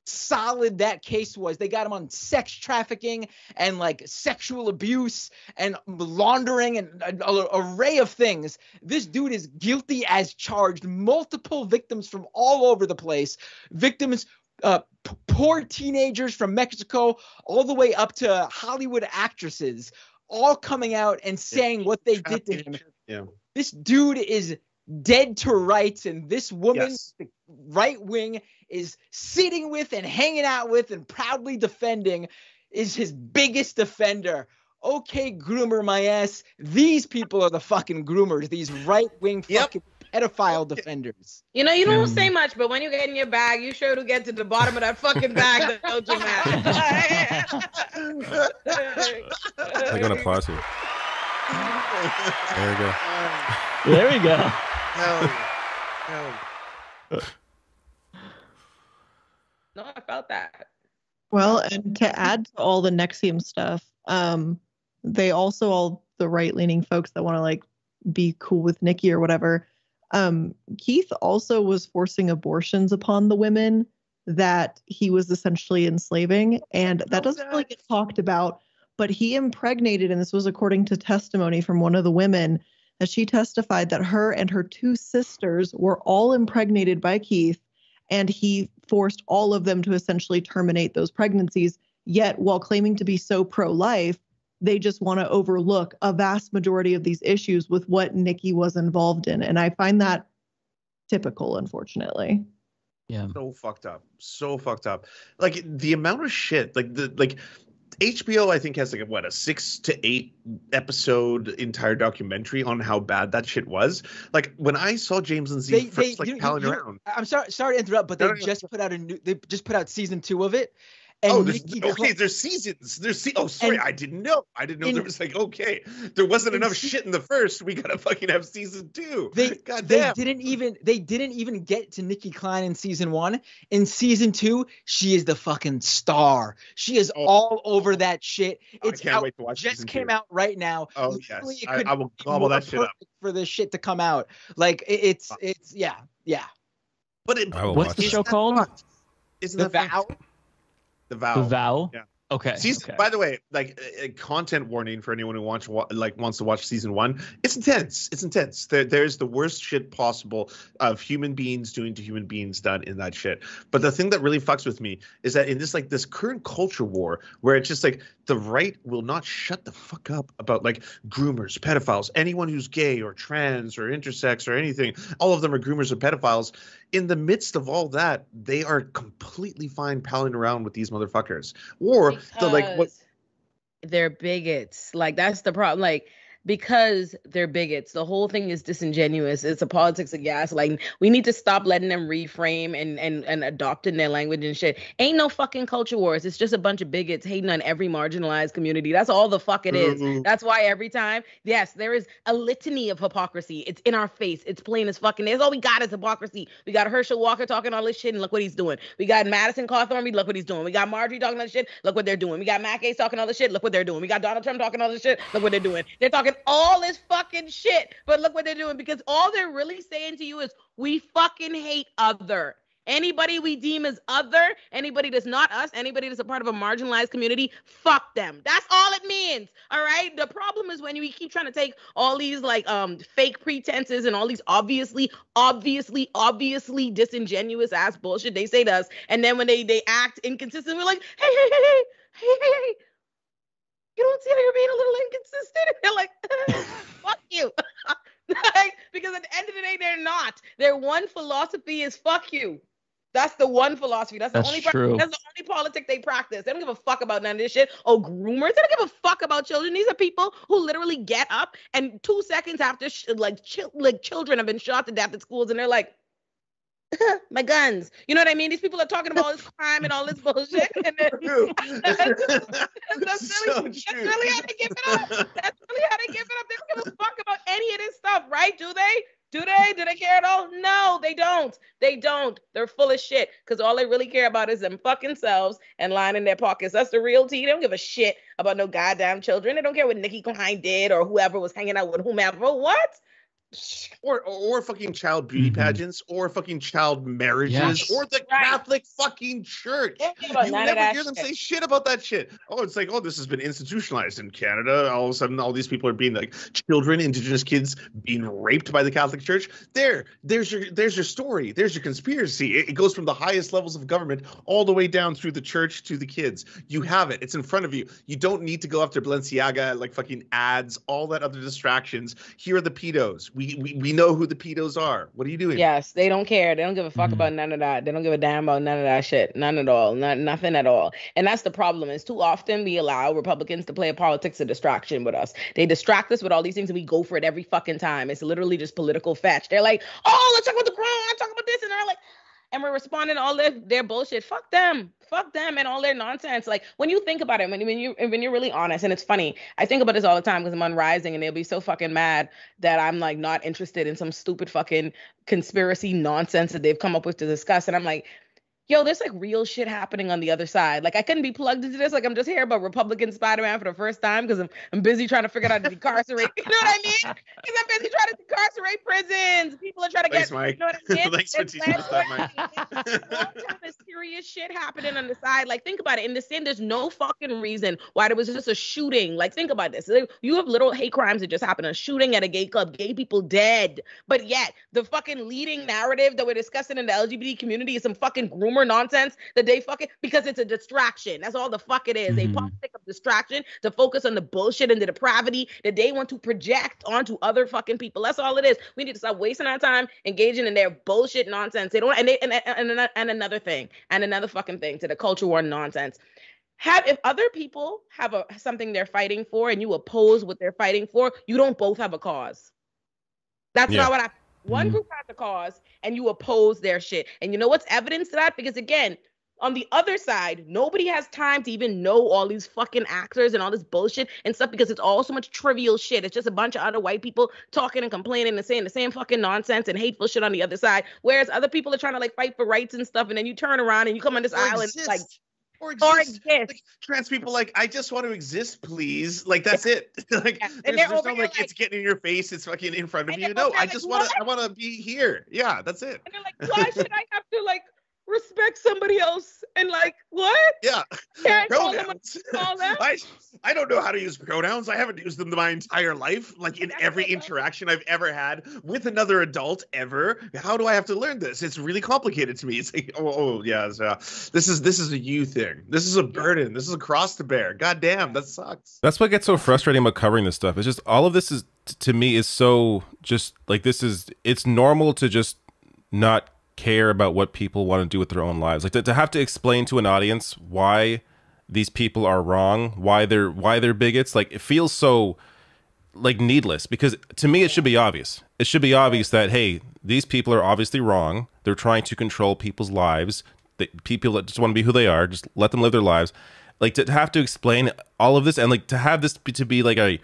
solid that case was. They got him on sex trafficking and like sexual abuse and laundering and an array of things. This dude is guilty as charged. Multiple victims from all over the place. Victims uh, p- poor teenagers from Mexico, all the way up to Hollywood actresses, all coming out and saying what they did to him. Yeah. This dude is dead to rights, and this woman, Yes. the right wing, is sitting with and hanging out with and proudly defending, is his biggest defender. Okay, groomer my ass. These people are the fucking groomers. These right wing Yep. fucking pedophile defenders. You know, you don't Mm. say much, but when you get in your bag, you sure to get to the bottom of that fucking bag, don't you, man? They're gonna applause you. There we go. There we go. Hell yeah. Hell No, I felt that. Well, and to add to all the NXIVM stuff, um, they also all the right leaning folks that want to like be cool with Nicki or whatever. Um, Keith also was forcing abortions upon the women that he was essentially enslaving, and that Oh, doesn't really get talked about. But he impregnated, and this was according to testimony from one of the women, that she testified that her and her two sisters were all impregnated by Keith and he forced all of them to essentially terminate those pregnancies. Yet, while claiming to be so pro life, they just want to overlook a vast majority of these issues with what Nicki was involved in. And I find that typical, unfortunately. Yeah. so fucked up so fucked up like the amount of shit like the like hbo i think has like a, what a six to eight episode entire documentary on how bad that shit was like when i saw james lindsay They, first they, like palling around I'm sorry, sorry to interrupt, but they No, no, no. just put out a new. They just put out season two of it, and oh there's, Nicki okay Cla- there's seasons there's se- oh sorry And- i didn't know i didn't know there was like okay there wasn't enough se- shit in the first we gotta fucking have season two They god they damn didn't even they didn't even get to Nicki Clyne in season one. In season two, she is the fucking star. She is Oh. all over that shit. I It's can't out, wait to watch just came two. out right now. oh Literally, yes I, I will gobble that shit up for this shit to come out. Like it, it's uh. it's yeah yeah. but it, What's the show called? isn't The that vow. fucked? The vow The Vow. Yeah. Okay. Season, okay. by the way, like a content warning for anyone who wants like wants to watch season one. It's intense. It's intense. There, there's the worst shit possible of human beings doing to human beings done in that shit. But the thing that really fucks with me is that in this like this current culture war where it's just like the right will not shut the fuck up about like groomers, pedophiles, anyone who's gay or trans or intersex or anything. All of them are groomers or pedophiles. In the midst of all that, they are completely fine palling around with these motherfuckers. Or the like what they're bigots. Like that's the problem. Like because they're bigots. The whole thing is disingenuous. It's a politics of gas. Like we need to stop letting them reframe and and and adopting their language and shit. Ain't no fucking culture wars. It's just a bunch of bigots hating on every marginalized community. That's all the fuck it is. Mhm. That's why every time, yes, there is a litany of hypocrisy. It's in our face. It's plain as fucking. That's all we got is hypocrisy. We got Herschel Walker talking all this shit, and look what he's doing. We got Madison Cawthorn. Look what he's doing. We got Marjorie talking all this shit. Look what they're doing. We got Matt Gaetz talking all this shit. Look what they're doing. We got Donald Trump talking all this shit. Look what they're doing. They're talking all this fucking shit, but look what they're doing because all they're really saying to you is we fucking hate other. Anybody we deem as other, anybody that's not us, anybody that's a part of a marginalized community, fuck them. That's all it means. All right. The problem is when we keep trying to take all these like um fake pretenses and all these obviously, obviously, obviously disingenuous ass bullshit they say to us, and then when they they act inconsistent, we're like, hey, hey, hey, hey, hey, hey. You don't see how you're being a little inconsistent? And they're like, fuck you. like, because at the end of the day, they're not. Their one philosophy is fuck you. That's the one philosophy. That's, That's the only. true. That's the only politic they practice. They don't give a fuck about none of this shit. Oh, groomers. They don't give a fuck about children. These are people who literally get up and two seconds after, sh- like, chil- like children have been shot to death at schools, and they're like, my guns. You know what I mean? These people are talking about all this crime and all this bullshit. And then, that's, that's So really, that's really how they give it up. That's really how they give it up. They don't give a fuck about any of this stuff, right? Do they? Do they? Do they care at all? No, they don't. They don't. They're full of shit because all they really care about is them fucking selves and lying in their pockets. That's the real tea. They don't give a shit about no goddamn children. They don't care what Nicki Clyne did or whoever was hanging out with whomever. What? Or or fucking child beauty Mhm. pageants or fucking child marriages Yes. or the Right. Catholic fucking church. They don't care about You never hear them shit. say shit about that shit. Oh, it's like, oh, this has been institutionalized in Canada. All of a sudden, all these people are being like children, indigenous kids being raped by the Catholic Church. There, there's your there's your story. There's your conspiracy. It, it goes from the highest levels of government all the way down through the church to the kids. You have it. It's in front of you. You don't need to go after Balenciaga like fucking ads, all that other distractions. Here are the pedos. We we, we know who the pedos are. What are you doing? Yes, they don't care. They don't give a fuck Mhm. about none of that. They don't give a damn about none of that shit. None at all. Not nothing at all. And that's the problem. Is too often we allow Republicans to play a politics of distraction with us. They distract us with all these things and we go for it every fucking time. It's literally just political fetch. They're like, oh, let's talk about the crown. Let's talk about this. And they're like, and we're responding to all their, their bullshit. Fuck them. Fuck them and all their nonsense. Like when you think about it, when, when you when you're really honest, and it's funny, I think about this all the time because I'm on Rising and they'll be so fucking mad that I'm like not interested in some stupid fucking conspiracy nonsense that they've come up with to discuss. And I'm like, yo, there's like real shit happening on the other side. Like I couldn't be plugged into this. Like I'm just here about Republican Spider-Man for the first time because I'm I'm busy trying to figure out how to decarcerate. You know what I mean? Because I'm busy trying to decarcerate prisons. People are trying to Thanks, get. Mike. You know what I mean? Thanks for It's teaching us that, Mike. kind serious shit happening on the side. Like, think about it. In the same, there's no fucking reason why there was just a shooting. Like, think about this. Like, you have little hate crimes that just happened. A shooting at a gay club, gay people dead. But yet, the fucking leading narrative that we're discussing in the LGBT community is some fucking groomer nonsense that they fucking because it's a distraction. That's all the fuck it is. A Mhm. politic of distraction to focus on the bullshit and the depravity that they want to project onto other fucking people. That's all it is. We need to stop wasting our time engaging in their bullshit nonsense. They don't and they and, and, and, and another thing and another fucking thing to the culture war nonsense. Have if other people have a something they're fighting for and you oppose what they're fighting for, you don't both have a cause. That's Yeah. not what I one Mhm. group has a cause and you oppose their shit. And you know what's evidence to that? Because again, on the other side, nobody has time to even know all these fucking actors and all this bullshit and stuff because it's all so much trivial shit. It's just a bunch of other white people talking and complaining and saying the same fucking nonsense and hateful shit on the other side. Whereas other people are trying to like fight for rights and stuff, and then you turn around and you come on this island like exist. or or exist. exist. Like, trans people like I just want to exist, please. Like that's it. like Yeah. And there's, there's no here like, it's getting in your face, it's fucking in front of And you. No, I just like, want to I want to be here. Yeah, that's it. And they're like, why should I have to like respect somebody else and like what? Yeah. Can't Pronouns. call them? I I don't know how to use pronouns. I haven't used them my entire life, like in every interaction I've ever had with another adult ever. How do I have to learn this? It's really complicated to me. It's like, oh, oh yeah, so this is this is a you thing. This is a burden. This is a cross to bear. God damn, that sucks. That's what gets so frustrating about covering this stuff. It's just all of this is to me is so just like this is it's normal to just not care about what people want to do with their own lives. Like to, to have to explain to an audience why these people are wrong, why they're why they're bigots, like it feels so like needless because to me it should be obvious. It should be obvious that hey, these people are obviously wrong. They're trying to control people's lives. The people that just want to be who they are, just let them live their lives. Like to have to explain all of this and like to have this be, to be like a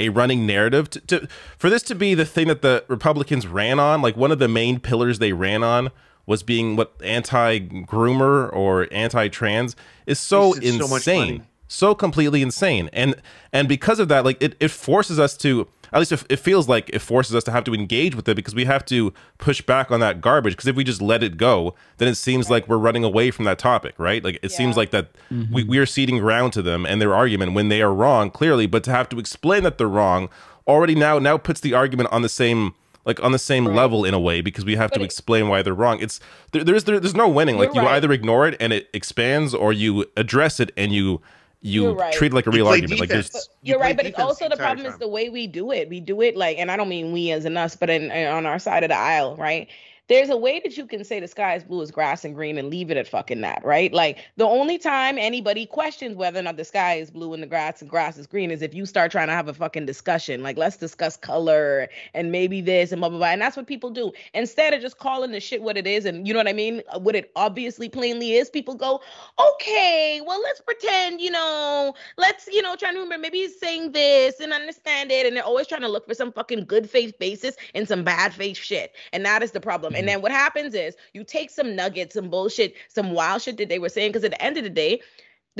a running narrative. To, to for this to be the thing that the Republicans ran on, like one of the main pillars they ran on was being what anti-groomer or anti-trans is so It's so insane. so completely insane. And and because of that like it, it forces us to at least it, it feels like it forces us to have to engage with it because we have to push back on that garbage. Because if we just let it go, then it seems like we're running away from that topic, right? Like it seems like that Mm-hmm. we, we are ceding ground to them and their argument when they are wrong, clearly. But to have to explain that they're wrong already now now puts the argument on the same like on the same level in a way because we have But to explain why they're wrong. It's there, there's there, there's no winning. Like You're you right. either ignore it and it expands, or you address it and you you right. treat it like a real play argument. Like defense. there's You You're play right, but it's also the the entire problem is the way we do it. We do it like, and I don't mean we as in us, but in, in- on our side of the aisle, right? There's a way that you can say the sky is blue as grass and green and leave it at fucking that, right? Like the only time anybody questions whether or not the sky is blue and the grass and grass is green is if you start trying to have a fucking discussion. Like let's discuss color and maybe this and blah blah blah. And that's what people do. Instead of just calling the shit what it is, and you know what I mean, what it obviously plainly is, people go, okay, well let's pretend, you know, let's, you know, try to remember maybe he's saying this and understand it. And they're always trying to look for some fucking good faith basis in some bad faith shit. And that is the problem. And then what happens is you take some nuggets, some bullshit, some wild shit that they were saying, because at the end of the day,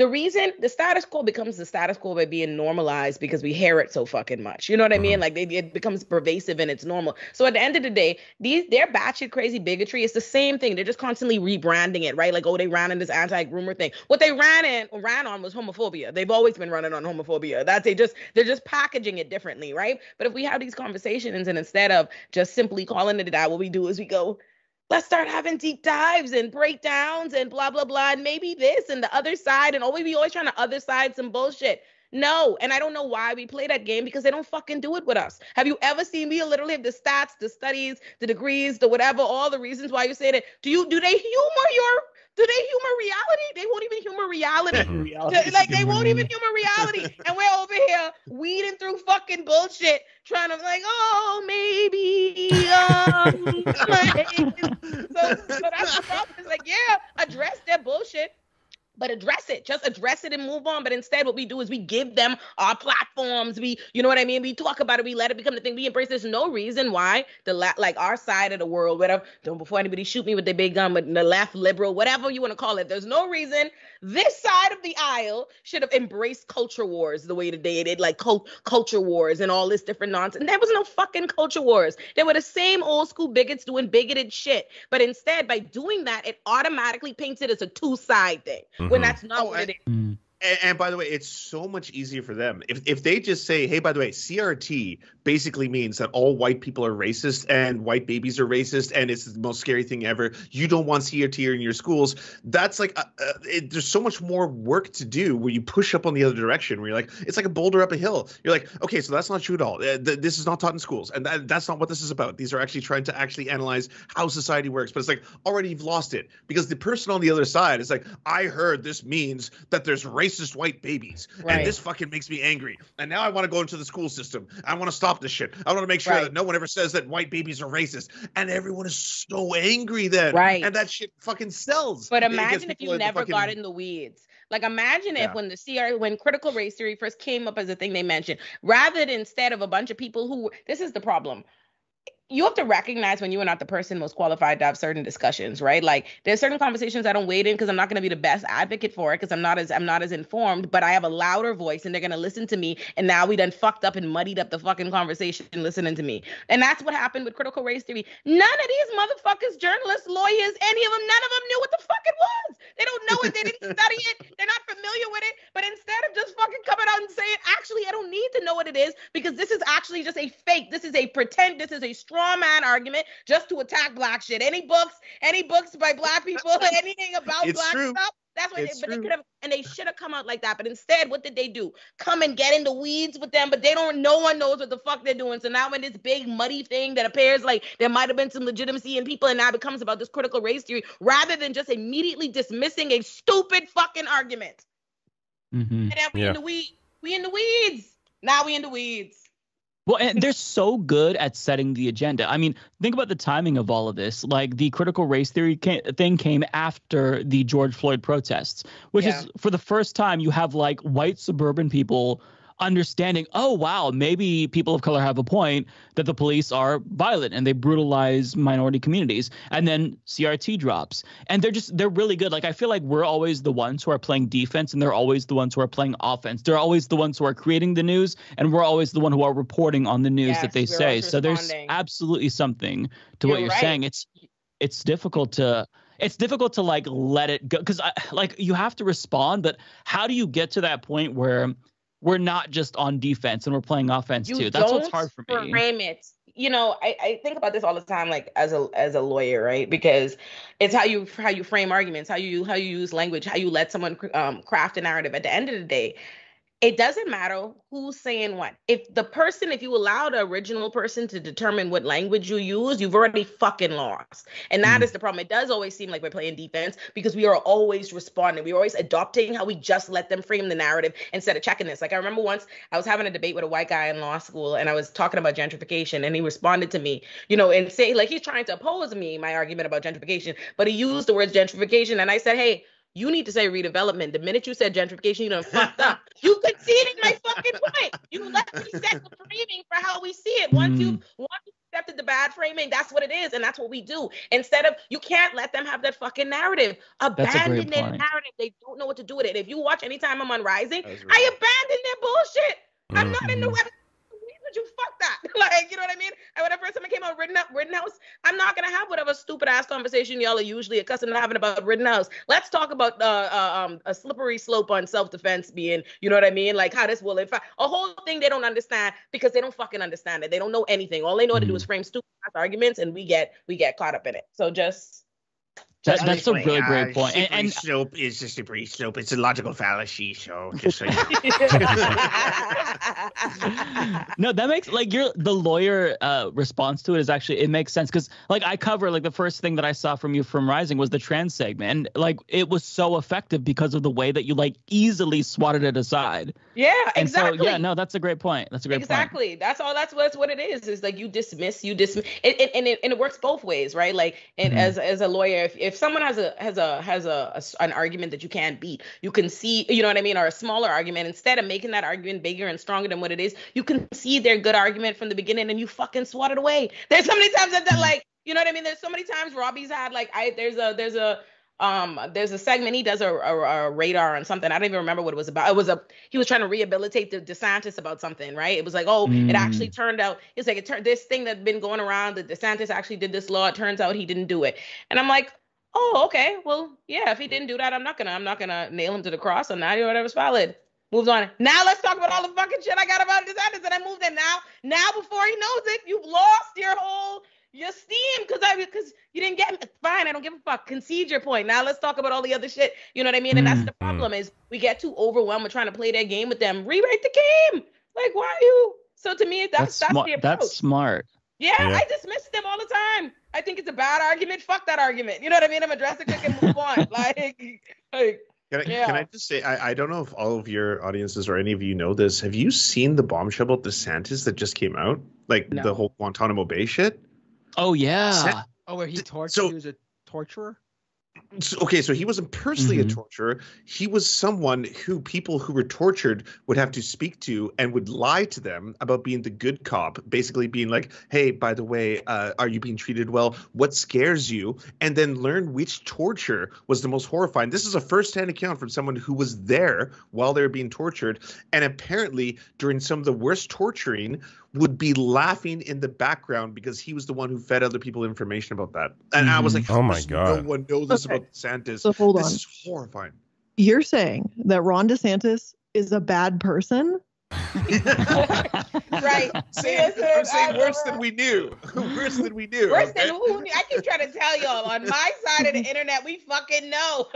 the reason the status quo becomes the status quo by being normalized because we hear it so fucking much. You know what I mean? Mm-hmm. Like they, it becomes pervasive and it's normal. So at the end of the day, these their batshit crazy bigotry is the same thing. They're just constantly rebranding it, right? Like oh, they ran in this anti-groomer thing. What they ran in ran on was homophobia. They've always been running on homophobia. That's they just they're just packaging it differently, right? But if we have these conversations and instead of just simply calling it that, what we do is we go, let's start having deep dives and breakdowns and blah blah blah and maybe this and the other side and always be always trying to other side some bullshit. No and i don't know why we play that game because they don't fucking do it with us. Have you ever seen me literally have the stats the studies the degrees the whatever all the reasons why you say that? Do you do they humor your do they humor reality? They won't even humor reality. Th- like they won't even humor reality. and we're over here weeding through fucking bullshit trying to like oh maybe um like, so, so that's the problem. It's like yeah address that bullshit but address it. Just address it and move on. But instead what we do is we give them our platforms. We you know what i mean? We talk about it. We let it become the thing. We embrace there's no reason why the la- like our side of the world whatever don't before anybody shoot me with their big gun but the left liberal whatever you want to call it there's no reason this side of the aisle should have embraced culture wars the way that they did like cult- culture wars and all this different nonsense And there was no fucking culture wars they were the same old school bigots doing bigoted shit but instead by doing that it automatically paints it as a two-side thing when Mhm. that's not Oh, what and- it is Mm. And, and by the way, it's so much easier for them if if they just say, "Hey, by the way, CRT basically means that all white people are racist and white babies are racist, and it's the most scary thing ever. You don't want CRT in your schools." That's like uh, uh, it, there's so much more work to do where you push up on the other direction. Where you're like, it's like a boulder up a hill. You're like, okay, so that's not true at all. Uh, th- this is not taught in schools, and that, that's not what this is about. These are actually trying to actually analyze how society works. But it's like already you've lost it because the person on the other side is like, I heard this means that there's racist white babies, Right. and this fucking makes me angry. And now I want to go into the school system. I want to stop this shit. I want to make sure Right. that no one ever says that white babies are racist. And everyone is so angry then, Right. And that shit fucking sells. But imagine if you never fucking- got in the weeds. Like imagine Yeah. if when the CR when critical race theory first came up as a thing they mentioned, rather than instead of a bunch of people who this is the problem. You have to recognize when you are not the person most qualified to have certain discussions, right? Like there's certain conversations I don't wade in because I'm not going to be the best advocate for it because I'm not as I'm not as informed, but I have a louder voice and they're going to listen to me. And now we done fucked up and muddied up the fucking conversation listening to me. And that's what happened with critical race theory. None of these motherfuckers, journalists, lawyers, any of them, none of them knew what the fuck it was. They don't know it. They didn't study it. They're not familiar with it. But instead of just fucking coming out and saying, actually, I don't need to know what it is because this is actually just a fake. This is a pretend. This is a straw man argument just to attack black shit. Any books, any books by black people, anything about It's black true. stuff. That's what It's they, but they could have, and they should have come out like that. But instead, what did they do? Come and get in the weeds with them, but they don't. No one knows what the fuck they're doing. So now, when this big muddy thing that appears like there might have been some legitimacy in people, and now it becomes about this critical race theory, rather than just immediately dismissing a stupid fucking argument. Mhm. And then we Yeah. in the weeds. We in the weeds. Now we in the weeds. Well, and they're so good at setting the agenda. I mean, think about the timing of all of this. Like the critical race theory ca- thing came after the George Floyd protests, which Yeah. is for the first time you have like white suburban people understanding, oh wow, maybe people of color have a point that the police are violent and they brutalize minority communities. And then CRT drops. And they're just they're really good. Like I feel like we're always the ones who are playing defense and they're always the ones who are playing offense. They're always the ones who are creating the news and we're always the one who are reporting on the news Yes, that they say. So there's absolutely something to what You're you're right. saying. It's it's difficult to it's difficult to like let it go because I like you have to respond, but how do you get to that point where we're not just on defense and we're playing offense you too? That's what's hard for me. frame it you know I, I think about this all the time like as a as a lawyer right because it's how you how you frame arguments how you how you use language how you let someone um, craft a narrative at the end of the day it doesn't matter who's saying what. If the person if you allow the original person to determine what language you use you've already fucking lost. And that Mm. is the problem. It does always seem like we're playing defense because we are always responding. We're always adopting how we just let them frame the narrative instead of checking this. Like i remember once I was having a debate with a white guy in law school and I was talking about gentrification and he responded to me, you know, and say like he's trying to oppose me my argument about gentrification, but he used the words gentrification and I said, "Hey, you need to say redevelopment. The minute you said gentrification, you done fucked up. You conceding my fucking point. You let me set the framing for how we see it. Once you once you accepted the bad framing, that's what it is, and that's what we do. Instead of you can't let them have that fucking narrative. That's a great Abandon their point. narrative. They don't know what to do with it. If you watch anytime I'm on Rising, was I abandon their bullshit. I'm not in the Mhm. web. You fuck that? Like, you know what I mean? And when the first time I came out Rittenhouse, Rittenhouse, I'm not gonna have whatever stupid ass conversation y'all are usually accustomed to having about written Rittenhouse. Let's talk about uh, uh, um, a slippery slope on self defense being, you know what I mean? Like how this will, in fact, a whole thing they don't understand because they don't fucking understand it. They don't know anything. All they know how to do is frame stupid ass arguments, and we get we get caught up in it. So just. That, just that's a explain. really great point. And, and slope is just a slippery slope. It's a logical fallacy. So just so you no, that makes like your the lawyer uh response to it is actually it makes sense because like I cover like the first thing that I saw from you from Rising was the trans segment and like it was so effective because of the way that you like easily swatted it aside. yeah, And exactly. so yeah, no, that's a great point. That's a great point. exactly that's all that's what, that's what it is is like you dismiss you dismiss it, it, and, it, and it works both ways right like and Mhm. as as a lawyer if, if someone has a has a has a, a an argument that you can't beat you can see you know what i mean or a smaller argument instead of making that argument bigger and stronger than what it is you can see their good argument from the beginning and you fucking swat it away. There's so many times that, that like you know what i mean? There's so many times robby's had like i there's a there's a um there's a segment he does a, a, a radar on something. I don't even remember what it was about. It was a he was trying to rehabilitate the DeSantis about something right? It was like oh it Mm. actually turned out it's like it turned this thing that's been going around that DeSantis actually did this law it turns out he didn't do it. And i'm like oh okay well yeah if he didn't do that i'm not gonna i'm not gonna nail him to the cross on that or whatever's valid Moves on. Now let's talk about all the fucking shit I got about DeSantis, and I moved in now. Now before he knows it, you've lost your whole your steam because I because you didn't get me. Fine, I don't give a fuck. Concede your point. Now let's talk about all the other shit. You know what I mean? And that's the mm-hmm. problem is we get too overwhelmed with trying to play that game with them. Rewrite the game. Like why are you? So to me, that's That's that's, smart. the approach. That's smart. Yeah, Yeah. I dismiss them all the time. I think it's a bad argument. Fuck that argument. You know what I mean? I'm address it quick and move on. Like, like Can I, Yeah. can I just say, I, I don't know if all of your audiences or any of you know this. Have you seen the bombshell about DeSantis that just came out? Like No. the whole Guantanamo Bay shit? Oh yeah. Sa- Oh, where he D- tortured? so- he was a torturer. Okay, so he wasn't personally Mhm. a torturer. He was someone who people who were tortured would have to speak to and would lie to them about being the good cop, basically being like, "Hey, by the way, uh, are you being treated well? What scares you?" And then learn which torture was the most horrifying. This is a first-hand account from someone who was there while they were being tortured, and apparently during some of the worst torturing, would be laughing in the background because he was the one who fed other people information about that. And I was Mhm. like, Oh my God. No one knows this Okay. about DeSantis. So hold on. this is horrifying. You're saying that Ron DeSantis is a bad person? right. Saying, Listen, I'm saying worse than we knew. worse than we knew. Worse okay? than who? knew- I keep trying to tell y'all on my side of the internet, we fucking know.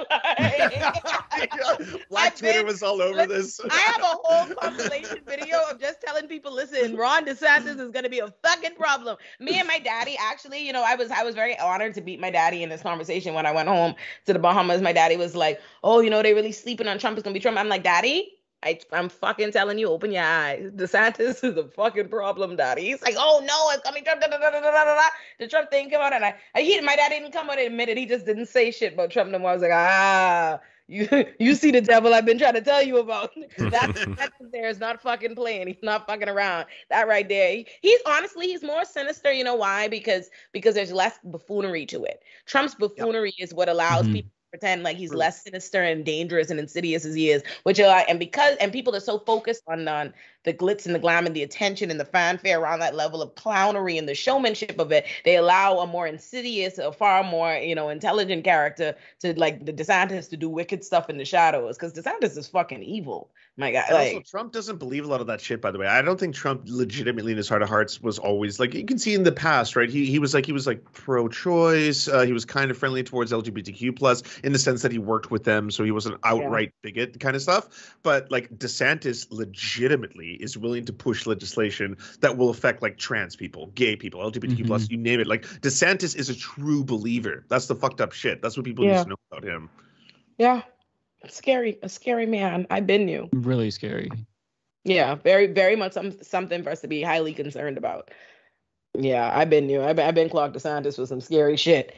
Black I've Twitter been- was all over this. I have a whole compilation video of just telling people, listen, Ron DeSantis is gonna be a fucking problem. Me and my daddy, actually, you know, I was I was very honored to meet my daddy in this conversation when I went home to the Bahamas. My daddy was like, Oh, you know, they really sleeping on Trump is gonna be Trump. I'm like, Daddy. I, I'm fucking telling you, open your eyes. DeSantis is a fucking problem, daddy. He's like, oh no, it's coming Trump. Da, da, da. The Trump thing come out, and I, I he, my dad didn't come out and admit it. He just didn't say shit about Trump no more. I was like, ah, you you see the devil I've been trying to tell you about. that that there is not fucking playing. He's not fucking around. That right there. He, he's honestly he's more sinister. You know why? Because because there's less buffoonery to it. Trump's buffoonery yep. is what allows Mhm. people pretend like he's less sinister and dangerous and insidious as he is. Which uh, and because and people are so focused on on the glitz and the glam and the attention and the fanfare around that level of clownery and the showmanship of it, they allow a more insidious, a far more, you know, intelligent character to like the DeSantis to do wicked stuff in the shadows. Because DeSantis is fucking evil. My God. And also, Trump doesn't believe a lot of that shit. By the way, I don't think Trump legitimately in his heart of hearts was always like you can see in the past, right? He he was like he was like pro-choice. Uh, he was kind of friendly towards LGBTQ plus in the sense that he worked with them, so he wasn't outright bigot kind of stuff. But like DeSantis, legitimately is willing to push legislation that will affect like trans people, gay people, LGBTQ mm-hmm. plus, you name it. Like DeSantis is a true believer. That's the fucked up shit. That's what people Yeah. need to know about him. yeah. Scary, a scary man. I've been you. Really scary. Yeah, very, very much some, something for us to be highly concerned about. Yeah, I've been you. I've been, I've been Clark DeSantis with some scary shit.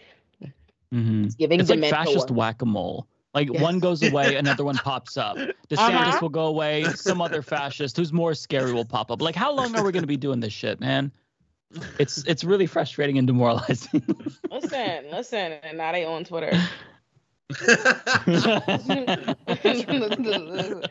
Hmm It's giving It's like fascist whack a mole. Like Yes. one goes away, another one pops up. DeSantis Uh-huh. will go away, some other fascist who's more scary will pop up. Like, how long are we going to be doing this shit, man? It's it's really frustrating and demoralizing. Listen, listen, and now they own Twitter.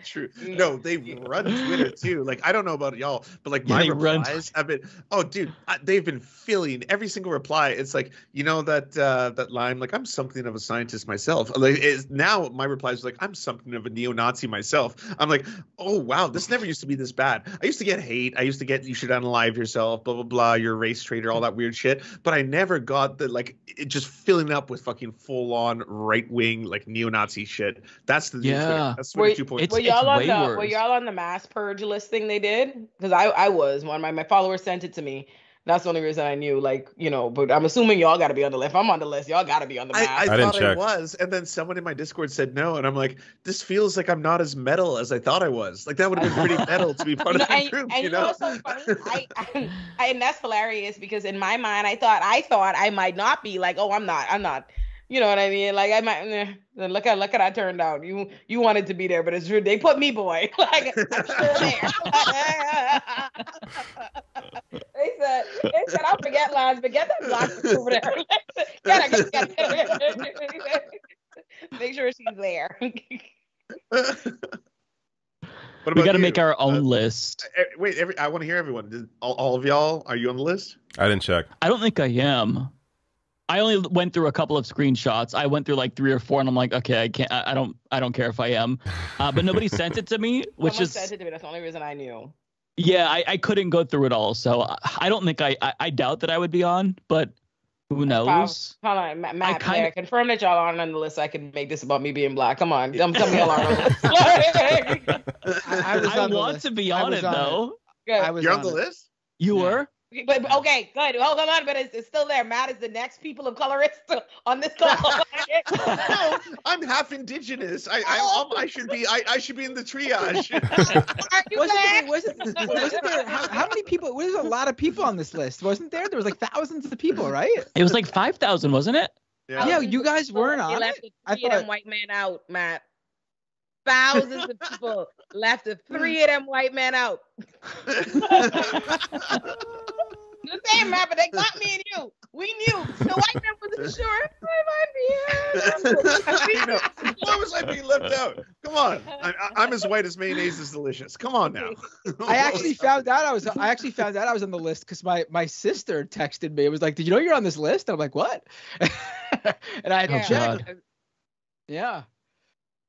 True. No, they run Twitter too. Like I don't know about y'all, but like Yeah, my they run replies have been. Oh, dude, I, they've been filling every single reply. It's like you know that uh, that line. Like I'm something of a scientist myself. Like is now my replies are like I'm something of a neo-Nazi myself. I'm like, oh wow, this never used to be this bad. I used to get hate. I used to get you should unalive yourself. Blah blah blah. You're a race traitor. All that weird shit. But I never got the like it just filling up with fucking full on right wing like neo-Nazi shit. That's the new Yeah. That's Were, Twitter 2.0. It's- were y'all on way the were y'all on the mass purge list thing they did? Because I I was one. My my followers sent it to me. That's the only reason I knew. Like you know, but I'm assuming y'all got to be on the list. If I'm on the list, y'all got to be on the mass. I, I, I didn't thought I check. was, and then someone in my Discord said no, and I'm like, this feels like I'm not as metal as I thought I was. Like that would have been pretty metal to be part You know, of the and, group, and you you know know? what's so funny? I, I, I and that's hilarious because in my mind I thought I thought I might not be like, oh, I'm not, I'm not. You know what I mean? Like I might eh, look at look at I turned out. You you wanted to be there, but it's true. They put me boy. like I'm still there. they said they said I'll forget lines, but get that line over there. get her, get her, get her. Make sure she's there. We got to make our own Uh, list. wait, every, I want to hear everyone. Did, all, all of y'all, are you on the list? I didn't check. I don't think I am. I only went through a couple of screenshots. I went through like three or four, and I'm like, okay, I can't. I, I don't. I don't care if I am. Uh, but nobody sent it to me, which Someone is sent it to me. That's the only reason I knew. yeah. I, I couldn't go through it all, so I, I don't think I, I. I doubt that I would be on, but who knows? Hold on, Matt. Matt kinda- Blair, confirm that y'all aren't on the list. So I can make this about me being black. Come on, tell, tell me y'all aren't on the list. I, I I want list. to be I on was it on though. I was You're on the list? You Yeah. were. But but- okay, good. Oh, come on, but it's, it's still there. Matt is the next people of colorist on this call. no, I'm half indigenous. I I, um, I should be I, I should be in the triage. Wasn't there, wasn't, wasn't there how, how many people? There's a lot of people on this list, wasn't there? There was like thousands of people, right? It was like five thousand, wasn't it? yeah. Yeah, you guys weren't You on left it. the I three of them white men out, Matt. Thousands of people left the three of them white men out. The same Matt, but they got me and you. We knew. The white man wasn't sure. I you know, might be why was I being left out? Come on, I, I, I'm as white as mayonnaise is delicious. Come on now. I actually found out I was I actually found out I was on the list because my my sister texted me. It was like, "Did you know you're on this list?" And I'm like, "What?" and I had Yeah. to check. Oh, God. Yeah.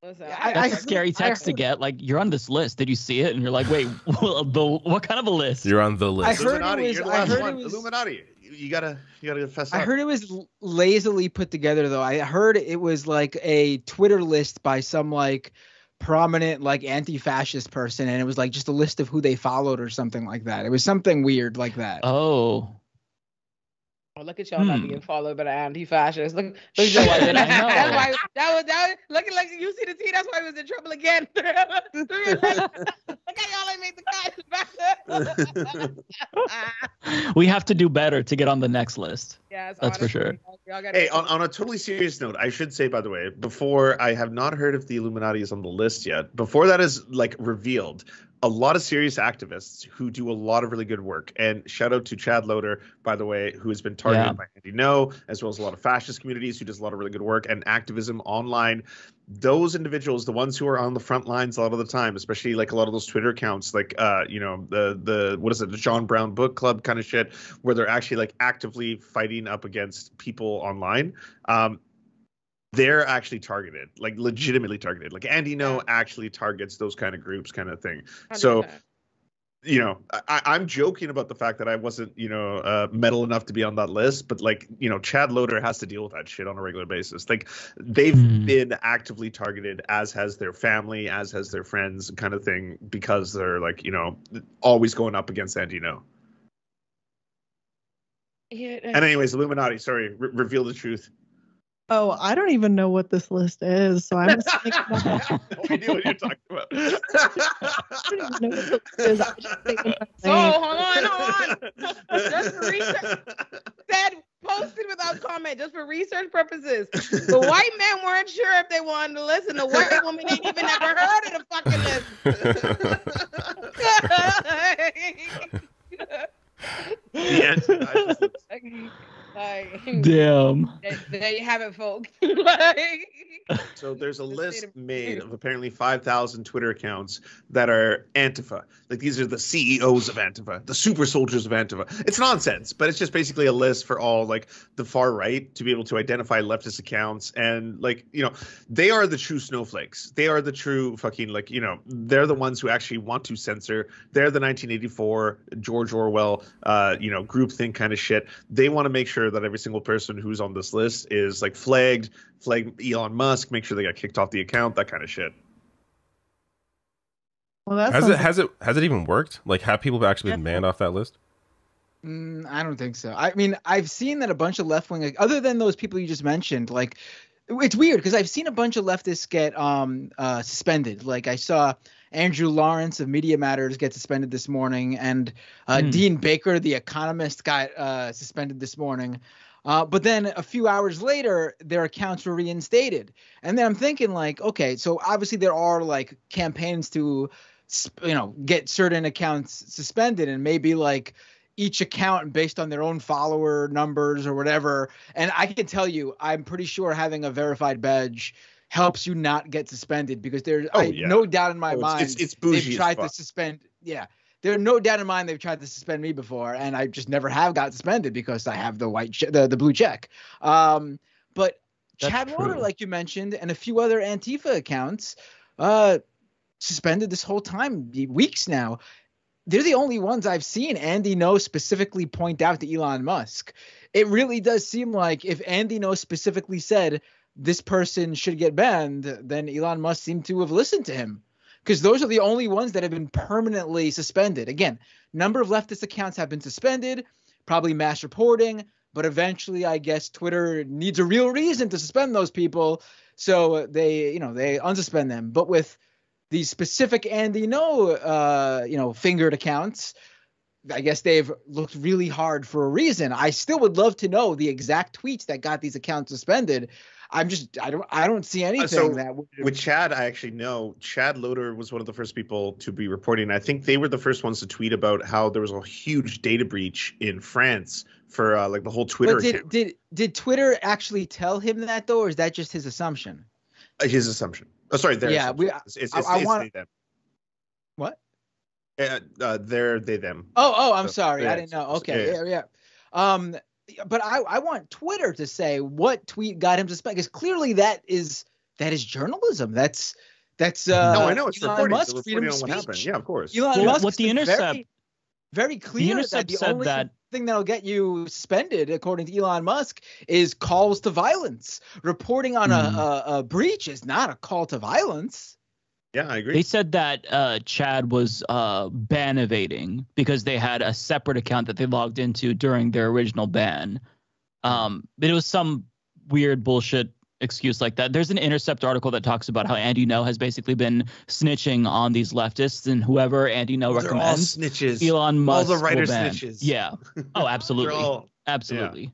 Listen, I- That's I- a scary text to get. Like you're on this list. Did you see it? And you're like, wait, well, the, what kind of a list? You're on the list. I heard it was- you're the I last heard it one. was- iilluminaughtii. You, you gotta you gotta fess up. I heard it was lazily put together though. I heard it was like a Twitter list by some like prominent like anti-fascist person and it was like just a list of who they followed or something like that. It was something weird like that. Oh, Oh, look at y'all not Hmm. being followed by the anti-fascists. Look, look at y'all. I. That's why that was that was look at like you see the T. That's why he was in trouble again. look at y'all ain't made the cut. we have to do better to get on the next list. Yes, That's for sure. Hey, on, on a totally serious note, I should say, by the way, before I have not heard if the iilluminaughtii is on the list yet, before that is like revealed, a lot of serious activists who do a lot of really good work. And shout out to Chad Loder, by the way, who has been targeted Yeah. by Andy Ngo, as well as a lot of fascist communities who does a lot of really good work and activism online. Those individuals, the ones who are on the front lines a lot of the time, especially like a lot of those Twitter accounts, like uh, you know, the the what is it, the John Brown Book Club kind of shit, where they're actually like actively fighting up against people online. Um, they're actually targeted, like legitimately targeted. Like Andy Ngo actually targets those kind of groups, kind of thing. So 100%. you know, I, I'm joking about the fact that I wasn't, you know, uh, metal enough to be on that list, but like, you know, Chad Loder has to deal with that shit on a regular basis. Like, they've Hmm. been actively targeted, as has their family, as has their friends, kind of thing, because they're like, you know, always going up against Andy Ngo. Yeah, And anyways, iilluminaughtii, sorry, re- reveal the truth. Oh, I don't even know what this list is, so I'm just thinking no idea what you're talking about. I don't even know what the is. I just think in my So oh, hold on, hold on. Just for research, said posted without comment, just for research purposes. The white men weren't sure if they wanted to listen. The white woman ain't even ever heard of the fucking list. The anti-ISIS list. Like, Damn. there, there you have it, folks. like, So there's a list made made of apparently 5,000 Twitter accounts that are Antifa. Like these are the CEOs of Antifa, the super soldiers of Antifa. It's nonsense, but it's just basically a list for all like the far right to be able to identify leftist accounts and like, you know, they are the true snowflakes. They are the true fucking like, you know, they're the ones who actually want to censor. They're the 1984 George Orwell uh, you know, groupthink kind of shit. They want to make sure that every single person who's on this list is like flagged, flag Elon Musk, make sure they got kicked off the account, that kind of shit. Well, that's Has it has it has it even worked? Like have people actually been banned off that list? Mm, I don't think so. I mean, I've seen that a bunch of left wing, like, other than those people you just mentioned, like it's weird because I've seen a bunch of leftists get um uh suspended. Like I saw Andrew Lawrence of Media Matters get suspended this morning, and uh, Hmm. Dean Baker, the economist, got uh, suspended this morning. Uh, but then a few hours later, their accounts were reinstated. And then I'm thinking, like, okay, so obviously there are like campaigns to, you know, get certain accounts suspended, and maybe like each account based on their own follower numbers or whatever. And I can tell you, I'm pretty sure having a verified badge helps you not get suspended because there's Oh, I, yeah. no doubt in my Oh, it's- mind it's- it's bougie they've tried to suspend. Yeah, there's no doubt in mind they've tried to suspend me before, and I just never have got suspended because I have the white che- the the blue check. Um, but That's Chad true. like you mentioned, and a few other Antifa accounts, uh, suspended this whole time, weeks now. They're the only ones I've seen Andy Ngo specifically point out to Elon Musk. It really does seem like if Andy Ngo specifically said this person should get banned, then Elon Musk seemed to have listened to him. Because those are the only ones that have been permanently suspended. Again, number of leftist accounts have been suspended, probably mass reporting, but eventually I guess Twitter needs a real reason to suspend those people. So they, you know, they unsuspend them. But with these specific Andy Ngo, uh, you know, fingered accounts, I guess they've looked really hard for a reason. I still would love to know the exact tweets that got these accounts suspended. I'm just, I don't, I don't see anything Uh, so that would. With Chad, I actually know Chad Loder was one of the first people to be reporting. I think they were the first ones to tweet about how there was a huge data breach in France for uh, like the whole Twitter but did, account. did did Twitter actually tell him that though, or is that just his assumption? Uh, His assumption. Oh, sorry. Their Yeah, we- It's, it's, I- it's, I want- them. What? Uh, uh, they're they them. Oh, oh, I'm So, sorry, I didn't know. Okay, yeah, yeah, yeah. Um, but I I want Twitter to say what tweet got him suspended because clearly that is that is journalism. That's that's uh. no, I know it's Elon reporting. Musk They're freedom reporting of on what happened. speech. Yeah, of course. Elon Well, Musk what is The Intercept- very clear that Intercept the said only that- thing that'll get you suspended, according to Elon Musk, is calls to violence. Reporting on Hmm. a, a, a breach is not a call to violence. Yeah, I agree. They said that uh, Chad was uh, ban evading because they had a separate account that they logged into during their original ban. Um, but it was some weird bullshit excuse like that. There's an Intercept article that talks about how Andy Ngo has basically been snitching on these leftists, and whoever Andy Ngo They're all recommends, snitches. Elon Musk. all Musk the will writer snitches. Yeah. Oh, absolutely, all- absolutely.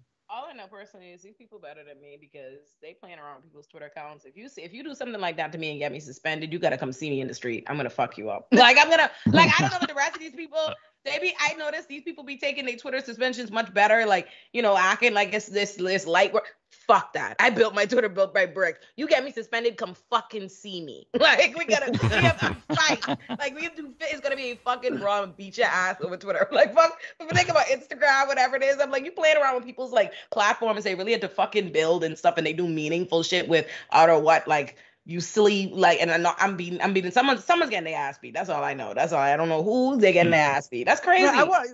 Out personally is these people better than me because they playing around with people's Twitter accounts. If you see, if you do something like that to me and get me suspended, you gotta come see me in the street. I'm gonna fuck you up. Like I'm gonna like I don't know what the rest of these people. They be I notice these people be taking their Twitter suspensions much better, like you know, acting like it's this this light work. Fuck that. I built my Twitter built by bricks. You get me suspended, come fucking see me. Like we gotta we have to fight. Like we have to it's gonna be a fucking brawl and beat your ass over Twitter. Like fuck if think about Instagram, whatever it is, I'm like, you playing around with people's like platforms they really had to fucking build and stuff and they do meaningful shit with I don't what, like you silly like and I'm not I'm beating I'm beating someone someone's getting their ass beat. That's all I know. That's all I don't know who they're getting their ass beat. That's crazy. I want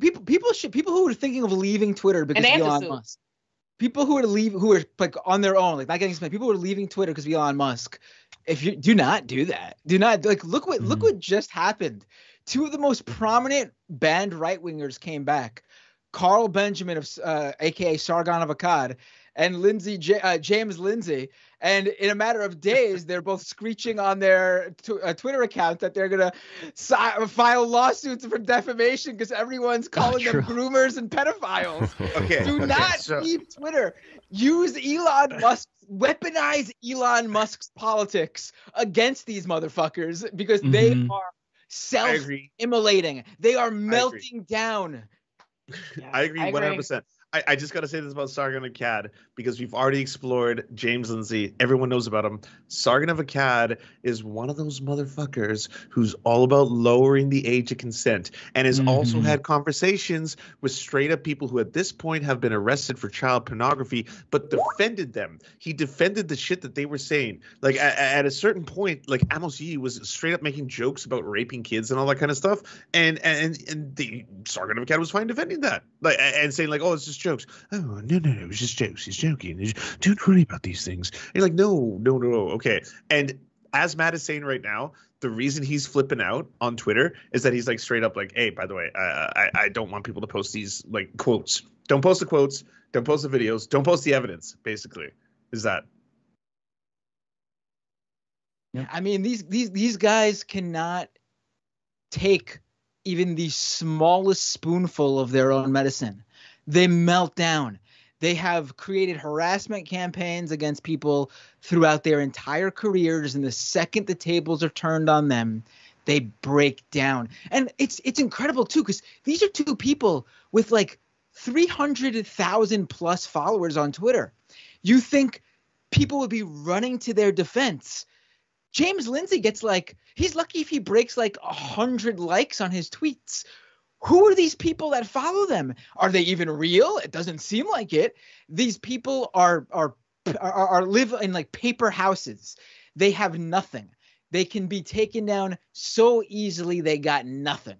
people people should people who are thinking of leaving Twitter because of Elon Musk. People who are leave who are like on their own, like not getting spent. People who are leaving Twitter because of Elon Musk. If you do not do that, do not like look what mm-hmm. look what just happened. Two of the most prominent banned right wingers came back. Carl Benjamin of uh, aka Sargon of Akkad and Lindsay J- uh, James Lindsay, and in a matter of days, they're both screeching on their t- uh, Twitter account that they're gonna si- file lawsuits for defamation because everyone's calling them groomers and pedophiles. okay. Do okay, not so... leave Twitter. Use Elon Musk. Weaponize Elon Musk's politics against these motherfuckers because mm-hmm. they are self-immolating. They are melting down. Yeah, I agree 100%. I, I just got to say this about Sargon of Akkad because we've already explored James Lindsay. Everyone knows about him. Sargon of Akkad is one of those motherfuckers who's all about lowering the age of consent and has mm-hmm. also had conversations with straight up people who at this point have been arrested for child pornography, but defended them. He defended the shit that they were saying. Like at, at a certain point, like Amos Yee was straight up making jokes about raping kids and all that kind of stuff, and and and the Sargon of Akkad was fine defending that, like and saying like, oh, it's just jokes. Oh no no no, it's just jokes. He's joking. He's, Don't worry about these things. And you're like, no no no okay. And as Matt is saying right now, the reason he's flipping out on Twitter is that he's like straight up like, hey, by the way, uh, I I don't want people to post these like quotes. Don't post the quotes. Don't post the videos. Don't post the evidence. Basically, is that. Yeah, I mean these these these guys cannot take even the smallest spoonful of their own medicine they melt down. They have created harassment campaigns against people throughout their entire careers, and the second the tables are turned on them, they break down. And it's it's incredible too, because these are two people with like 300,000 plus followers on Twitter. You think people would be running to their defense. James Lindsay gets like he's lucky if he breaks like a hundred likes on his tweets who are these people that follow them? Are they even real? It doesn't seem like it. These people are are are, are live in like paper houses. They have nothing. They can be taken down so easily. They got nothing.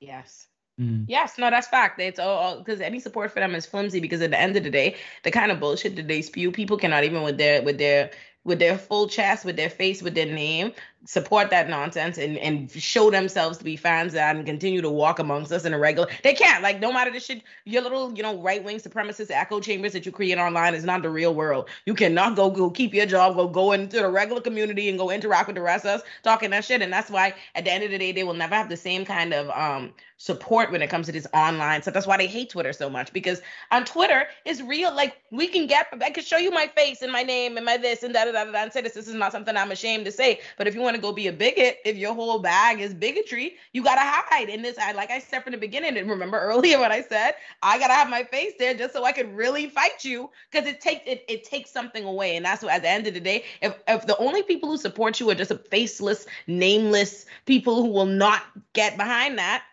Yes. Mm. Yes, no, that's fact. It's all because any support for them is flimsy. Because at the end of the day, the kind of bullshit that they spew, people cannot even with their with their with their full chest, with their face, with their name, support that nonsense and, and show themselves to be fans and continue to walk amongst us in a regular they can't like no matter the shit your little you know right wing supremacist echo chambers that you create online is not the real world. You cannot go go keep your job go go into the regular community and go interact with the rest of us talking that shit. And that's why at the end of the day they will never have the same kind of um support when it comes to this online stuff. That's why they hate twitter so much because on twitter it's real. Like we can get i can show you my face and my name and my this and da da da da and say this. This is not something i'm ashamed to say. But if you want to go be a bigot, if your whole bag is bigotry, you gotta hide. in this, I like I said from the beginning, and remember earlier what I said, I gotta have my face there just so I could really fight you, because it takes it it takes something away, and that's what at the end of the day, if if the only people who support you are just a faceless, nameless people who will not get behind that,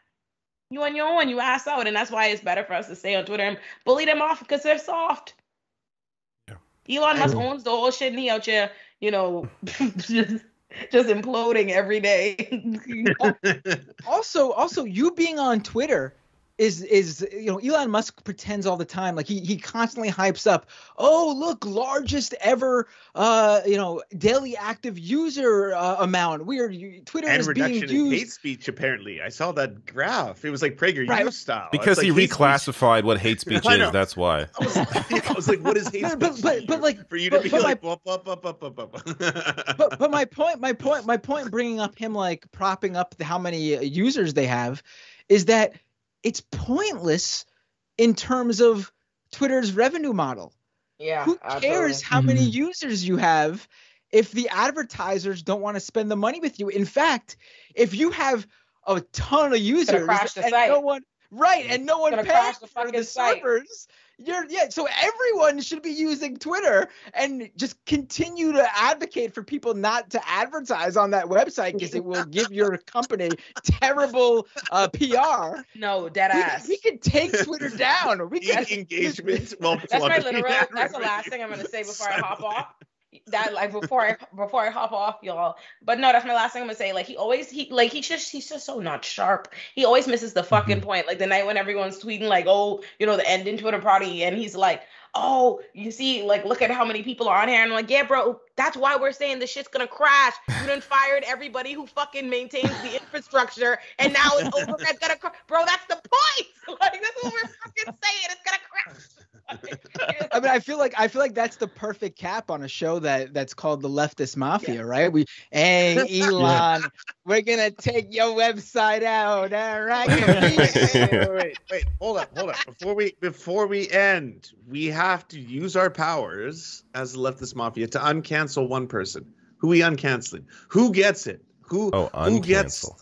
you on your own, you ass out, and that's why it's better for us to stay on Twitter and bully them off because they're soft. Yeah. Elon Musk owns the whole shit, and he out here, you know, just just imploding every day. also, also you being on Twitter is is you know Elon Musk pretends all the time. Like he he constantly hypes up oh look largest ever uh you know daily active user uh, amount. We are Twitter and is reduction being used. in hate speech apparently. I saw that graph. It was like Prager right. style. Because like he reclassified speech. what hate speech is that's why. I was, I was, like what is hate speech but but, but like for you but, to be but like my, but, but but my point my point my point bringing up him like propping up the, how many uh, users they have is that it's pointless in terms of Twitter's revenue model. Yeah. Who absolutely. cares how many Mhm. users you have if the advertisers don't want to spend the money with you? In fact, if you have a ton of users crash the and site. no one right and no one gonna pays crash the for fucking the site. servers, you're yeah. So everyone should be using Twitter and just continue to advocate for people not to advertise on that website because it will give your company terrible uh, PR. No, dead ass. we could take Twitter down. We could engagement. Well, That's my literal. That's the last thing I'm gonna say before I hop off. That like before I before I hop off, y'all. But no, that's my last thing I'm gonna say. Like he always he like he's just he's just so not sharp. He always misses the fucking mm-hmm. point. Like the night when everyone's tweeting like, oh, you know, the ending Twitter party, and he's like, oh, you see, like look at how many people are on here, and I'm like, yeah, bro, that's why we're saying the shit's gonna crash. You done fired everybody who fucking maintains the infrastructure, and now it's over. It's gonna, cra- bro, that's the point. Like that's what we're fucking saying. It's gonna crash. I mean, I feel like I feel like that's the perfect cap on a show that that's called the Leftist Mafia, right? We, hey Elon, we're gonna take your website out, all right? wait, wait, wait, wait, wait, hold up, hold up. Before we before we end, we have to use our powers as the leftist mafia to uncancel one person. Who we uncanceling? Who gets it? Who Oh, who gets uncancel.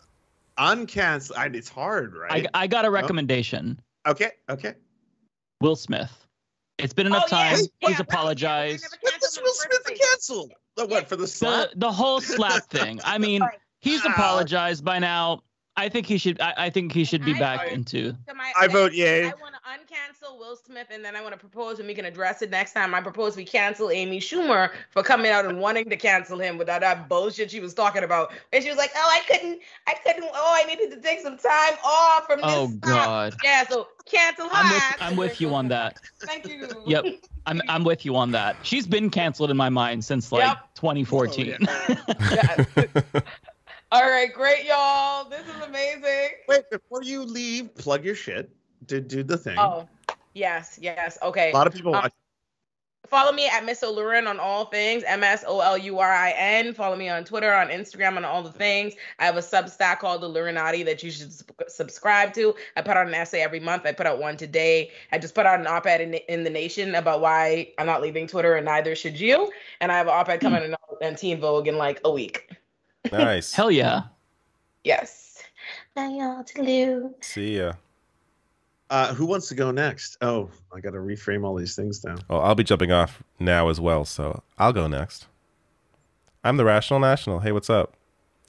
uncancel? I- It's hard, right? I got a recommendation. okay, okay. Will Smith. It's been enough Oh, yeah, time. yeah, He's but- apologized. What was Will Smith canceled? The what for the slap? The the whole slap thing. I mean, he's apologized by now. I think he should. I, I think he should be I- back I- into. To my- I vote yay. I want to uncancel Will Smith, and then I want to propose, and we can address it next time. I propose we cancel Amy Schumer for coming out and wanting to cancel him without that bullshit she was talking about. And she was like, "Oh, I couldn't, I couldn't. Oh, I needed to take some time off from this." Oh stop." God. Yeah, so cancel her. I'm with. I'm with you on that. Thank you. Yep. I'm I'm with you on that. She's been canceled in my mind since like Yep. 2014. Yeah. All right, great, y'all. This is amazing. Wait, before you leave, plug your shit. Do do the thing. Oh, yes, yes. Okay. A lot of people Um, watch. Follow me at Miss Olurin on all things, M S O L U R I N. Follow me on Twitter, on Instagram, on all the things. I have a Substack called The Lurinati that you should subscribe to. I put out an essay every month. I put out one today. I just put out an op-ed in, in the Nation about why I'm not leaving Twitter, and neither should you. And I have an op-ed coming in, in Teen Vogue in like a week. Nice. Hell yeah. Yes. Now y'all to. See ya. Uh, who wants to go next? Oh, I got to reframe all these things now. Well, I'll be jumping off now as well, so I'll go next. I'm the Rational National. Hey, what's up?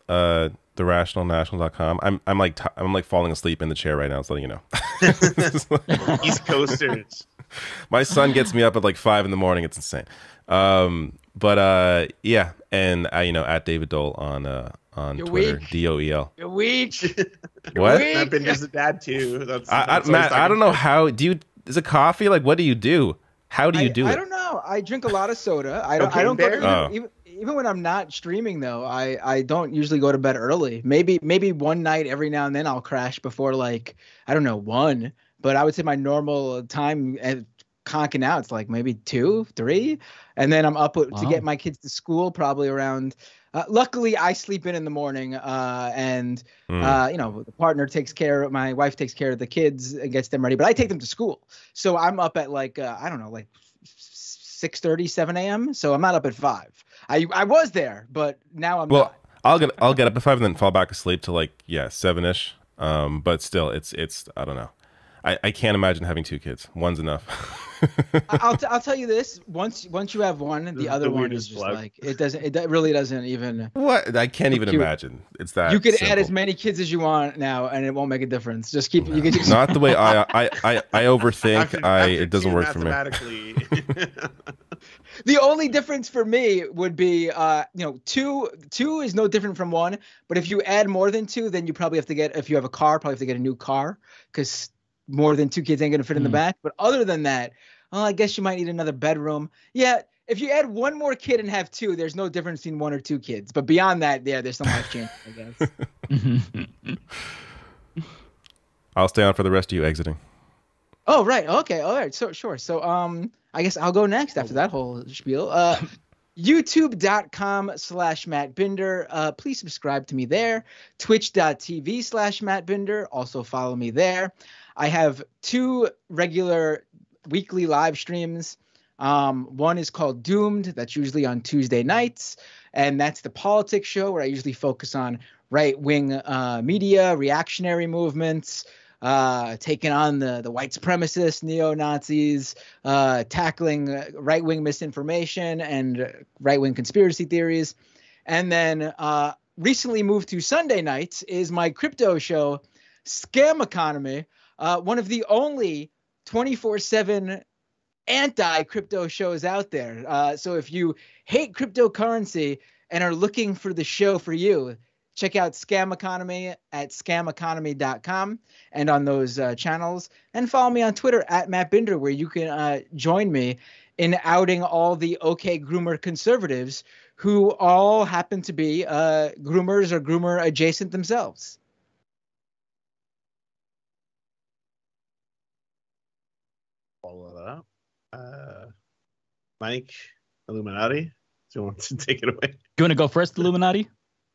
Uh, therationalnational.com. I'm I'm like I'm like falling asleep in the chair right now. It's letting you know. East Coasters. My son gets me up at like five in the morning. It's insane. Um, but uh, yeah, and I, you know, at David Doel on uh on You're Twitter, weak. D O E L. You're weak. What? weak. Matt Binder's a dad too. That's, I, I, that's what Matt, I don't know how. Do you? Is it coffee? Like, what do you do? How do you I, do I it? don't know. I drink a lot of soda. I don't. I don't go bear? Oh. even, even even when I'm not streaming though. I I don't usually go to bed early. Maybe maybe one night every now and then I'll crash before like I don't know one. But I would say my normal time at conking out it's like maybe two, three, and then I'm up with, to get my kids to school probably around. Uh, luckily, I sleep in in the morning, uh, and Mm. uh, you know the partner takes care. My wife takes care of the kids and gets them ready, but I take them to school. So I'm up at like uh, I don't know, like 6:30, 7 a.m. So I'm not up at five. I I was there, but now I'm well, not. I'll get I'll get up at five and then fall back asleep to like yeah seven ish. Um, but still, it's it's I don't know. I, I can't imagine having two kids. One's enough. I- I'll t- I'll tell you this: once once you have one, the is other the one is just plug. like it doesn't. It really doesn't even. what? I can't even You- imagine. It's that you could add as many kids as you want now, and it won't make a difference. Just keep. You can just. Not the way I I I, I overthink. After- I after it doesn't work for me. the only difference for me would be uh you know two two is no different from one but if you add more than two then you probably have to get if you have a car probably have to get a new car because more than two kids ain't gonna fit in the Hmm. back but other than that well i guess you might need another bedroom yeah if you add one more kid and have two there's no difference between one or two kids but beyond that yeah there's some life change i guess I'll stay on for the rest of you exiting. Oh right, okay, all right, so sure. So um, I guess I'll go next after that whole spiel. Uh, YouTube.com slash Matt Binder. Uh, please subscribe to me there. Twitch.tv slash Matt Binder. Also follow me there. I have two regular weekly live streams. Um, one is called Doomed. That's usually on Tuesday nights, and that's the politics show where I usually focus on right wing uh, media, reactionary movements, uh, taking on the the white supremacists, neo Nazis, uh, tackling right wing misinformation and right wing conspiracy theories, and then uh, recently moved to Sunday nights is my crypto show, Scam Economy, uh, one of the only 24 7 anti crypto shows out there. Uh, so if you hate cryptocurrency and are looking for the show for you, check out Scam Economy at scameconomy.com and on those uh, channels. And follow me on Twitter at Matt Binder, where you can uh, join me in outing all the OK Groomer conservatives who all happen to be uh, groomers or groomer adjacent themselves. Follow that up. Uh, Mike, iilluminaughtii, do you want to take it away? Do you want to go first, iilluminaughtii?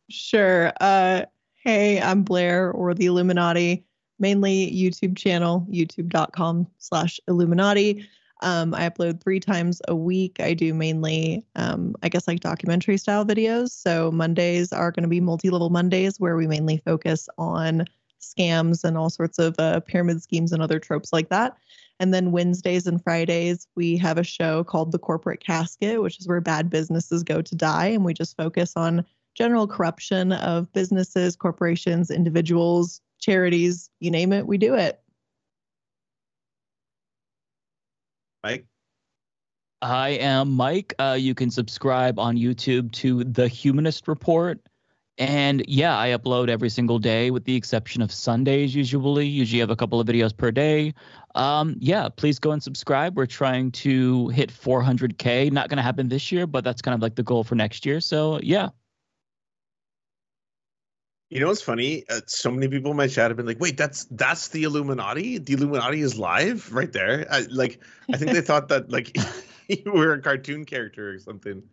Sure. Uh, hey, I'm Blair or the iilluminaughtii, mainly YouTube channel, youtube.com slash iilluminaughtii. Um, I upload three times a week. I do mainly, um, I guess, like documentary style videos. So Mondays are going to be multi level Mondays where we mainly focus on scams and all sorts of uh, pyramid schemes and other tropes like that. And then Wednesdays and Fridays, we have a show called The Corporate Casket, which is where bad businesses go to die. And we just focus on general corruption of businesses, corporations, individuals, charities, you name it, we do it. Mike? I am Mike. Uh, you can subscribe on YouTube to The Humanist Report. And yeah, I upload every single day with the exception of Sundays, usually. Usually have a couple of videos per day. Um, yeah, please go and subscribe. We're trying to hit 400K. Not going to happen this year, but that's kind of like the goal for next year. So yeah. You know what's funny? Uh, so many people in my chat have been like, "Wait, that's that's the iilluminaughtii. The iilluminaughtii is live right there." I, like, I think they thought that like you were a cartoon character or something.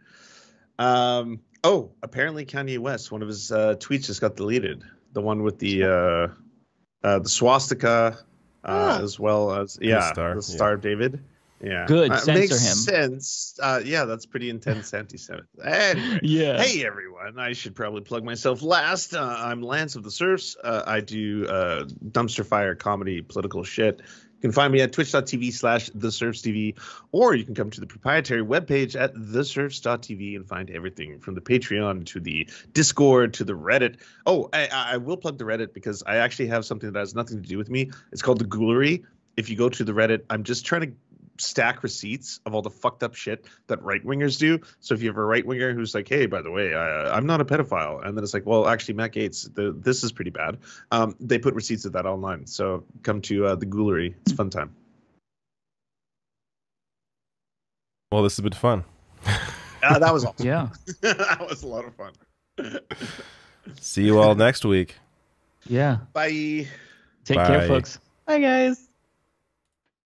Um. Oh, apparently Kanye West, one of his uh, tweets just got deleted. The one with the uh, uh the swastika, uh, Oh. as well as yeah, star, the Star yeah. of David. Yeah, Good, Uh, censor makes him. sense. Uh, yeah, that's pretty intense anti-Semitic. Anyway, Yeah. Hey everyone, I should probably plug myself last. Uh, I'm Lance of the Serfs. Uh, I do uh, dumpster fire comedy, political shit. You can find me at twitch.tv slash the serfs TV, or you can come to the proprietary webpage at theserfs.tv and find everything from the Patreon to the Discord to the Reddit. Oh, I, I will plug the Reddit because I actually have something that has nothing to do with me. It's called the Ghoulery. If you go to the Reddit, I'm just trying to stack receipts of all the fucked up shit that right wingers do. So if you have a right winger who's like, "Hey, by the way, I, I'm not a pedophile," and then it's like, "Well, actually, Matt Gaetz, the, this is pretty bad," um, they put receipts of that online. So come to uh, the Ghoulery. It's a fun time. Well, this has been fun. Uh, that was awesome. Yeah. that was a lot of fun. See you all next week. Yeah. Bye. Take care, folks. Bye, guys.